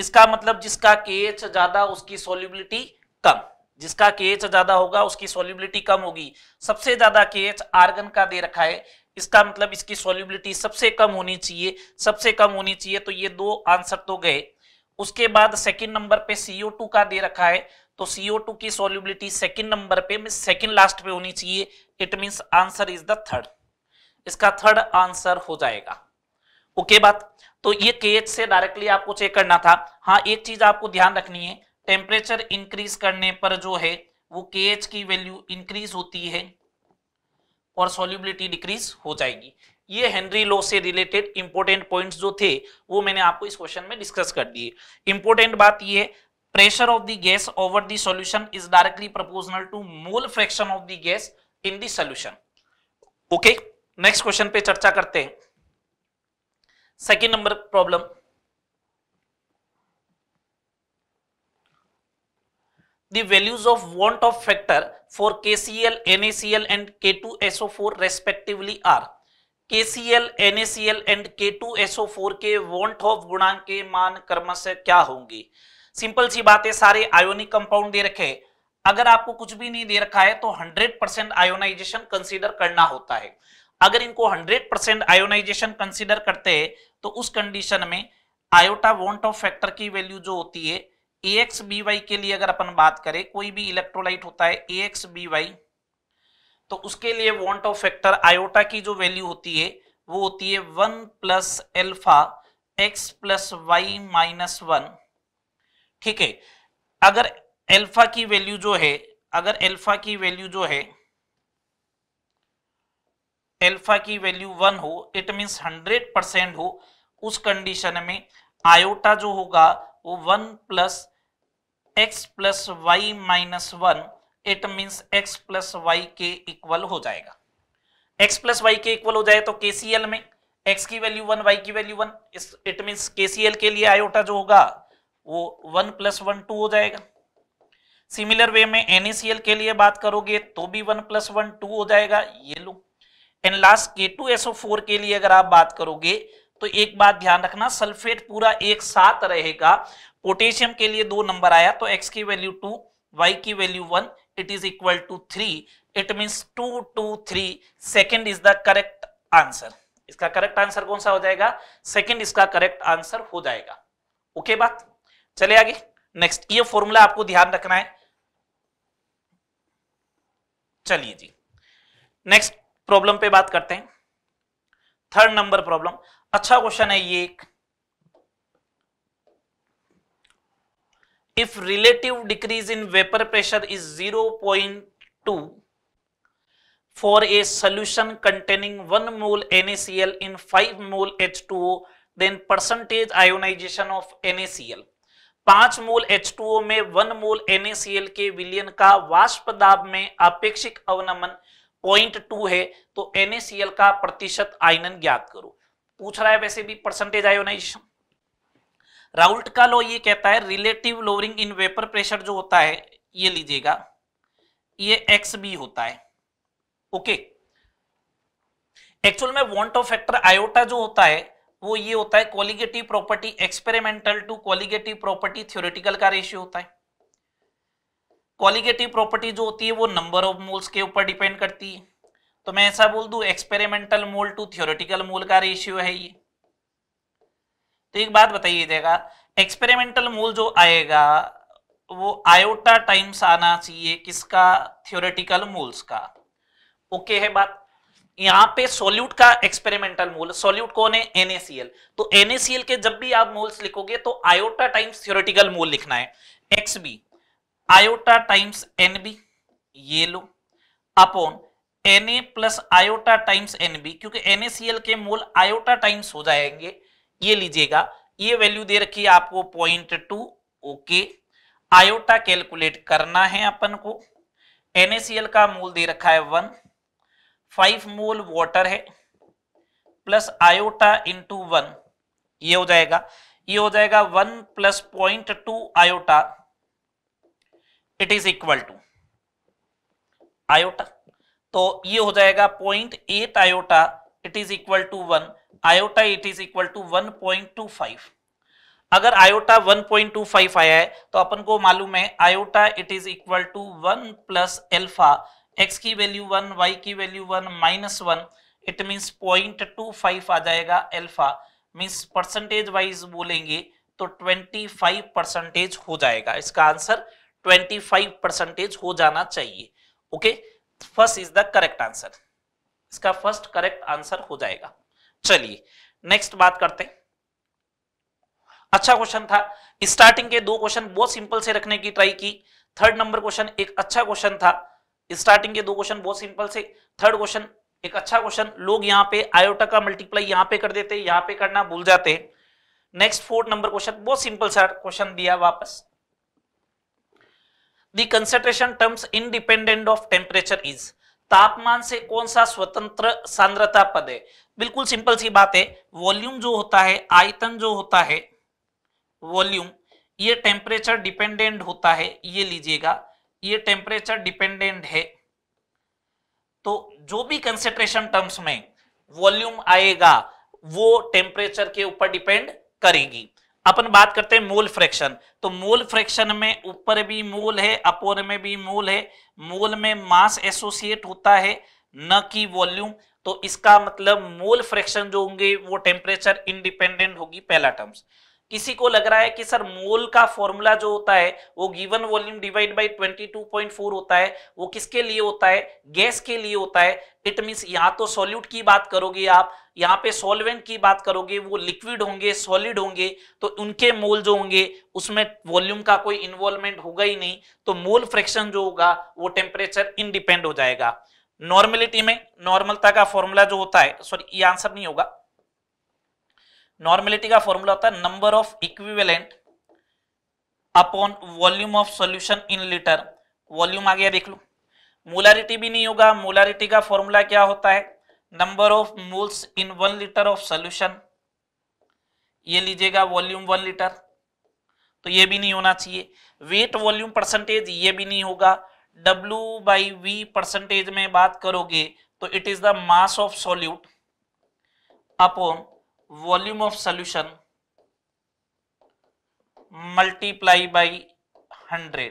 इसका मतलब जिसका के एच ज्यादा उसकी सॉल्युबिलिटी कम जिसका के एच ज्यादा होगा उसकी सॉल्युबिलिटी कम होगी सबसे ज्यादा के एच आर्गन का दे रखा है इसका मतलब इसकी सॉल्युबिलिटी सबसे कम होनी चाहिए सबसे कम होनी चाहिए तो ये दो आंसर तो गए उसके बाद सेकंड नंबर पे सीओ टू का दे रखा है तो CO2 की सोल्यूबिलिटी सेकेंड नंबर पे में सेकेंड लास्ट पे होनी चाहिए it mean answer is the third इसका थर्ड आंसर हो जाएगा ओके बात तो ये केएच से डायरेक्टली आपको चेक करना था हाँ एक चीज आपको ध्यान रखनी है टेम्परेचर इंक्रीज करने पर जो है वो केएच की वैल्यू इंक्रीज होती है और सोल्यूबिलिटी डिक्रीज हो जाएगी ये हेनरी लॉ से रिलेटेड इंपॉर्टेंट पॉइंट्स जो थे वो मैंने आपको इस क्वेश्चन में डिस्कस कर दिए इंपोर्टेंट बात ये है pressure of the gas over the solution is directly proportional to mole fraction of the gas in the solution okay next question पे चर्चा करते हैं second number problem the values of want of factor for KCl, NaCl and K2SO4 respectively are KCl, NaCl and K2SO4 के want of गुणांक के मान क्रमशः क्या होंगे सिंपल सी बात है सारे आयोनिक कंपाउंड दे रखे अगर आपको कुछ भी नहीं दे रखा है तो 100 परसेंट आयोनाइजेशन कंसिडर करना होता है अगर इनको 100 परसेंट आयोनाइजेशन कंसिडर करते हैं तो उस कंडीशन में आयोटा वॉन्ट ऑफ फैक्टर की वैल्यू जो होती है ए एक्स बी वाई के लिए अगर अपन बात करें कोई भी इलेक्ट्रोलाइट होता है ए एक्स बी वाई तो उसके लिए वॉन्ट ऑफ फैक्टर आयोटा की जो वैल्यू होती है वो होती है one plus alpha X plus Y minus one ठीक है अगर एल्फा की वैल्यू जो है अगर एल्फा की वैल्यू जो है एल्फा की वैल्यू वन हो इट मीन्स हंड्रेड परसेंट हो उस कंडीशन में आयोटा जो होगा वो one plus X plus Y minus one it means X plus Y के इक्वल हो जाएगा एक्स प्लस वाई के इक्वल हो जाए तो के में एक्स की वैल्यू वन वाई की value one it means K के लिए आयोटा जो होगा वो वन प्लस वन टू हो जाएगा सिमिलर वे में एनएसीएल e के लिए बात करोगे तो भी वन प्लस वन टू हो जाएगा ये लो and last K two SO four के लिए अगर आप बात करोगे तो एक बात ध्यान रखना सल्फेट पूरा एक साथ रहेगा पोटेशियम के लिए दो नंबर आया तो एक्स की वैल्यू टू वाई की value one it is equal to three it means two two three second is the correct answer इसका करेक्ट आंसर कौन सा हो जाएगा सेकेंड इसका करेक्ट आंसर हो जाएगा ओके okay, बात चले आगे नेक्स्ट ये फॉर्मूला आपको ध्यान रखना है चलिए जी नेक्स्ट प्रॉब्लम पे बात करते हैं थर्ड नंबर प्रॉब्लम अच्छा क्वेश्चन है ये एक if relative decrease in vapour pressure is zero point two for a solution containing one mole ACL in five mole H two O then percentage ionisation of N ACL पांच मूल H2O में वन मूल NaCl के विलियन का वाष्प दाब में अपेक्षिक अवनमन पॉइंट टू है तो NaCl का प्रतिशत आयनन ज्ञात करो पूछ रहा है वैसे भी परसेंटेज आयोनाइजेशन राउल्ट का लो ये कहता है relative lowering in vapour pressure जो होता है ये लीजिएगा ये एक्स बी होता है ओके एक्चुअल में वॉन्ट ऑफ फैक्टर आयोटा जो होता है वो ये होता है colligative property experimental to colligative property theoretical का रेशियो होता है क्वालिगेटिव प्रॉपर्टी जो होती है वो नंबर ऑफ मोल्स के ऊपर डिपेंड करती है तो मैं ऐसा बोल दू experimental mole to theoretical mole का रेशियो है ये तो एक बात बताइए देगा एक्सपेरिमेंटल मोल जो आएगा वो आयोटा टाइम्स आना चाहिए किसका थ्योरेटिकल मोल्स का ओके है बात यहां पे सोल्यूट का एक्सपेरिमेंटल मोल सोल्यूट कौन है एनएसीएल तो एनएसीएल के जब भी आप मोल्स लिखोगे तो आयोटा टाइम्स थियोरिटिकल मोल लिखना है X B iota times N B ये लो upon N A plus iota times N B क्योंकि एनएसीएल के मोल आयोटा टाइम्स हो जाएंगे ये लीजिएगा ये वैल्यू दे रखी है आपको point two okay iota calculate करना है अपन को एनएसीएल का मोल दे रखा है वन फाइव मोल वाटर है प्लस आयोटा इंटू वन ये हो जाएगा ये हो जाएगा one plus point two iota it is equal to iota तो ये हो जाएगा point eight iota it is equal to one iota it is equal to one point two five अगर iota one point two five आया है तो अपन को मालूम है iota it is equal to one plus alpha X की वैल्यू वन वाई की value one minus one it means point two five आ जाएगा एल्फा मीन्स परसेंटेज वाइज बोलेंगे तो ट्वेंटी फाइव परसेंटेज हो जाएगा इसका आंसर ट्वेंटी फाइव परसेंटेज हो जाना चाहिए okay first is the correct answer इसका फर्स्ट करेक्ट आंसर हो जाएगा चलिए नेक्स्ट बात करते हैं अच्छा क्वेश्चन था स्टार्टिंग के दो क्वेश्चन बहुत सिंपल से रखने की ट्राई की थर्ड नंबर क्वेश्चन एक अच्छा क्वेश्चन था स्टार्टिंग के दो क्वेश्चन बहुत सिंपल से थर्ड क्वेश्चन एक अच्छा क्वेश्चन लोग यहाँ पे आयोटा का मल्टीप्लाई यहाँ पे कर देते यहाँ पे करना भूल जाते नेक्स्ट फोर्थ नंबर क्वेश्चन बहुत सिंपल सर क्वेश्चन दिया वापस the concentration terms independent of temperature is तापमान से कौन सा स्वतंत्र सांद्रता पद है बिल्कुल सिंपल सी बात है वॉल्यूम जो होता है आयतन जो होता है वॉल्यूम ये टेम्परेचर डिपेंडेंट होता है ये लीजिएगा ये टेम्परेचर डिपेंडेंट है तो जो भी कंसेंट्रेशन टर्म्स में वॉल्यूम आएगा वो टेम्परेचर के ऊपर डिपेंड करेगी अपन बात करते हैं मोल फ्रैक्शन तो मोल फ्रैक्शन में ऊपर भी मोल है अपोर में भी मोल है मोल में मास एसोसिएट होता है न कि वॉल्यूम तो इसका मतलब मोल फ्रैक्शन जो होंगे वो टेम्परेचर इंडिपेंडेंट होगी पहला टर्म्स किसी को लग रहा है कि सर मोल का फॉर्मूला जो होता है वो गिवन वॉल्यूम डिवाइड बाई 22.4 होता है वो किसके लिए होता है गैस के लिए होता है इट मीन्स यहाँ तो सॉल्यूट की बात करोगे आप यहाँ पे सॉल्वेंट की बात करोगे वो लिक्विड होंगे सॉलिड होंगे तो उनके मोल जो होंगे उसमें वॉल्यूम का कोई इन्वॉल्वमेंट होगा ही नहीं तो मोल फ्रैक्शन जो होगा वो टेम्परेचर इनडिपेंड हो जाएगा नॉर्मेलिटी में नॉर्मलता का फॉर्मूला जो होता है सॉरी ये आंसर नहीं होगा नॉर्मेलिटी का फॉर्मूला होता है number of equivalent upon volume of solution in litre volume आ गया देख लो मोलारिटी भी नहीं होगा मोलारिटी का फॉर्मूला क्या होता है number of moles in one litre of solution ये लीजिएगा वॉल्यूम वन लीटर तो ये भी नहीं होना चाहिए वेट वॉल्यूम परसेंटेज ये भी नहीं होगा डब्ल्यू बाई वी परसेंटेज में बात करोगे तो it is the mass of solute upon volume of solution multiply by 100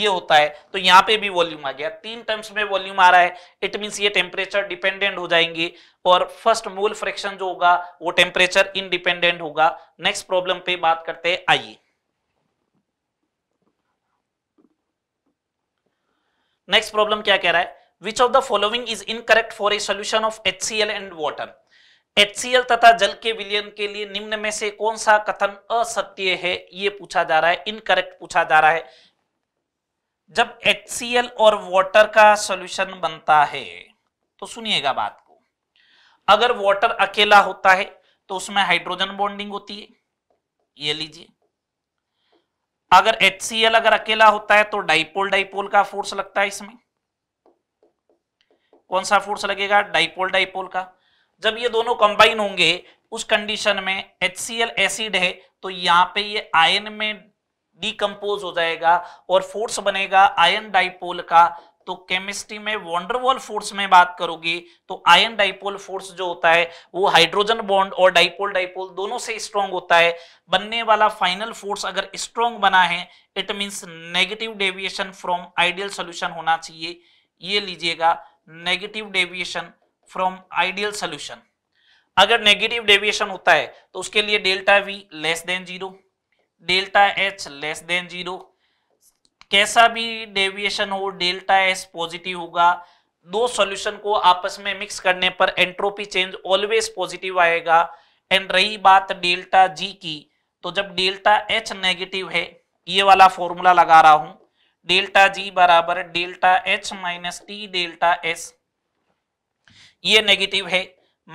ये होता है तो यहां पे भी वॉल्यूम आ गया तीन टर्म्स में वॉल्यूम आ रहा है इट मींस ये टेम्परेचर डिपेंडेंट हो जाएंगे और फर्स्ट मोल फ्रैक्शन जो होगा वो टेम्परेचर इनडिपेंडेंट होगा नेक्स्ट प्रॉब्लम पे बात करते हैं आइए नेक्स्ट प्रॉब्लम क्या कह रहा है which of the following is incorrect for a solution of H C L and water HCL तथा जल के विलयन के लिए निम्न में से कौन सा कथन असत्य है ये पूछा जा रहा है इनकरेक्ट पूछा जा रहा है जब एचसीएल और वाटर का सॉल्यूशन बनता है तो सुनिएगा बात को अगर वाटर अकेला होता है तो उसमें हाइड्रोजन बॉन्डिंग होती है ये लीजिए अगर HCl अगर अकेला होता है तो डाइपोल डाइपोल का फोर्स लगता है इसमें कौन सा फोर्स लगेगा डाइपोल डाइपोल का जब ये दोनों कंबाइन होंगे उस कंडीशन में एच एसिड है तो यहाँ पे ये आयन में डिकम्पोज हो जाएगा और फोर्स बनेगा आयन डाइपोल का तो केमिस्ट्री में वॉन्डरवॉल फोर्स में बात करोगे तो आयन डाइपोल फोर्स जो होता है वो हाइड्रोजन बॉन्ड और डाइपोल डाइपोल दोनों से स्ट्रॉन्ग होता है बनने वाला फाइनल फोर्स अगर स्ट्रॉन्ग बना है it means negative deviation from ideal solution होना चाहिए ये लीजिएगा negative deviation from ideal solution अगर नेगेटिव डेविएशन होता है तो उसके लिए delta V less than zero delta H less than zero कैसा भी डेविएशन हो डेल्टा एस पॉजिटिव होगा दो सॉल्यूशन को आपस में मिक्स करने पर एंट्रोपी चेंज ऑलवेज पॉजिटिव आएगा एंड रही बात डेल्टा जी की तो जब डेल्टा एच नेगेटिव है ये वाला फॉर्मूला लगा रहा हूं डेल्टा जी बराबर delta H minus T delta S ये नेगेटिव है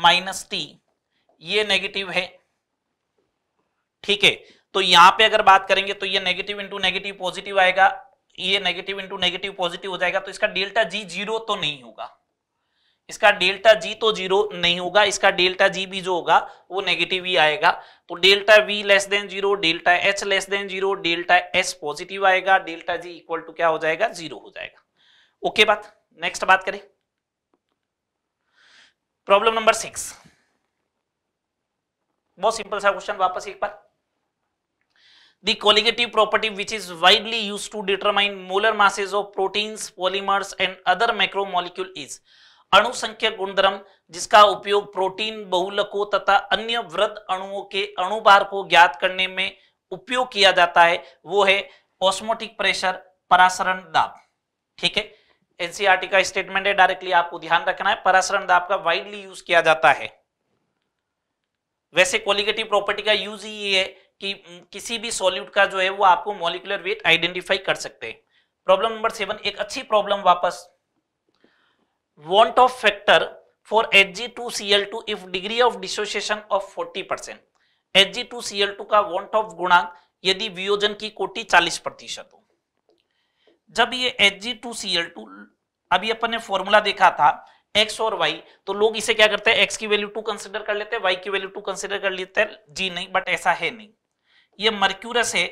माइनस टी ये नेगेटिव है ठीक है तो यहां पे अगर बात करेंगे तो ये नेगेटिव इंटू नेगेटिव पॉजिटिव आएगा ये नेगेटिव इंटू नेगेटिव पॉजिटिव हो जाएगा तो इसका डेल्टा जी जीरो तो नहीं होगा इसका डेल्टा जी तो जीरो नहीं होगा इसका डेल्टा जी भी जो होगा वो नेगेटिव ही आएगा तो delta V less than zero delta H less than zero delta S positive आएगा डेल्टा जी इक्वल टू क्या हो जाएगा जीरो हो जाएगा ओके बात नेक्स्ट बात करें प्रॉब्लम नंबर सिक्स बहुत सिंपल सा क्वेश्चन वापस एक बार the colligative property which is widely used to determine molar masses of proteins polymers and other macromolecule is अणुसंख्यक गुणधर्म जिसका उपयोग प्रोटीन बहुलकों तथा अन्य वृद्ध अणुओं के अणुभार को ज्ञात करने में उपयोग किया जाता है वो है ऑस्मोटिक प्रेशर परासरण दाब ठीक है एनसीआरटी का स्टेटमेंट है डायरेक्टली आपको ध्यान रखना है परासरण दाब का वाइडली यूज किया जाता है वैसे क्वालिगेटिव प्रॉपर्टी का यूज ही ये है कि किसी भी सॉल्यूट का जो है वो आपको मॉलिकुलर वेट आइडेंटिफाई कर सकते हैं प्रॉब्लम नंबर सेवन एक अच्छी प्रॉब्लम वापस van't of factor for H G two C L two if degree of dissociation of forty percent H G two C L two का वॉन्ट ऑफ गुणांक यदि वियोजन की कोटि चालीस प्रतिशत हो जब ये H G two C L two अभी अपन ने फॉर्मूला देखा था एक्स और वाई तो लोग इसे क्या करते हैं एक्स की वैल्यू टू कंसिडर कर लेते हैं y की वैल्यू टू कंसिडर कर लेते हैं जी नहीं बट ऐसा है नहीं ये मर्क्यूरस है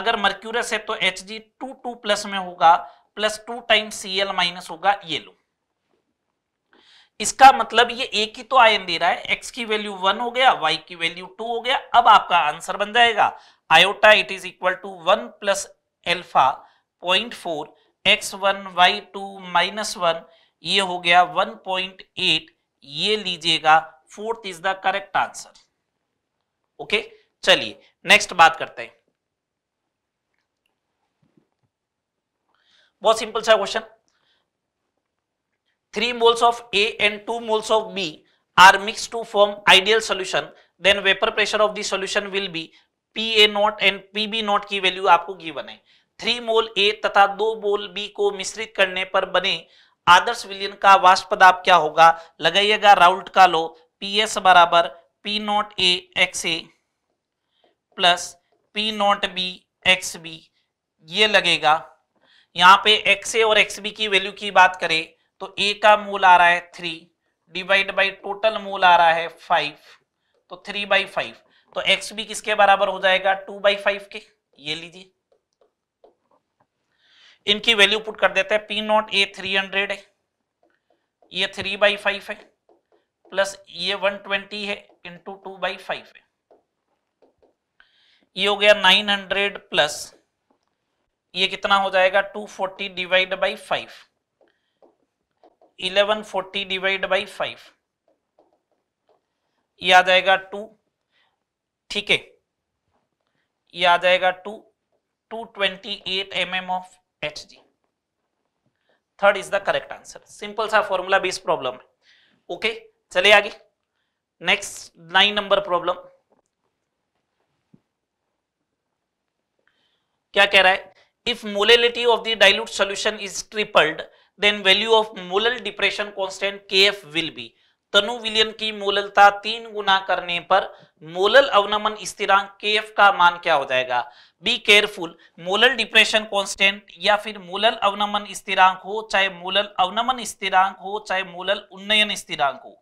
अगर मर्क्यूरस है तो H G two two plus में होगा plus two time C L minus होगा ये लो इसका मतलब ये एक ही तो आयन दे रहा है एक्स की वैल्यू वन हो गया वाई की वैल्यू टू हो गया अब आपका आंसर बन जाएगा iota it is equal to one plus alpha point four X one Y two minus one ये हो गया वन पॉइंट एट ये लीजिएगा fourth is the correct answer okay चलिए नेक्स्ट बात करते हैं बहुत सिंपल सा question three moles of A and two moles of B are mix to form ideal solution then vapour pressure of the solution will be P A not and P B not की वैल्यू आपको गिवन है थ्री मोल ए तथा दो मोल बी को मिश्रित करने पर बने आदर्श विलयन का वाष्प दाब क्या होगा लगाइएगा राउल्ट का लो पी एस बराबर P not A X A plus P not B X B ये लगेगा यहाँ पे एक्स ए और एक्स बी की वैल्यू की बात करें तो ए का मोल आ रहा है three divide by total mole आ रहा है फाइव तो थ्री बाई फाइव तो एक्स बी किसके बराबर हो जाएगा टू बाई फाइव के ये लीजिए इनकी वैल्यू पुट कर देते हैं P not A three hundred है ये थ्री बाई फाइव है प्लस ये वन ट्वेंटी है इंटू टू बाई फाइव है ये हो गया नाइन हंड्रेड प्लस ये कितना हो जाएगा two forty divide by five eleven forty divide by five ये आ जाएगा टू ठीक है ये आ जाएगा two two twenty eight M M of H G third is the correct answer simple सा फॉर्मूला बेस्ड प्रॉब्लम है ओके चले आगे नेक्स्ट नाइन नंबर प्रॉब्लम क्या कह रहा है if molality of the dilute solution is tripled then value of molal depression constant K F will be तनु विलयन की मोललता तीन गुना करने पर मोलल अवनमन स्थिरांक के एफ का मान क्या हो जाएगा be careful molal depression constant या फिर मोलल अवनमन स्थिरांक हो चाहे मोलल अवनमन स्थिरांक हो चाहे मोलल उन्नयन स्थिरांक हो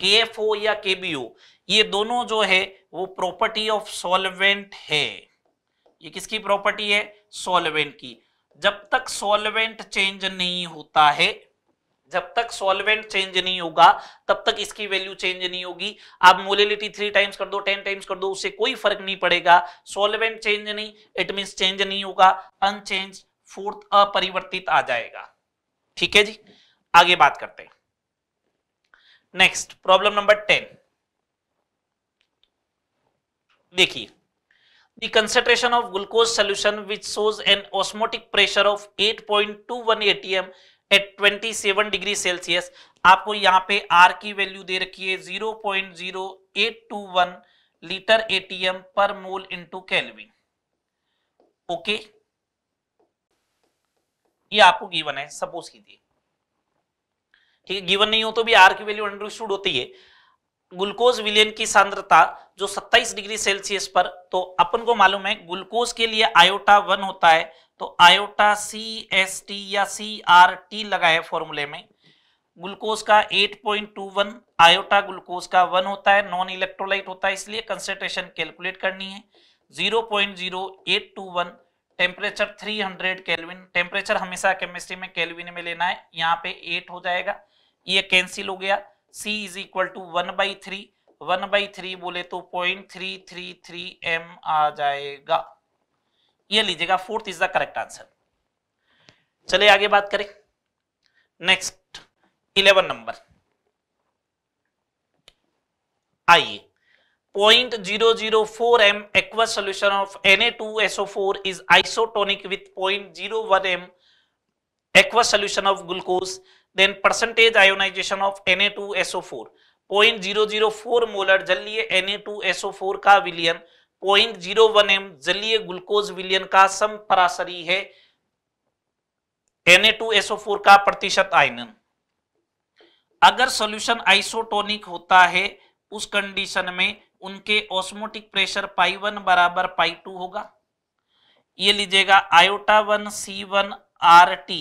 के एफ हो या के बी हो ये दोनों जो है वो प्रॉपर्टी ऑफ सॉल्वेंट है ये किसकी प्रॉपर्टी है सॉल्वेंट की जब तक सॉल्वेंट चेंज नहीं होता है जब तक सॉल्वेंट चेंज नहीं होगा तब तक इसकी वैल्यू चेंज नहीं होगी आप मोलिलिटी थ्री टाइम्स कर दो टेन टाइम्स कर दो उससे कोई फर्क नहीं पड़ेगा सॉल्वेंट चेंज नहीं इट मीन चेंज नहीं होगा अनचेंज फोर्थ अपरिवर्तित आ जाएगा ठीक है जी आगे बात करते हैं नेक्स्ट प्रॉब्लम नंबर टेन देखिए the concentration of glucose solution which shows an osmotic pressure of 8.21 atm at seven degree Celsius आपको यहाँ पे आर की वैल्यू दे रखी है लीटर पर मोल ओके ये आपको गिवन है सपोज कीजिए ठीक है गिवन नहीं हो तो भी आर की वैल्यू अंडरस्टूड होती है ग्लूकोज विलियन की सांद्रता जो 27 डिग्री सेल्सियस पर तो अपन को मालूम है ग्लूकोज के लिए आयोटा वन होता है तो आयोटा सी एस टी या सी आर टी लगाए फॉर्मूले में ग्लूकोज का 8.21 आयोटा ग्लूकोज का वन होता है नॉन इलेक्ट्रोलाइट होता है इसलिए कंसेंट्रेशन कैलकुलेट करनी है 0.0821 टेम्परेचर 300 केल्विन टेम्परेचर हमेशा केमिस्ट्री में केल्विन में लेना है यहाँ पे 8 हो जाएगा ये कैंसिल हो गया C is equal to one by three one by three बोले तो point three three three M आ जाएगा ये लीजिएगा fourth is the correct answer चलिए आगे बात करें नेक्स्ट इलेवन नंबर आइए point zero zero four M aq solution of N A two SO four is isotonic with point zero one M aq solution of glucose then percentage ionisation of N A two SO four point zero zero four molar जल्दी N A two SO four का विलियन पॉइंट जीरो वन एम जलीय ग्लूकोज विलियन का सम परासरी है Na2SO4 का प्रतिशत आयनन अगर सॉल्यूशन आइसोटोनिक होता है उस कंडीशन में उनके ऑस्मोटिक प्रेशर पाई वन बराबर पाई टू होगा ये लीजिएगा iota one C one R T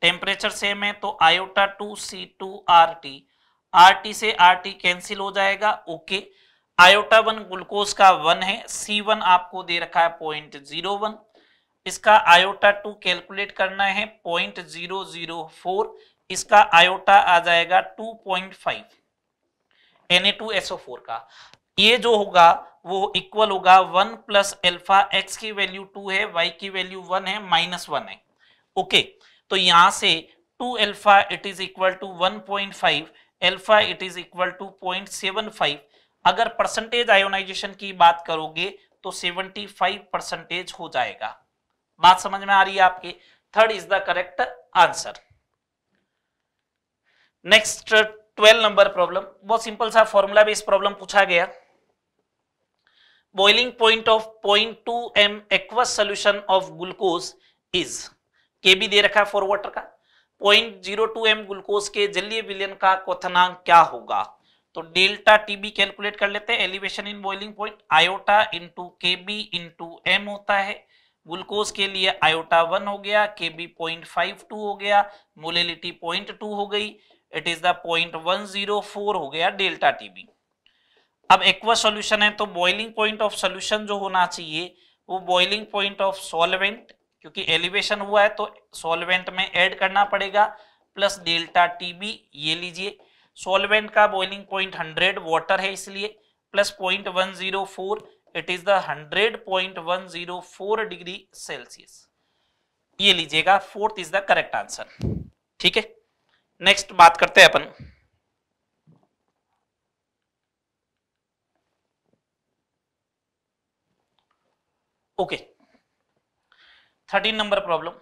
temperature same है तो iota two C two R T R T से आर टी कैंसिल हो जाएगा okay okay. Iota one glucose का वन है सी वन आपको दे रखा है पॉइंट जीरो वन इसका आयोटा टू कैलकुलेट करना है पॉइंट जीरो जीरो फोर इसका आयोटा आ जाएगा टू पॉइंट फाइव फोर का ये जो होगा वो इक्वल होगा वन प्लस एल्फा एक्स की वैल्यू टू है वाई की वैल्यू वन है माइनस वन है ओके तो यहां से two alpha it is equal to one point five alpha it is equal to point seven five अगर परसेंटेज आयोनाइजेशन की बात करोगे तो 75 परसेंटेज हो जाएगा बात समझ में आ रही है आपके third is the correct answer next twelve number problem बहुत सिंपल सा फॉर्मूला भी इस प्रॉब्लम पूछा गया boiling point of point two M aqueous solution of glucose is K भी दे रखा है फॉर वाटर का point zero two M glucose के जलीय विलियन का क्वनांक क्या होगा तो डेल्टा टीबी कैलकुलेट कर लेते हैं elevation in boiling point iota into K B into M होता है ग्लूकोज के लिए आयोटा वन हो गया K B point five two हो गया मोलिलिटी पॉइंट टू हो गई it is the point one zero four हो गया डेल्टा टीबी अब एक्वा सॉल्यूशन है तो बॉइलिंग पॉइंट ऑफ सॉल्यूशन जो होना चाहिए वो बॉइलिंग पॉइंट ऑफ सॉल्वेंट क्योंकि एलिवेशन हुआ है तो सॉल्वेंट में ऐड करना पड़ेगा प्लस डेल्टा टीबी ये लीजिए सॉल्वेंट का बॉइलिंग पॉइंट हंड्रेड वाटर है इसलिए plus point one zero four it is the hundred point one zero four degree Celsius ये लीजिएगा fourth is the correct answer ठीक है नेक्स्ट बात करते हैं अपन okay thirteen number problem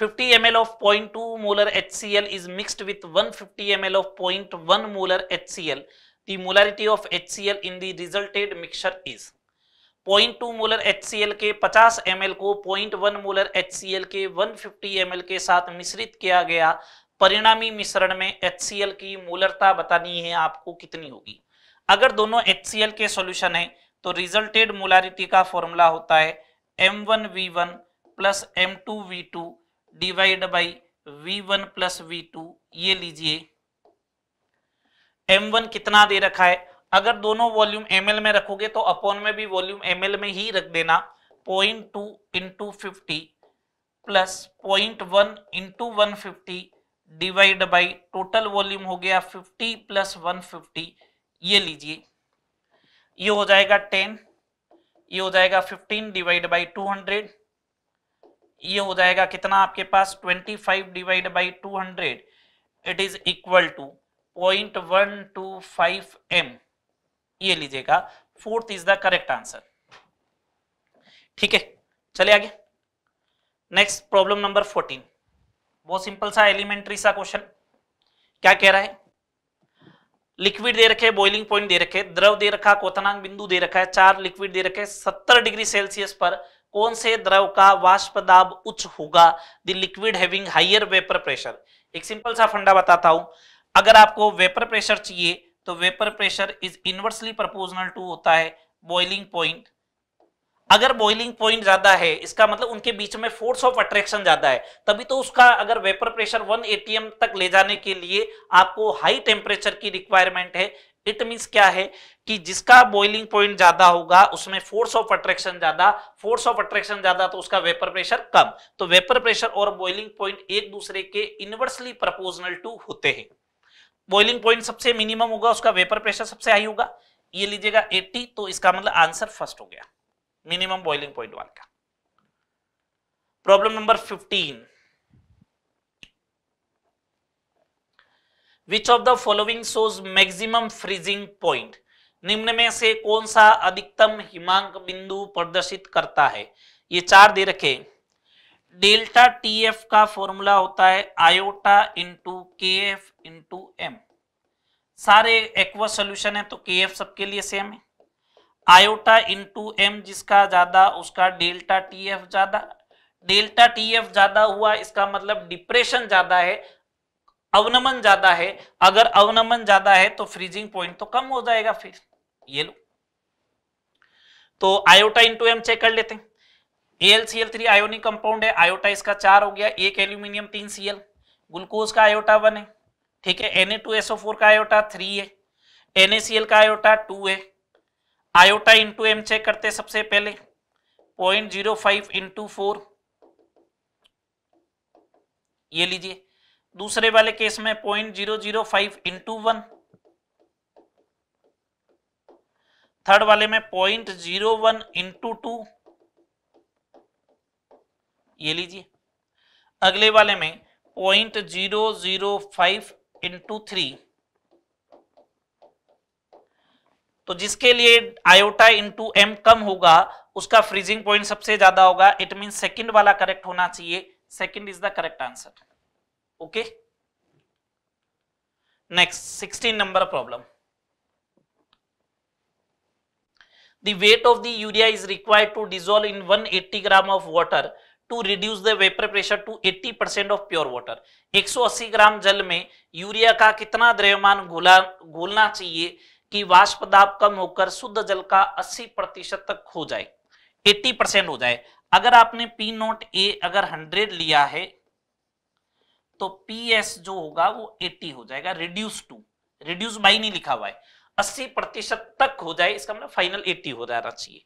50 ml of 0.2 molar HCl is mixed with 150 ml of 0.1 molar HCl, the molarity of HCl in the resulted mixture is 0.2 molar HCl के 50 ml को 0.1 molar HCl के 150 ml के साथ मिश्रित किया गया परिणामी मिश्रण में HCl की मोलरता बतानी है आपको कितनी होगी अगर दोनों HCl के सॉल्यूशन है तो रिजल्टेड मोलारिटी का फॉर्मूला होता है M1V1 one plus M two V two divide by V one plus V two ये लीजिए एम वन कितना दे रखा है अगर दोनों वॉल्यूम एम एल में रखोगे तो अपॉन में भी वॉल्यूम एम एल में ही रख देना point two into fifty plus point one into one fifty divide by total volume हो गया फिफ्टी प्लस वन फिफ्टी ये लीजिए ये हो जाएगा टेन ये हो जाएगा fifteen divide by two hundred ये हो जाएगा कितना आपके पास 25 five divide by two it is equal to point one two five M ये लीजिएगा fourth is the correct answer ठीक है चले आगे नेक्स्ट प्रॉब्लम नंबर फोर्टीन बहुत सिंपल सा एलिमेंट्री सा क्वेश्चन क्या कह रहा है लिक्विड दे रखे बॉइलिंग पॉइंट दे रखे द्रव दे रखा कोतनांग बिंदु दे रखा है चार लिक्विड दे रखे सत्तर डिग्री सेल्सियस पर कौन से द्रव का वाष्प दाब उच्च होगा the liquid having higher vapour pressure एक सिंपल सा फंडा बताता हूं अगर आपको वेपर प्रेशर चाहिए तो vapour pressure is inversely proportional to होता है बॉइलिंग पॉइंट अगर बॉइलिंग पॉइंट ज्यादा है इसका मतलब उनके बीच में फोर्स ऑफ अट्रैक्शन ज्यादा है तभी तो उसका अगर वेपर प्रेशर 1 एटीएम तक ले जाने के लिए आपको हाई टेम्परेचर की रिक्वायरमेंट है इट मीन्स क्या है कि जिसका बॉइलिंग पॉइंट ज्यादा होगा उसमें फोर्स ऑफ अट्रैक्शन ज्यादा फोर्स ऑफ अट्रैक्शन ज्यादा तो उसका वेपर प्रेशर कम तो वेपर प्रेशर और बॉइलिंग पॉइंट एक दूसरे के इनवर्सली प्रपोजनल टू होते हैं बॉइलिंग पॉइंट सबसे मिनिमम होगा उसका वेपर प्रेशर सबसे हाई होगा ये लीजिएगा 80 तो इसका मतलब आंसर फर्स्ट हो गया मिनिमम बॉइलिंग पॉइंट वाले का problem number 15 which of the following shows maximum freezing point निम्न में से कौन सा अधिकतम हिमांक बिंदु प्रदर्शित करता है ये चार दे रखे डेल्टा टी एफ का फॉर्मूला होता है iota into K F into M सारे एक्वा सोल्यूशन है तो के एफ सबके लिए सेम है आयोटा इंटू एम जिसका ज्यादा उसका डेल्टा टी एफ ज्यादा डेल्टा टी एफ ज्यादा हुआ इसका मतलब डिप्रेशन ज्यादा है अवनमन ज्यादा है अगर अवनमन ज्यादा है तो फ्रीजिंग पॉइंट तो कम हो जाएगा फिर ये लो तो आयोटा इंटू एम चेक कर लेते हैं एल थ्री आयोनिक कंपाउंड है आयोटा इसका चार हो गया एक एल्यूमिनियम तीन सी एल ग्लूकोज का आयोटा वन है ठीक है N A two SO four का आयोटा थ्री है एन ए सी एल का आयोटा टू है आयोटा इंटू एम चेक करते सबसे पहले point zero five into four ये लीजिए दूसरे वाले केस में point zero zero five into one third वाले में point zero one into two ये लीजिए अगले वाले में point zero zero five into three तो जिसके लिए आयोटा इंटू एम कम होगा उसका फ्रीजिंग पॉइंट सबसे ज्यादा होगा इट मीन सेकंड वाला करेक्ट होना चाहिए second is the correct answer okay next 16 number problem the weight of the urea is required to dissolve in 180 gram of water to reduce the vapour pressure to 80 percent of pure 180 gram जल में यूरिया का कितना द्रव्यमान घोला घोलना चाहिए कि वाष्प दाब कम होकर शुद्ध जल का 80 प्रतिशत तक हो जाए 80 परसेंट हो जाए अगर आपने पी नोट ए अगर 100 लिया है तो पी एस जो होगा वो 80 हो जाएगा रिड्यूस टू रिड्यूस बाई नहीं लिखा हुआ है 80 प्रतिशत तक हो जाए इसका मतलब फाइनल 80 हो जाना चाहिए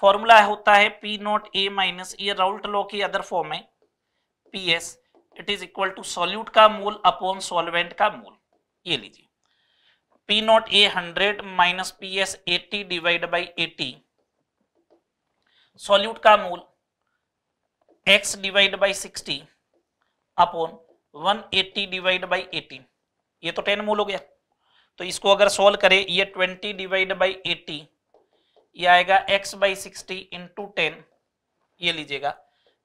फॉर्मूला होता है पी नॉट ए माइनस ये राउल्ट लॉ की अदर फॉर्म है P S it is equal to solute का मोल अपॉन सॉल्वेंट का मोल ये लीजिए P not A hundred minus P S eighty divide by eighty solute का mole x divide by sixty upon 180 divide by 18 ये तो 10 मूल हो गया तो इसको अगर सोल्व करें ये 20 डिवाइड बाई 80 ये आएगा x by sixty into ten ये लीजिएगा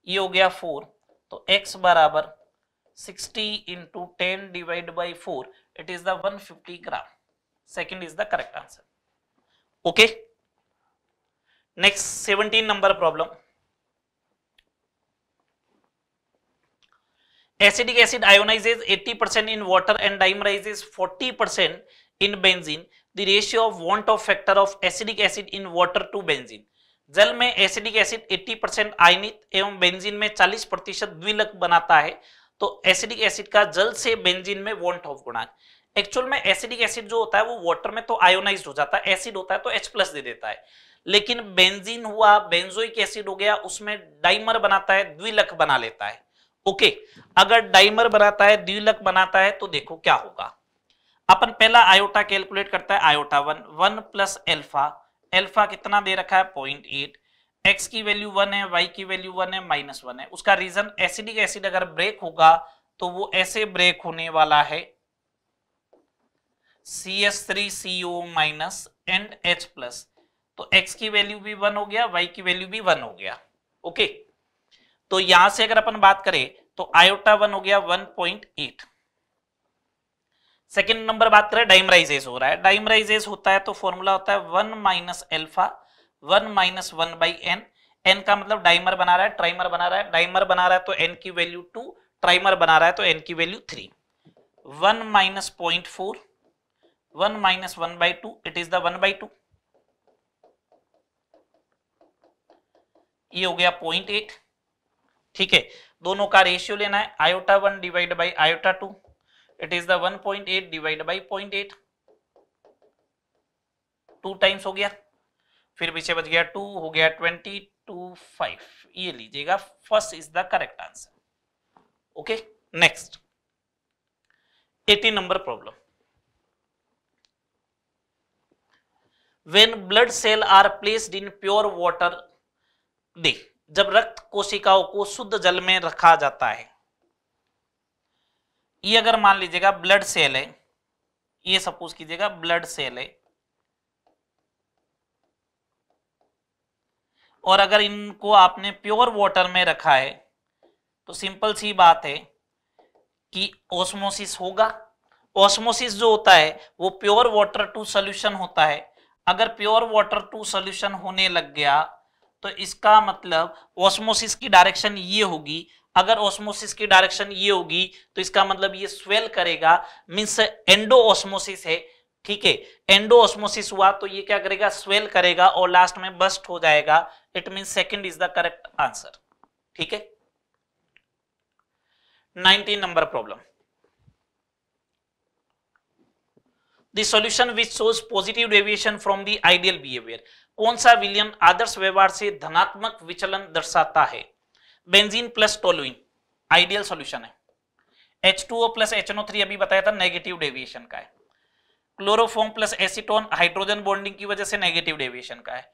ये हो गया फोर तो x बराबर 60 into ten divide by four it is the 150 gram second is the correct answer okay next 17 number problem acidic acid ionises 80 percent in water and dimerises 40 percent in benzene the ratio of van't of factor of acidic acid in water to benzene जल में एसिडिक एसिड 80 परसेंट आयनित एवं बेंजीन में 40 प्रतिशत द्विलक बनाता है तो एसिडिक एसिड का जल से बेंजीन में वॉन्ट ऑफ गुणांक एक्चुअल में एसिडिक एसिड जो होता है वो वाटर में तो आयोनाइज हो जाता है एसिड होता है तो एच प्लस दे देता है लेकिन बेंजीन हुआ बेंजोइक एसिड हो गया उसमें डाइमर बनाता है द्विलक बना लेता है ओके अगर डाइमर बनाता है द्विलक बनाता है तो देखो क्या होगा अपन पहला आयोटा कैलकुलेट करता है iota one one plus alpha alpha कितना दे रखा है पॉइंट एट एक्स की वैल्यू वन है वाई की वैल्यू वन है माइनस वन है उसका रीजन एसिडिक एसिड अगर ब्रेक होगा तो वो ऐसे ब्रेक होने वाला है C S three C O minus and H plus तो एक्स की वैल्यू भी वन हो गया वाई की वैल्यू भी वन हो गया ओके okay? तो यहां से अगर अपन बात करें तो आयोटा वन हो गया one point eight second number बात करें डाइमराइजेस हो रहा है डाइमराइजेस होता है तो फॉर्मूला होता है one minus alpha one minus one by N N का मतलब डाइमर बना रहा है ट्राइमर बना रहा है डाइमर बना रहा है तो एन की वैल्यू टू ट्राइमर बना रहा है तो एन की value three one minus point four one minus one by two it is the one by two ये हो गया पॉइंट एट ठीक है दोनों का रेशियो लेना है iota one divide by iota two it is the one point eight divide by point eight two times हो गया फिर पीछे बच गया टू हो गया ट्वेंटी टू फाइव ये लीजिएगा first is the correct answer okay next eighteen number problem when blood cell are placed in pure water they जब रक्त कोशिकाओं को शुद्ध जल में रखा जाता है ये अगर मान लीजिएगा ब्लड सेल है ये सपोज कीजिएगा ब्लड सेल है और अगर इनको आपने प्योर वाटर में रखा है तो सिंपल सी बात है कि ओस्मोसिस होगा ऑस्मोसिस जो होता है वो प्योर वाटर टू सोल्यूशन होता है अगर प्योर वाटर टू सोल्यूशन होने लग गया तो इसका मतलब ऑस्मोसिस की डायरेक्शन ये होगी अगर ऑस्मोसिस की डायरेक्शन ये होगी तो इसका मतलब ये स्वेल करेगा मीन्स एंडो ऑस्मोसिस है ठीक है एंडो ऑस्मोसिस हुआ तो ये क्या करेगा स्वेल करेगा और लास्ट में बस्ट हो जाएगा it mean second is the correct answer ठीक है nineteen number problem solution which shows positive deviation from the ideal behaviour कौन सा विलियन आदर्श व्यवहार से धनात्मक विचलन दर्शाता है benzene plus toluene ideal solution है H two O plus H three अभी बताया था नेगेटिव डेविएशन का है chloroform plus acetone hydrogen bonding की वजह से नेगेटिव डेविएशन का है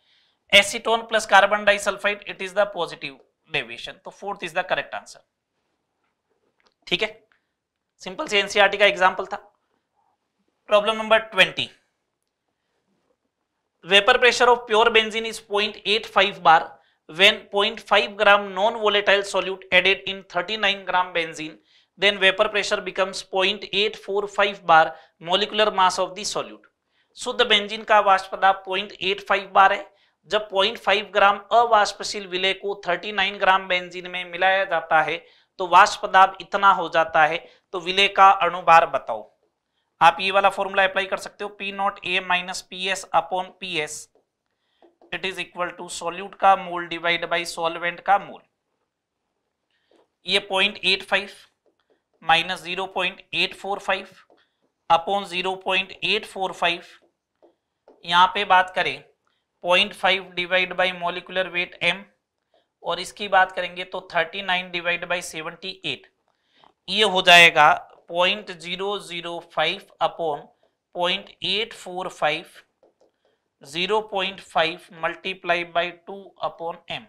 acetone plus carbon disulphide it is the positive deviation तो fourth is the correct answer ठीक है सिंपल सी एनसीआरटी का एग्जाम्पल था problem number twenty vapor pressure of pure benzene is 0.85 bar when 0.5 gram non-volatile solute added in 39 gram benzene then vapor pressure becomes 0.845 bar molecular mass of the solute. शुद्ध बेंजीन का वाष्प दाब 0.85 बार है जब 0.5 ग्राम अवाष्पशील विलय को 39 ग्राम बेंजीन में मिलाया जाता है तो वाष्प दाब इतना हो जाता है तो विलय का अणुभार बताओ आप ये वाला फॉर्मूला अप्लाई कर सकते हो P not A minus P S upon P S it is equal to solute का मोल डिवाइड बाई सॉल्वेंट का मोल ये point eight five minus zero point eight four five upon zero point eight four five यहाँ पे बात करें point five divide by molecular weight M और इसकी बात करेंगे तो thirty nine divide by seventy eight ये हो जाएगा point zero zero five upon point eight four five zero point five multiply by two upon M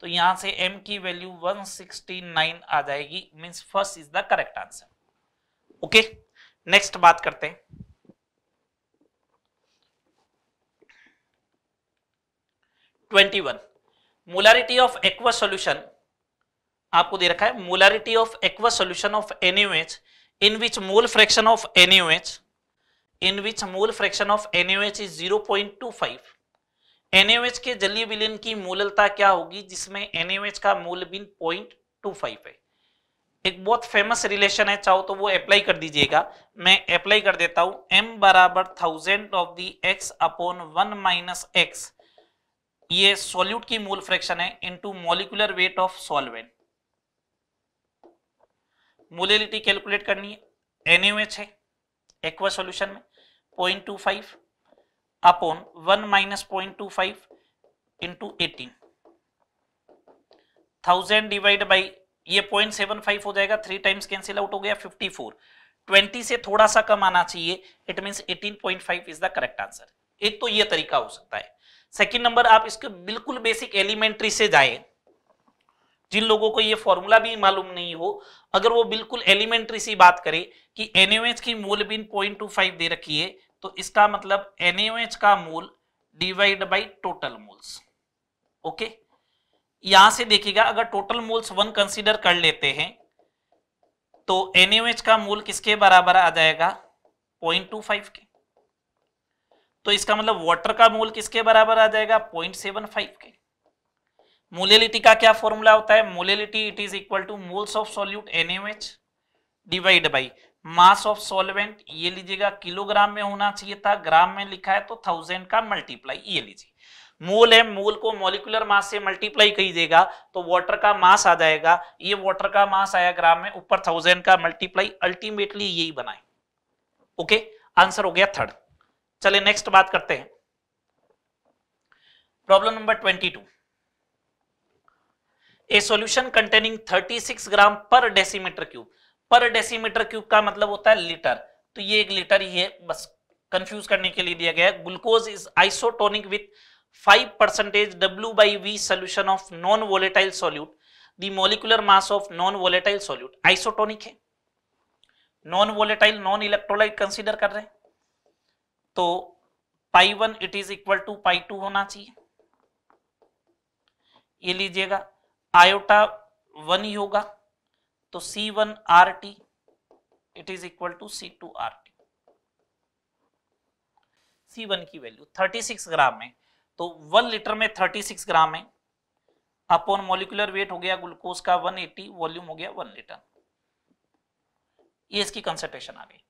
तो यहां से एम की वैल्यू वन सिक्सटी नाइन आ जाएगी means first is the correct answer okay next बात करते हैं twenty one molarity of aqua solution आपको दे रखा है molarity of aqua solution of anyways in which mole fraction of NaOH in which mole fraction of NaOH is 0.25 NaOH के जलीय विलीन की मोललता क्या होगी जिसमें NaOH का मूल बिन पॉइंट टू फाइव है एक बहुत फेमस रिलेशन है चाहो तो वो अप्लाई कर दीजिएगा मैं अप्लाई कर देता हूं एम बराबर thousand of the x upon one minus x ये सॉल्यूट की मूल फ्रैक्शन है into molecular weight of solvent molality calculate करनी है एनएच है एक्वा सॉल्यूशन में point two five upon one minus point two five into eighteen thousand divide by ये पॉइंट सेवन फाइव हो जाएगा थ्री टाइम्स कैंसिल आउट हो गया फिफ्टी फोर ट्वेंटी से थोड़ा सा कम आना चाहिए it mean eighteen point five is the correct answer एक तो ये तरीका हो सकता है सेकेंड नंबर आप इसके बिल्कुल बेसिक एलिमेंट्री से जाए जिन लोगों को ये फॉर्मूला भी मालूम नहीं हो अगर वो बिल्कुल एलिमेंट्री सी बात करे कि एन की मूल बिन पॉइंट टू फाइव दे रखी है तो इसका मतलब एन का mole divide by total moles okay यहां से देखिएगा अगर टोटल मूल्स वन कंसीडर कर लेते हैं तो एन का मूल किसके बराबर आ जाएगा पॉइंट टू फाइव के तो इसका मतलब वाटर का मूल किसके बराबर आ जाएगा पॉइंट सेवन फाइव के मोलेलिटी का क्या फॉर्मूला होता है molality it is equal to moles of solute NMH divide by mass of solvent ये लीजिएगा किलोग्राम में होना चाहिए था ग्राम में लिखा है तो थाउजेंड का मल्टीप्लाई ये लीजिए मोल है मोल को मोलिकुलर मास से मल्टीप्लाई कीजिएगा तो वाटर का मास आ जाएगा ये वाटर का मास आया ग्राम में ऊपर थाउजेंड का मल्टीप्लाई अल्टीमेटली यही बनाए ओके आंसर हो गया थर्ड चले नेक्स्ट बात करते हैं प्रॉब्लम नंबर ट्वेंटी टू ए सोल्यूशन कंटेनिंग 36 ग्राम पर डेसीमीटर क्यूब पर डेसीमीटर क्यूब का मतलब होता है लीटर तो ये एक लीटर ही है बस कंफ्यूज करने के लिए दिया गया है glucose is isotonic with 5 percentage W by V solution of non volatile solute the molecular mass of non volatile solute isotonic है non volatile non electrolyte consider कर रहे हैं तो pi one it is equal to pi two होना चाहिए ये लीजिएगा आयोटा वन ही होगा तो C one R T it is equal to C two R T C one की वैल्यू 36 ग्राम है तो वन लीटर में 36 ग्राम है अपॉन मोलिकुलर वेट हो गया ग्लूकोज का 180 वॉल्यूम हो गया वन लीटर ये इसकी कंसेंट्रेशन आ गई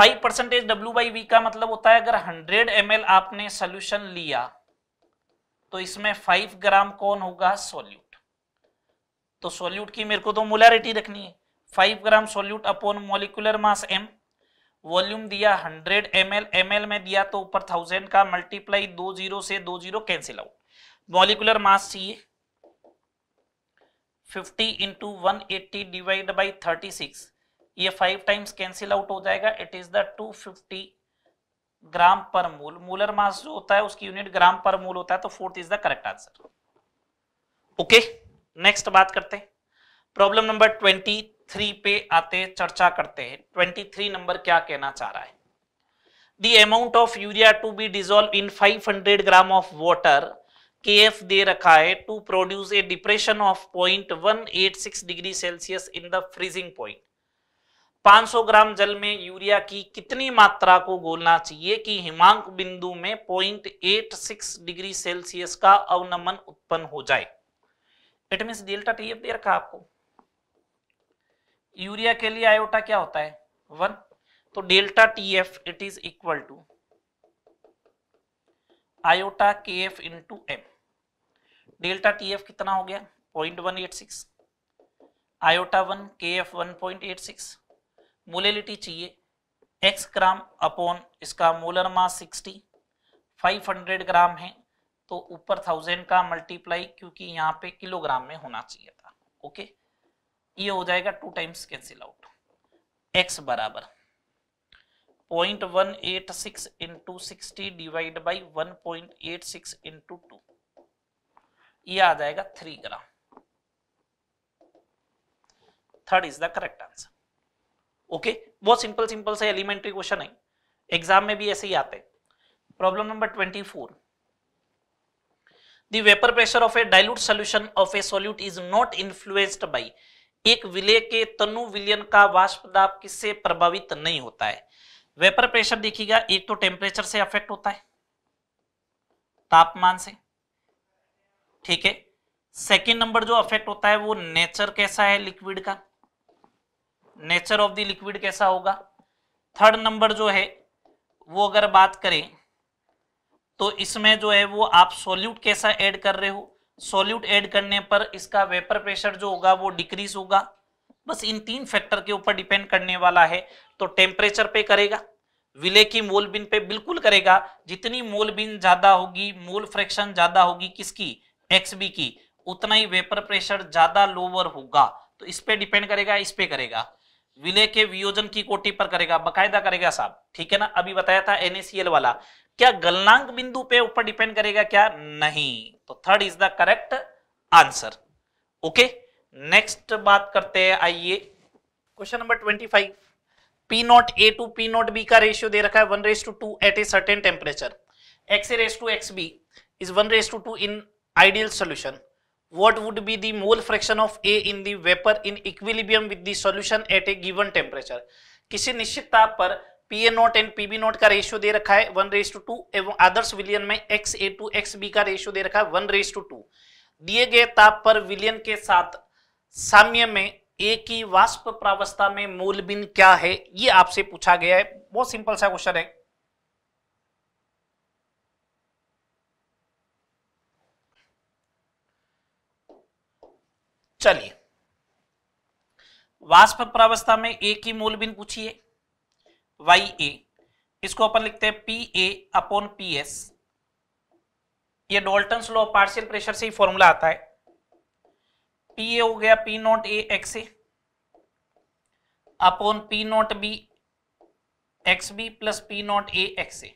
5 परसेंटेज डब्ल्यू बाई वी का मतलब होता है अगर 100 एम आपने सोल्यूशन लिया तो इसमें फाइव ग्राम कौन होगा सोल्यूट तो सोल्यूट की मेरे को तो मोलारिटी रखनी है five gram solute upon molecular mass M volume दिया hundred M L M L में दिया तो ऊपर थाउजेंड का मल्टीप्लाई दो जीरो से दो zero cancel out molecular mass चाहिए 50 into one eighty divide by thirty six ये फाइव टाइम्स कैंसिल आउट हो जाएगा it is the two fifty gram पर मूल मूलर मास जो होता है उसकी यूनिट ग्राम पर मूल होता है तो fourth is the correct answer okay next बात करते प्रॉब्लम नंबर ट्वेंटी थ्री पे आते चर्चा करते हैं ट्वेंटी थ्री नंबर क्या कहना चाह रहा है the amount of urea to be dissolved in 500 of water के एफ दे रखा है to produce a depression of point one eight six degree Celsius in the freezing point 500 gram जल में यूरिया की कितनी मात्रा को घोलना चाहिए कि हिमांक बिंदु में 0.86 डिग्री सेल्सियस का अवनमन उत्पन्न हो जाए इट मीन डेल्टा टी दे रखा आपको यूरिया के लिए आयोटा क्या होता है वन तो delta T F it is equal to iota K F into M delta T F कितना हो गया point one eight six iota one K F one point eight six molality चाहिए एक्स ग्राम अपॉन इसका मोलर मास 60 500 ग्राम है तो ऊपर थाउजेंड का मल्टीप्लाई क्योंकि यहाँ पे किलोग्राम में होना चाहिए था ओके ये हो जाएगा two times cancel out X बराबर point one eight six into sixty divide by one point eight six into two ये आ जाएगा three gram third is the correct answer okay बहुत सिंपल सिंपल से एलिमेंट्री क्वेश्चन है एग्जाम में भी ऐसे ही आते problem number twenty four The vapor pressure of a dilute solution of a solute is not influenced by एक विलय के तनु विलयन का वाष्प दाब किससे प्रभावित नहीं होता है वेपर प्रेशर देखिएगा एक तो टेम्परेचर से अफेक्ट होता है तापमान से ठीक है सेकेंड नंबर जो अफेक्ट होता है वो नेचर कैसा है लिक्विड का नेचर ऑफ द लिक्विड कैसा होगा थर्ड नंबर जो है वो अगर बात करें तो इसमें जो है वो आप सॉल्यूट कैसा ऐड कर रहे हो सॉल्यूट ऐड करने पर इसका वेपर प्रेशर जो होगा वो डिक्रीज होगा बस इन तीन फैक्टर के ऊपर डिपेंड करने वाला है तो टेम्परेचर पे करेगा विले की मोलबिन पे बिल्कुल करेगा जितनी मोलबिन ज्यादा होगी मोल फ्रैक्शन ज्यादा होगी किसकी बी की उतना ही वेपर प्रेशर ज्यादा लोअर होगा तो इस पे डिपेंड करेगा इस पे करेगा विलय के वियोजन की कोटि पर करेगा बकायदा करेगा साहब ठीक है ना अभी बताया था एनएसीएल वाला क्या गलनांक बिंदु पे ऊपर डिपेंड करेगा क्या नहीं तो third is the correct answer okay next बात करते हैं आइए question number twenty five P not A to P not B का रेशियो दे रखा है one race to two at a certain temperature X race to X B is one race to two in ideal solution what would be the mole fraction of A in the vapor in equilibrium with the solution at a given temperature किसी निश्चित ताप पर P A not and P B not का रेशियो दे रखा है वन रेस टू टू एवं आदर्श विलियन में X A to X B का रेशियो दे रखा है वन रेस टू टू दिए गए ताप पर विलियन के साथ साम्य में ए की वाष्प प्रावस्था में मोलबिन क्या है ये आपसे पूछा गया है बहुत सिंपल सा क्वेश्चन है चलिए वाष्प प्रावस्था में ए की मूल बिन पूछिए वाई ए इसको अपन लिखते हैं P A upon P S ये डोल्टन स्लो पार्शियल प्रेशर से ही फॉर्मूला आता है पी ए हो गया P not A X A upon P not B X B plus P not A X A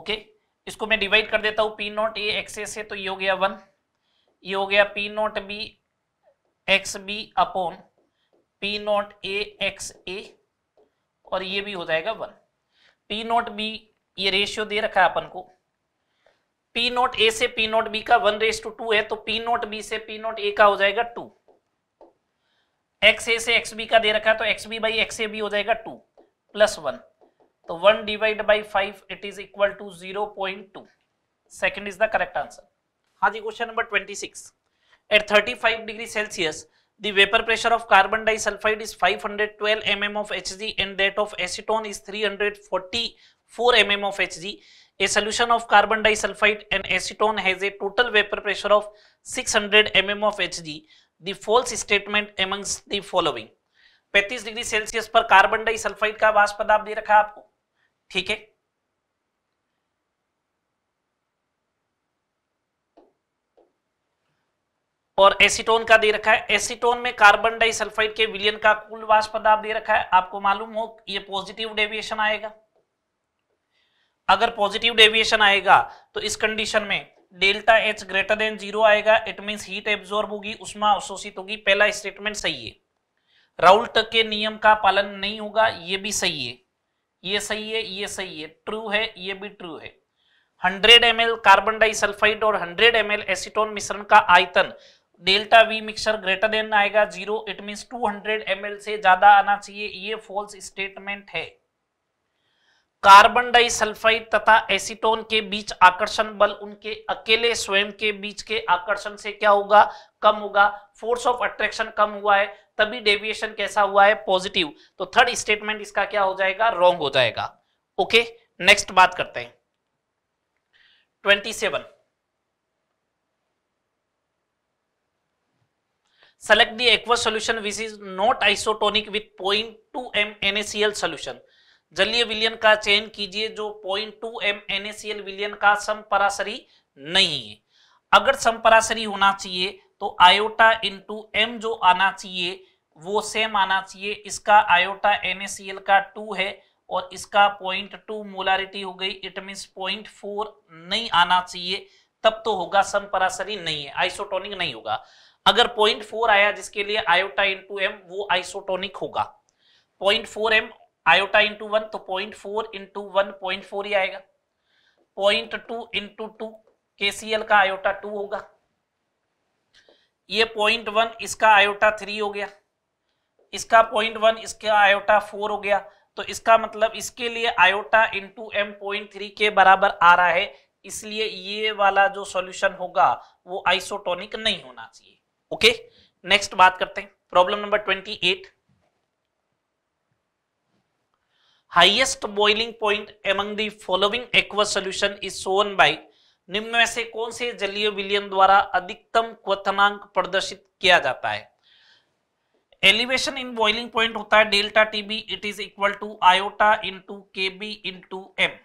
okay इसको मैं डिवाइड कर देता हूं P not A X A से तो ये हो गया वन ये हो गया P not B X B upon P not A X A और ये भी हो जाएगा वन पी नॉट बी ये रेशियो दे रखा है अपन को पी नॉट ए से पी नॉट बी का वन रेस टू टू है तो पी नॉट बी से पी नॉट ए का हो जाएगा टू एक्स ए से एक्स बी का दे रखा है तो X B by X A B हो जाएगा टू प्लस वन तो one divide by five it is equal to zero point two second is the correct answer हाँ जी question number 26 at 35 degree Celsius the vapour pressure of carbon disulphide is 512 MM of Hg and that of acetone is 344 MM of Hg a solution of carbon disulphide and acetone has a total vapour pressure of 600 MM of Hg the false statement amongst the following 35 degree Celsius पर कार्बन डाइसल्फाइड का वाष्प दाब दे रखा है आपको ठीक है और एसीटोन का दे रखा है एसीटोन में कार्बन डाइसल्फाइड के विलियन का कुल वाष्प पदार्थ दे रखा है आपको मालूम हो ये पॉजिटिव डेविएशन आएगा अगर पॉजिटिव डेविएशन आएगा तो इस कंडीशन में delta H greater than zero आएगा इट मीन्स हीट एब्जॉर्ब होगी उसमें अवशोषित होगी पहला स्टेटमेंट सही है राउल्ट के नियम का पालन नहीं होगा ये भी सही है ये सही है ये सही है ट्रू है ये भी ट्रू है 100 ml कार्बन डाइसल्फाइड और 100 ml एसीटोन मिश्रण का आयतन delta V mixer greater than आएगा जीरो इट मीन्स 200 ml से ज्यादा आना चाहिए ये फॉल्स स्टेटमेंट है कार्बन डाइसल्फाइड तथा एसीटोन के बीच आकर्षण बल उनके अकेले स्वयं के बीच के आकर्षण से क्या होगा कम होगा फोर्स ऑफ अट्रैक्शन कम हुआ है तभी डेविएशन कैसा हुआ है पॉजिटिव तो थर्ड स्टेटमेंट इसका क्या हो जाएगा रॉन्ग हो जाएगा ओके नेक्स्ट बात करते हैं twenty seven select the aqueous solution which is not isotonic with 0.2 m NaCl solution जलीय विलियन का चयन कीजिए जो 0.2 m NaCl विलियन का समपरासरी नहीं है अगर समपरासरी होना चाहिए तो आयोटा इंटू एम जो आना चाहिए वो सेम आना चाहिए इसका आयोटा NaCl का टू है और इसका पॉइंट टू मोलारिटी हो गई इट मीन्स पॉइंट फोर नहीं आना चाहिए तब तो होगा समपरासरी नहीं है आइसोटोनिक नहीं होगा अगर पॉइंट फोर आया जिसके लिए आयोटा इंटू एम वो आइसोटोनिक होगा point four M iota into one तो point four into one point four ही आएगा पॉइंट टू इंटू टू के का आयोटा टू होगा ये पॉइंट वन इसका आयोटा थ्री हो गया इसका पॉइंट वन इसका आयोटा फोर हो गया तो इसका मतलब इसके लिए iota into M point three के बराबर आ रहा है इसलिए ये वाला जो सॉल्यूशन होगा वो आइसोटोनिक नहीं होना चाहिए ओके नेक्स्ट बात करते हैं problem number twenty eight highest boiling point among the following aqua solution is shown by निम्न में से कौन से जलीय विलियन द्वारा अधिकतम क्वथनांक प्रदर्शित किया जाता है एलिवेशन इन बॉइलिंग पॉइंट होता है delta TB it is equal to iota into K B into M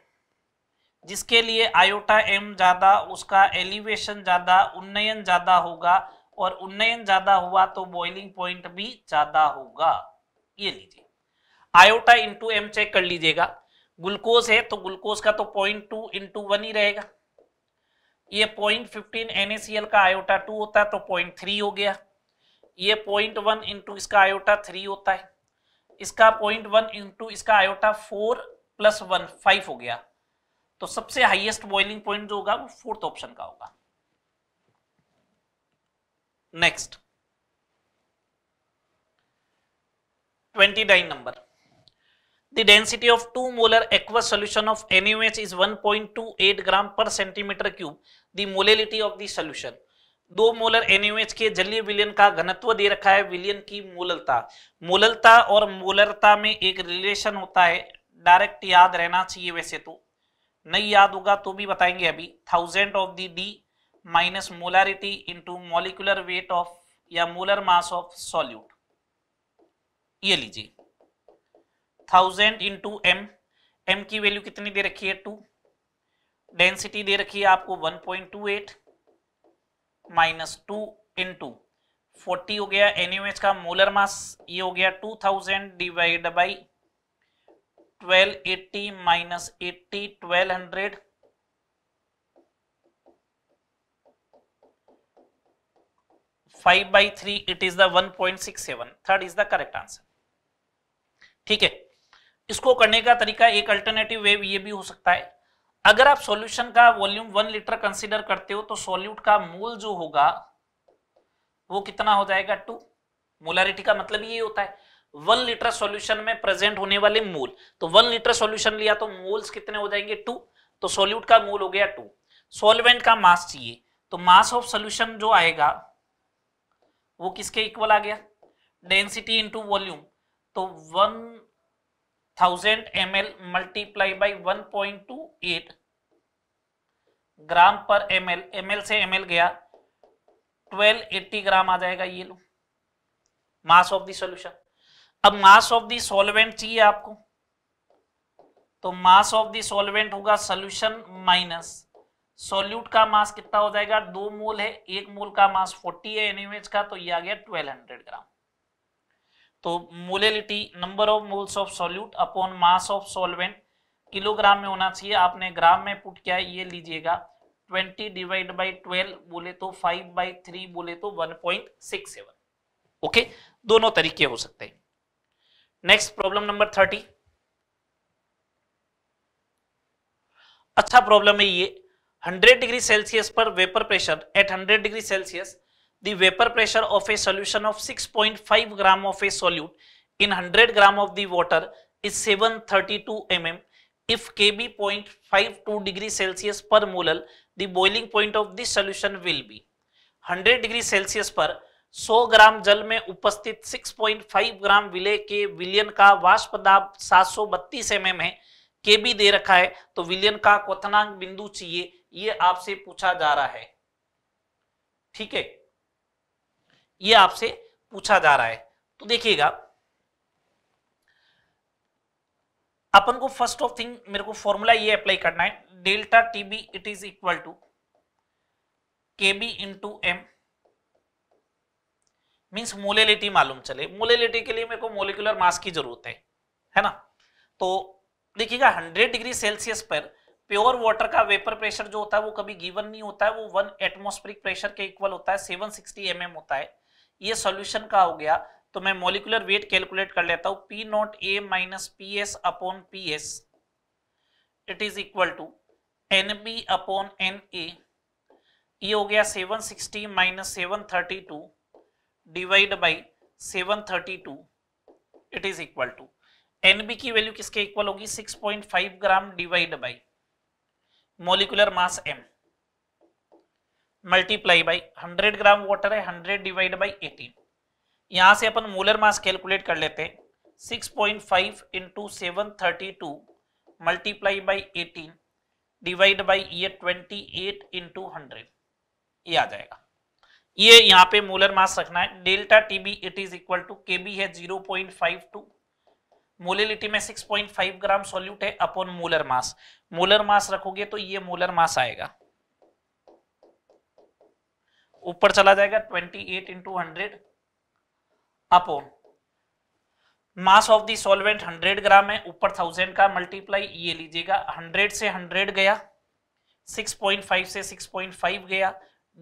जिसके लिए आयोटा एम ज्यादा उसका एलिवेशन ज्यादा उन्नयन ज्यादा होगा और उन्नयन ज्यादा हुआ तो बॉइलिंग पॉइंट भी ज्यादा होगा ये लीजिए आयोटा इंटू एम चेक कर लीजिएगा ग्लूकोज है तो ग्लूकोज का तो पॉइंट टू इंटू वन ही रहेगा ये पॉइंट फिफ्टीन एनएसीएल का आयोटा टू होता है तो पॉइंट थ्री हो गया ये पॉइंट वन इंटू इसका आयोटा थ्री होता है इसका पॉइंट वन इंटू इसका iota four plus one five हो गया तो सबसे हाईएस्ट बॉइलिंग पॉइंट जो होगा वो फोर्थ ऑप्शन का होगा next twenty nine number The density of 2 molar aqueous solution of NaOH is 1.28 gram per centimeter cube. The molality of the solution. दो मोलर NaOH के जलीय विलयन का घनत्व दे रखा है विलयन की मोललता मोललता और मोलरता में एक रिलेशन होता है डायरेक्ट याद रहना चाहिए वैसे तो नहीं याद होगा तो भी बताएंगे अभी thousand of the D minus molarity into molecular weight of या मोलर मास ऑफ सॉल्यूट ये लीजिए थाउजेंड इंटू एम एम की वैल्यू कितनी दे रखी है टू डेंसिटी दे रखी है आपको one point two eight minus two into forty हो गया एन का मोलर मास ये हो गया two thousand divide by twelve eighty minus eighty twelve hundred five by three it is the one point six seven third is the correct answer ठीक है इसको करने का तरीका एक अल्टरनेटिव वेव ये भी हो सकता है अगर आप सॉल्यूशन का वॉल्यूम वन लीटर कंसीडर करते हो तो सॉल्यूट का मोल जो होगा वो कितना हो जाएगा टू मोलारिटी का मतलब ये होता है वन लीटर सॉल्यूशन में प्रेजेंट होने वाले मोल तो वन लीटर सॉल्यूशन लिया तो मोल्स कितने हो जाएंगे टू तो सॉल्यूट का मोल हो गया टू सॉल्वेंट का मास चाहिए तो मास ऑफ सोल्यूशन जो आएगा वो किसके इक्वल आ गया डेंसिटी इंटू वॉल्यूम तो one thousand M L multiply by one point two eight gram per M L M L से एम एल गया ट्वेल्व एट्टी ग्राम आ जाएगा ये लो मास ऑफ द सॉल्यूशन अब मास ऑफ दी सॉल्वेंट चाहिए आपको तो मास ऑफ द सॉल्वेंट होगा सॉल्यूशन माइनस सोल्यूट का मास कितना हो जाएगा दो मोल है एक मोल का मास 40 है एनिमेज का तो ये आ गया 1200 ग्राम तो molality number of moles of solute upon mass of solvent kilogram में होना चाहिए आपने ग्राम में पुट किया है ये लीजिएगा 20 डिवाइड बाई 12 बोले तो 5 बाई थ्री बोले तो 1.67 ओके दोनों तरीके हो सकते हैं नेक्स्ट प्रॉब्लम नंबर थर्टी अच्छा प्रॉब्लम है ये 100 degree Celsius per vapor pressure, at 100 degree Celsius, the vapor pressure of a solution of 6.5 gram of a solute in 100 gram of the water is 732 mm. If Kb 0.52 degree Celsius per molal, the boiling point of this solution will be 100 degree Celsius per 100 gram जल में उपस्थित 6.5 ग्राम विलय के विलियन का वाष्प दाब 732 mm है के बी दे रखा है तो विलियन का क्वथनांक बिंदु चाहिए ये आपसे पूछा जा रहा है ठीक है ये आपसे पूछा जा रहा है तो देखिएगा अपन को फर्स्ट ऑफ थिंग मेरे को फॉर्मूला ये अप्लाई करना है delta T B it is equal to K B into M means molality मालूम चले मोलेलिटी के लिए मेरे को मोलिकुलर मास की जरूरत है है ना तो देखिएगा 100 डिग्री सेल्सियस पर प्योर वाटर का वेपर प्रेशर जो होता है वो कभी गिवन नहीं होता है वो वन एटमोस्फेरिक प्रेशर के इक्वल होता है 760 सिक्सटी mm होता है ये सॉल्यूशन का हो गया तो मैं मोलिकुलर वेट कैलकुलेट कर लेता हूँ P not A minus P S upon P S it is equal to N B upon N A हो गया 760 sixty minus seven thirty two divide by seven thirty two it is equal to N B की वैल्यू किसके इक्वल होगी six point five gram divide by molecular mass M multiply by 100 gram water है 100 डिवाइड बाई 18 यहां से अपन मोलर मास कैलकुलेट कर लेते हैं 6.5 point five into seven thirty two multiply by eighteen divide by ये 28 एट इंटू हंड्रेड ये आ जाएगा ये यहाँ पे मोलर मास रखना है delta T B it is equal to K B है 0.52 मोलिलिटी में 6.5 ग्राम सॉल्यूट है upon molar mass molar mass रखोगे तो ये मोलर मास आएगा ऊपर चला जाएगा 28 eight into hundred upon mass of the solvent 100 gram है ऊपर 1000 का मल्टीप्लाई ये लीजिएगा 100 से 100 गया 6.5 से 6.5 गया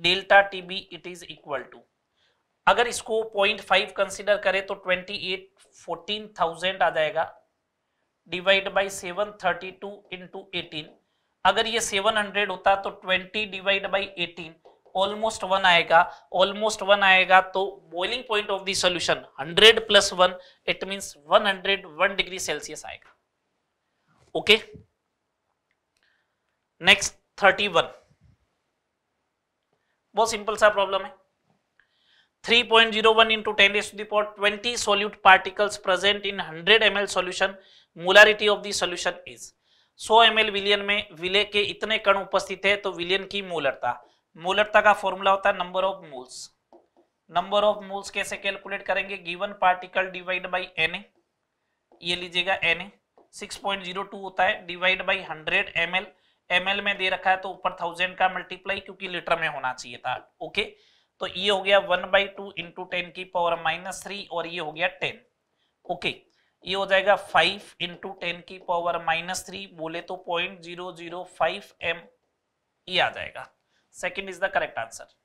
delta TB it is equal to अगर इसको 0.5 कंसीडर करें तो 28 फोर्टीन थाउजेंड आ जाएगा divide by seven thirty two into eighteen अगर ये सेवन हंड्रेड होता तो twenty divide by eighteen almost one आएगा ऑलमोस्ट वन आएगा तो boiling point of the solution plus one it mean one hundred one degree Celsius आएगा ओके नेक्स्ट थर्टी वन बहुत सिंपल सा प्रॉब्लम है 3.01 into 10 raised to the power 20 solute particles present in 100 ml solution molarity of the solution is 100 ml विलियन में विले के इतने कण उपस्थित है तो विलियन की मोलरता मोलरता का फॉर्मूला होता है number of moles number of moles कैसे कैलकुलेट करेंगे given particle divide by N ये लीजिएगा एन 6.02 होता है डिवाइड बाई 100 ml ml में दे रखा है तो ऊपर थाउजेंड का मल्टीप्लाई क्योंकि लीटर में होना चाहिए था ओके okay? तो ये e हो गया one by two into ten की पावर माइनस थ्री और ये e हो गया टेन ओके ये हो जाएगा फाइव इंटू टेन की पावर माइनस थ्री बोले तो point zero zero five M ये आ जाएगा second is the correct answer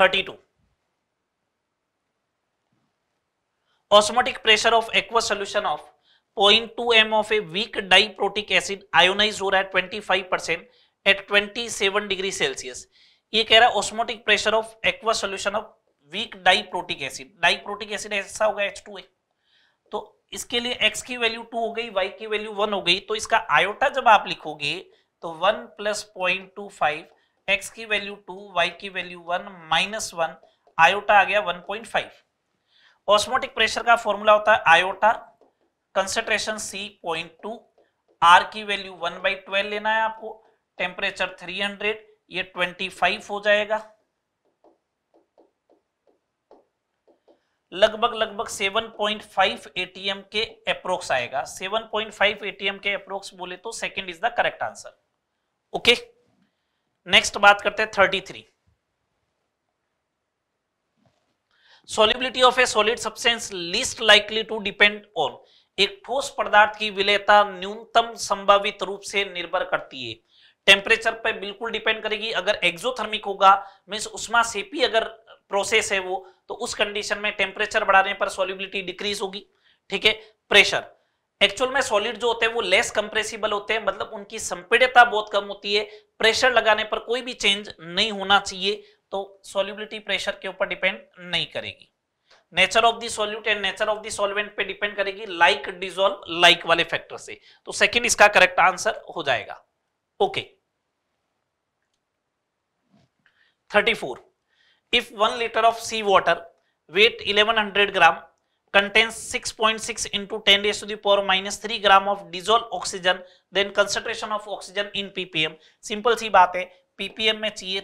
thirty two osmotic of of aqueous solution of 0.2 m of a weak diprotic acid ionized हो रहा है 25 परसेंट एट 27 डिग्री सेल्सियस ये कह रहा है osmotic pressure of aqua solution of weak diprotic acid diprotic acid ऐसा होगा एच टू तो इसके लिए एक्स की वैल्यू टू हो गई वाई की वैल्यू वन हो गई तो इसका आयोटा जब आप लिखोगे तो one plus point two five X की वैल्यू टू वाई की value one minus one iota आ गया one point five osmotic pressure का फॉर्मूला होता है iota concentration C point two R की वैल्यू वन बाई ट्वेल्व लेना है आपको टेम्परेचर 300 ये 25 हो जाएगा लगभग लगभग 7.5 पॉइंट एटीएम के अप्रोक्स आएगा 7.5 पॉइंट एटीएम के अप्रोक्स बोले तो second is the correct answer okay next बात करते हैं 33 solubility of a solid substance least likely to depend on एक ठोस पदार्थ की विलेयता न्यूनतम संभावित रूप से निर्भर करती है टेम्परेचर पे बिल्कुल डिपेंड करेगी अगर एक्सोथर्मिक होगा मीन्स उष्मा सेपी अगर प्रोसेस है वो तो उस कंडीशन में टेम्परेचर बढ़ाने पर सोलिबिलिटी डिक्रीज होगी ठीक है प्रेशर एक्चुअल में सॉलिड जो होते हैं वो लेस कंप्रेसिबल होते हैं मतलब उनकी संपीडता बहुत कम होती है प्रेशर लगाने पर कोई भी चेंज नहीं होना चाहिए तो सॉल्युबिलिटी प्रेशर के ऊपर डिपेंड नहीं करेगी nature of the solute and nature of the solvent पे डिपेंड करेगी लाइक डिजोल्व लाइक वाले फैक्टर से तो सेकेंड इसका करेक्ट आंसर हो जाएगा okay okay. 34 if 1 liter of sea water weight 1100 gram contains 6.6 .6 into 10 raised to the power minus 3 gram of dissolved oxygen then concentration of oxygen in ppm simple si baat hai ppm mein chahiye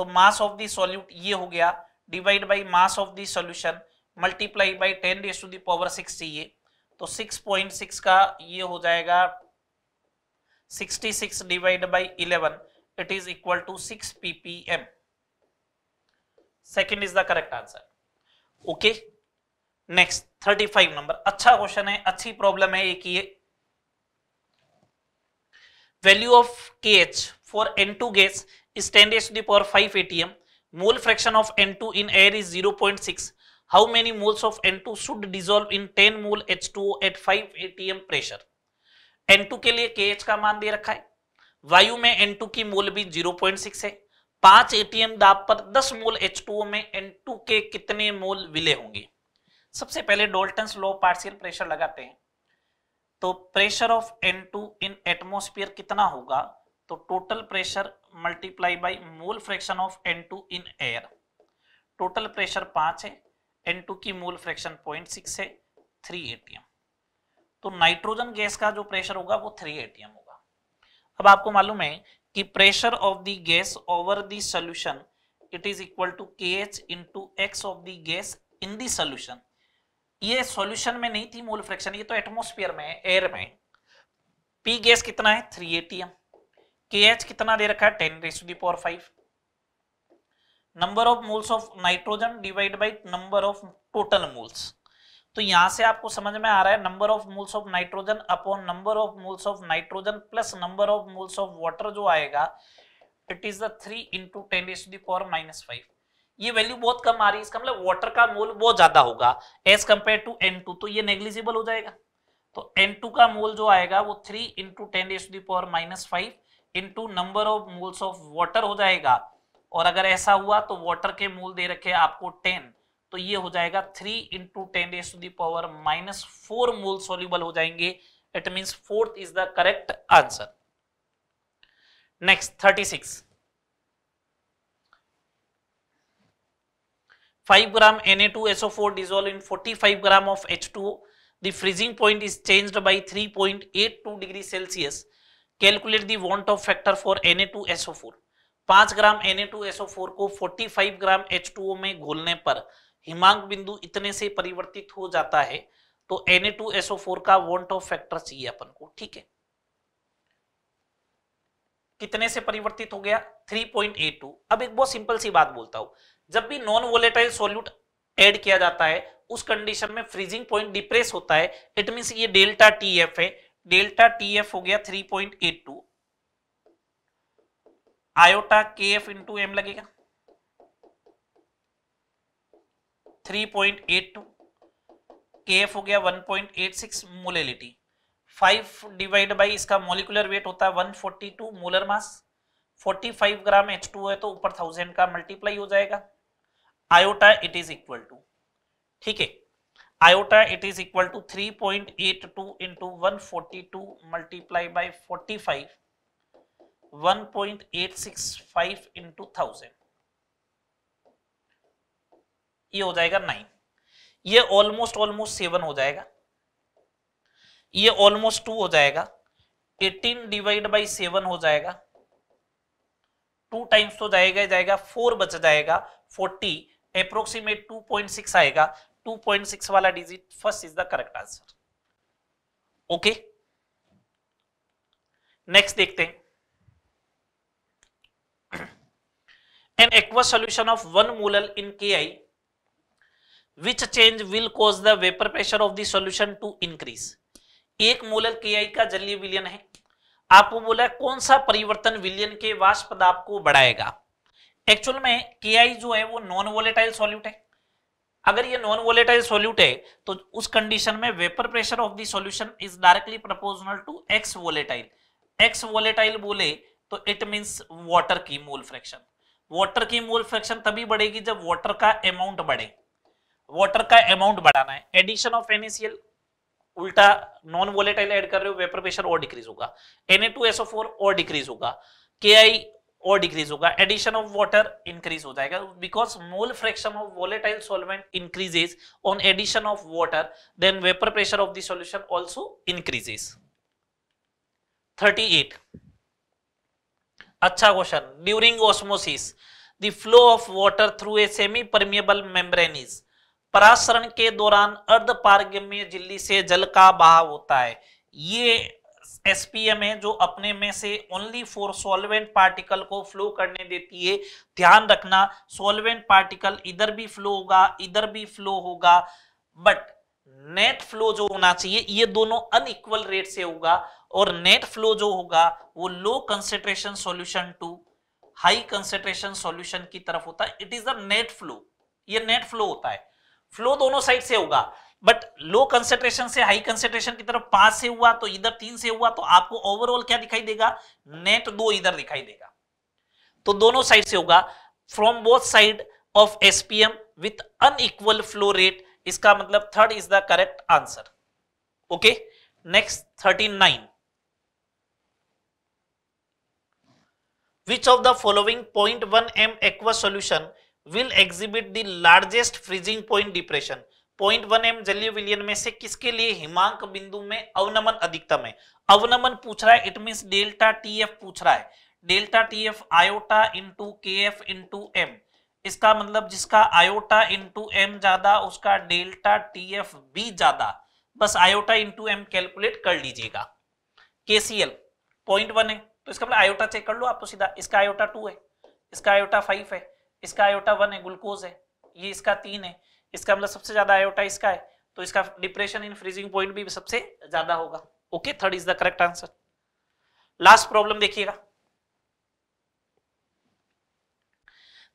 to mass of the solute ye ho gaya divide by mass of the solution multiply by 10 raised to the power 6 chahiye to 6.6 .6 ka ye ho jayega 66 divide by 11 it is equal to 6 ppm second is the correct answer okay next thirty five number अच्छा क्वेश्चन है अच्छी प्रॉब्लम है एक ये value of K H for N two gas is ten H D power five A T M mole fraction of N two in air is zero point six how many moles of N how many moles of N2 should dissolve in at five A T M pressure N two के लिए के एच का मान दे रखा है वायु में एन टू की मोल भी जीरो पॉइंट सिक्स है पांच एटीएम दाब पर दस मोल H2O में N2 के कितने मोल विले होंगे सबसे पहले डोल्टन लो पार्शियल प्रेशर लगाते हैं तो pressure of N2 in atmosphere कितना होगा तो total pressure multiply by mole fraction of N2 in air total pressure पांच है N2 की मोल फ्रैक्शन पॉइंट सिक्स है थ्री एटीएम तो नाइट्रोजन गैस का जो प्रेशर होगा वो थ्री एटीएम होगा अब आपको मालूम है कि pressure of the gas over the solution it is equal to K H to X of the gas in the solution ये सॉल्यूशन में नहीं थी मोल फ्रैक्शन ये तो एटमोस्फियर में है एयर में पी गैस कितना है थ्री एटीएम के एच कितना दे रखा है ten raise to the power five number of moles of nitrogen divide by number of total moles तो यहां से आपको समझ में आ रहा है number of moles of nitrogen upon number of moles of nitrogen plus number of moles of water जो आएगा it is the three into ten is the power minus five ये वैल्यू बहुत कम आ रही है इसका मतलब वाटर का मोल बहुत ज्यादा होगा एज कंपेयर टू एन तो ये नेग्लिजिबल हो जाएगा तो एन का मोल जो आएगा वो three into ten is the power minus five into number of moles of water हो जाएगा और अगर ऐसा हुआ तो वाटर के मोल दे रखे आपको टेन तो ये हो जाएगा three into ten S to the power minus four mole soluble हो जाएंगे it mean fourth is the correct answer next thirty six five gram N A two SO four dissolve in forty five gram of H two the freezing point is changed by 3.82 degree celsius calculate the want of factor for na2so4 5 gram Na2SO4 को 45 ग्राम H2O में घोलने पर हिमांक बिंदु इतने से परिवर्तित हो जाता है तो Na2SO4 का वॉन्ट ऑफ फैक्टर चाहिए अपन को ठीक है कितने से परिवर्तित हो गया 3.82 अब एक बहुत सिंपल सी बात बोलता हूं जब भी नॉन वोलेटाइल सॉल्यूट ऐड किया जाता है उस कंडीशन में फ्रीजिंग पॉइंट डिप्रेस होता है इट मीन ये डेल्टा टी एफ है डेल्टा टी एफ हो गया 3.82 iota K F into M लगेगा 3.82 केएफ हो गया 1.86 मोलेलिटी फाइव डिवाइड बाई इसका मोलिकुलर वेट होता है 142 molar mass forty five gram H two है तो ऊपर थाउजेंड का मल्टीप्लाई हो जाएगा iota it is equal to ठीक है iota it is equal to 3.82 point eight two into one forty two multiply by forty five one point eight six five into thousand ये हो जाएगा नाइन ये ऑलमोस्ट ऑलमोस्ट सेवन हो जाएगा ये ऑलमोस्ट टू हो जाएगा एटीन डिवाइड बाई सेवन हो जाएगा टू टाइम्स तो जाएगा जाएगा फोर बच जाएगा forty approximate two point six आएगा टू पॉइंट सिक्स वाला digit first is the correct answer okay next देखते हैं aqua solution of one 1 in K I which change will cause the vapour pressure of दोल्यूशन to increase एक मोलर के आई का जलीय विलियन है आपको बोला कौन सा परिवर्तन विलियन के वाष्प दाब को बढ़ाएगा एक्चुअल में के जो है वो नॉन वोलेटाइल सॉल्यूट है अगर ये नॉन वोलेटाइल सॉल्यूट है तो उस कंडीशन में vapour pressure of the solution is directly proportional to X volatile X volatile बोले तो इट मींस वाटर की मोल फ्रैक्शन वाटर की मोल फ्रैक्शन तभी बढ़ेगी जब वाटर का अमाउंट बढ़े वाटर का अमाउंट बढ़ाना है एडिशन ऑफ एनएसीएल उल्टा नॉन वोलेटाइल ऐड कर रहे हो वेपर प्रेशर और डिक्रीज होगा Na2SO4 और डिक्रीज होगा Ki और डिक्रीज होगा एडिशन ऑफ वाटर इंक्रीज हो जाएगा because mole fraction of volatile solvent increases on addition of water then vapour pressure of the solution also increases 38 अच्छा question during osmosis the flow of water through a semi permeable membrane is परासरण के दौरान पारगम्य झिल्ली से जल का बहाव होता है ये एसपीएम है जो अपने में से ओनली फॉर सॉल्वेंट पार्टिकल को फ्लो करने देती है ध्यान रखना सॉल्वेंट पार्टिकल इधर भी फ्लो होगा इधर भी फ्लो होगा बट नेट फ्लो जो होना चाहिए ये दोनों अनइक्वल रेट से होगा और नेट फ्लो जो होगा वो low concentration solution to high concentration solution की तरफ होता है it is the net flow ये नेट फ्लो होता है फ्लो दोनों साइड से होगा बट लो कंसेंट्रेशन से हाई कंसेंट्रेशन की तरफ पांच से हुआ तो इधर तीन से हुआ तो आपको ओवरऑल क्या दिखाई देगा नेट दो इधर दिखाई देगा तो दोनों साइड से होगा from both side of SPM with unequal flow rate इसका मतलब third is the correct answer okay next thirty nine which of the following point one M aqua solution will exhibit the largest freezing point depression point one M जलीय विलियन में से किसके लिए हिमांक बिंदु में अवनमन अधिकतम है अवनमन पूछ रहा है it mean delta T F पूछ रहा है delta T F iota into K F into M इसका मतलब जिसका आयोटा इंटू एम ज्यादा उसका डेल्टा टी एफ बी ज्यादा बस आयोटा इंटू एम कैलकुलेट कर लीजिएगा K C L point one है तो इसका मतलब आयोटा चेक कर लो आप तो सीधा इसका आयोटा टू है इसका आयोटा फाइव है इसका आयोटा वन है ग्लूकोज है ये इसका तीन है इसका मतलब सबसे ज्यादा आयोटा इसका है तो इसका डिप्रेशन इन फ्रीजिंग पॉइंट भी सबसे ज्यादा होगा okay third is the correct answer last problem देखिएगा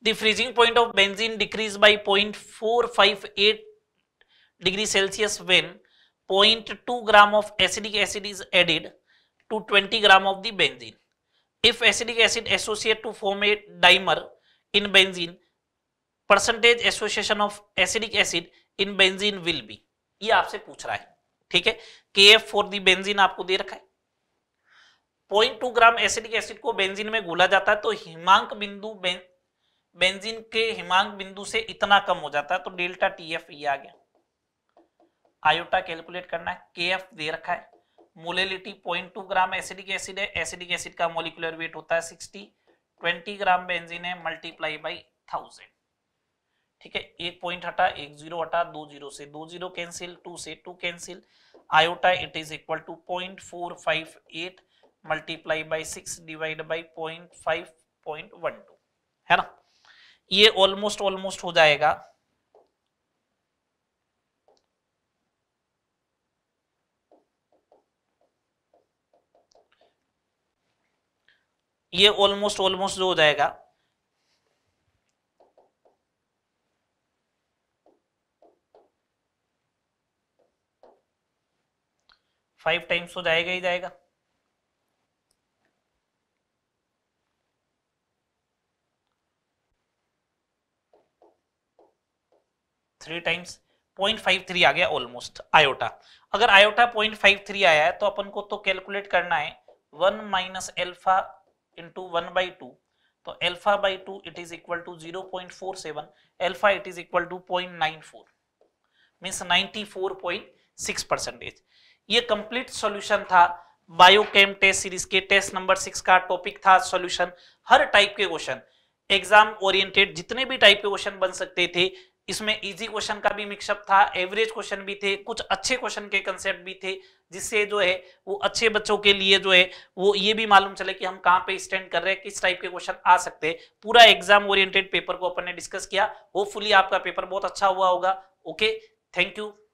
the freezing point of benzene decreased by 0.458 degree celsius when 0.2 gram of acidic acid is added to 20 gram of the benzene if acidic acid associate to form a dimer in benzene percentage association of acidic acid in benzene will be ये आपसे पूछ रहा है ठीक है K F for the benzene आपको दे रखा है point two gram acidic acid को बेंजीन में घोला जाता है तो हिमांक बिंदु बें, बेंजीन के हिमांक बिंदु से इतना कम हो जाता है तो डेल्टा टी एफ ये आ गया आयोटा कैलकुलेट करना है के एफ दे रखा है molality point two gram acidic acid है एसिडिक एसिड का मोलिकुलर वेट होता है सिक्सटी 20 ग्राम बेंजीन है मल्टीप्लाई बाई थाउजेंड ठीक है एक पॉइंट हटा एक जीरो हटा दो जीरो से दो जीरो कैंसिल टू से two cancel iota it is equal to point four five eight multiply by six divide by point five point one two है ना ये ऑलमोस्ट ऑलमोस्ट हो जाएगा ये ऑलमोस्ट ऑलमोस्ट जो हो जाएगा फाइव टाइम्स तो जाएगा ही जाएगा three times point five three आ गया ऑलमोस्ट आयोटा अगर आयोटा पॉइंट फाइव थ्री आया है तो अपन को तो कैलकुलेट करना है one minus alpha into one by two तो alpha by two it is equal to zero point four seven alpha it is equal to point nine four means ninety four point six percentage ये कंप्लीट सॉल्यूशन था बायोकेम टेस्ट सीरीज के टेस्ट नंबर सिक्स का टॉपिक था सॉल्यूशन हर टाइप के क्वेश्चन एग्जाम ओरिएंटेड जितने भी टाइप के क्वेश्चन बन सकते थे इसमें इजी क्वेश्चन का भी मिक्सअप था एवरेज क्वेश्चन भी थे कुछ अच्छे क्वेश्चन के कंसेप्ट भी थे जिससे जो है वो अच्छे बच्चों के लिए जो है वो ये भी मालूम चले कि हम कहाँ पे स्टैंड कर रहे हैं किस टाइप के क्वेश्चन आ सकते हैं पूरा एग्जाम ओरिएंटेड पेपर को अपन ने डिस्कस किया होपफुली आपका पेपर बहुत अच्छा हुआ होगा ओके थैंक यू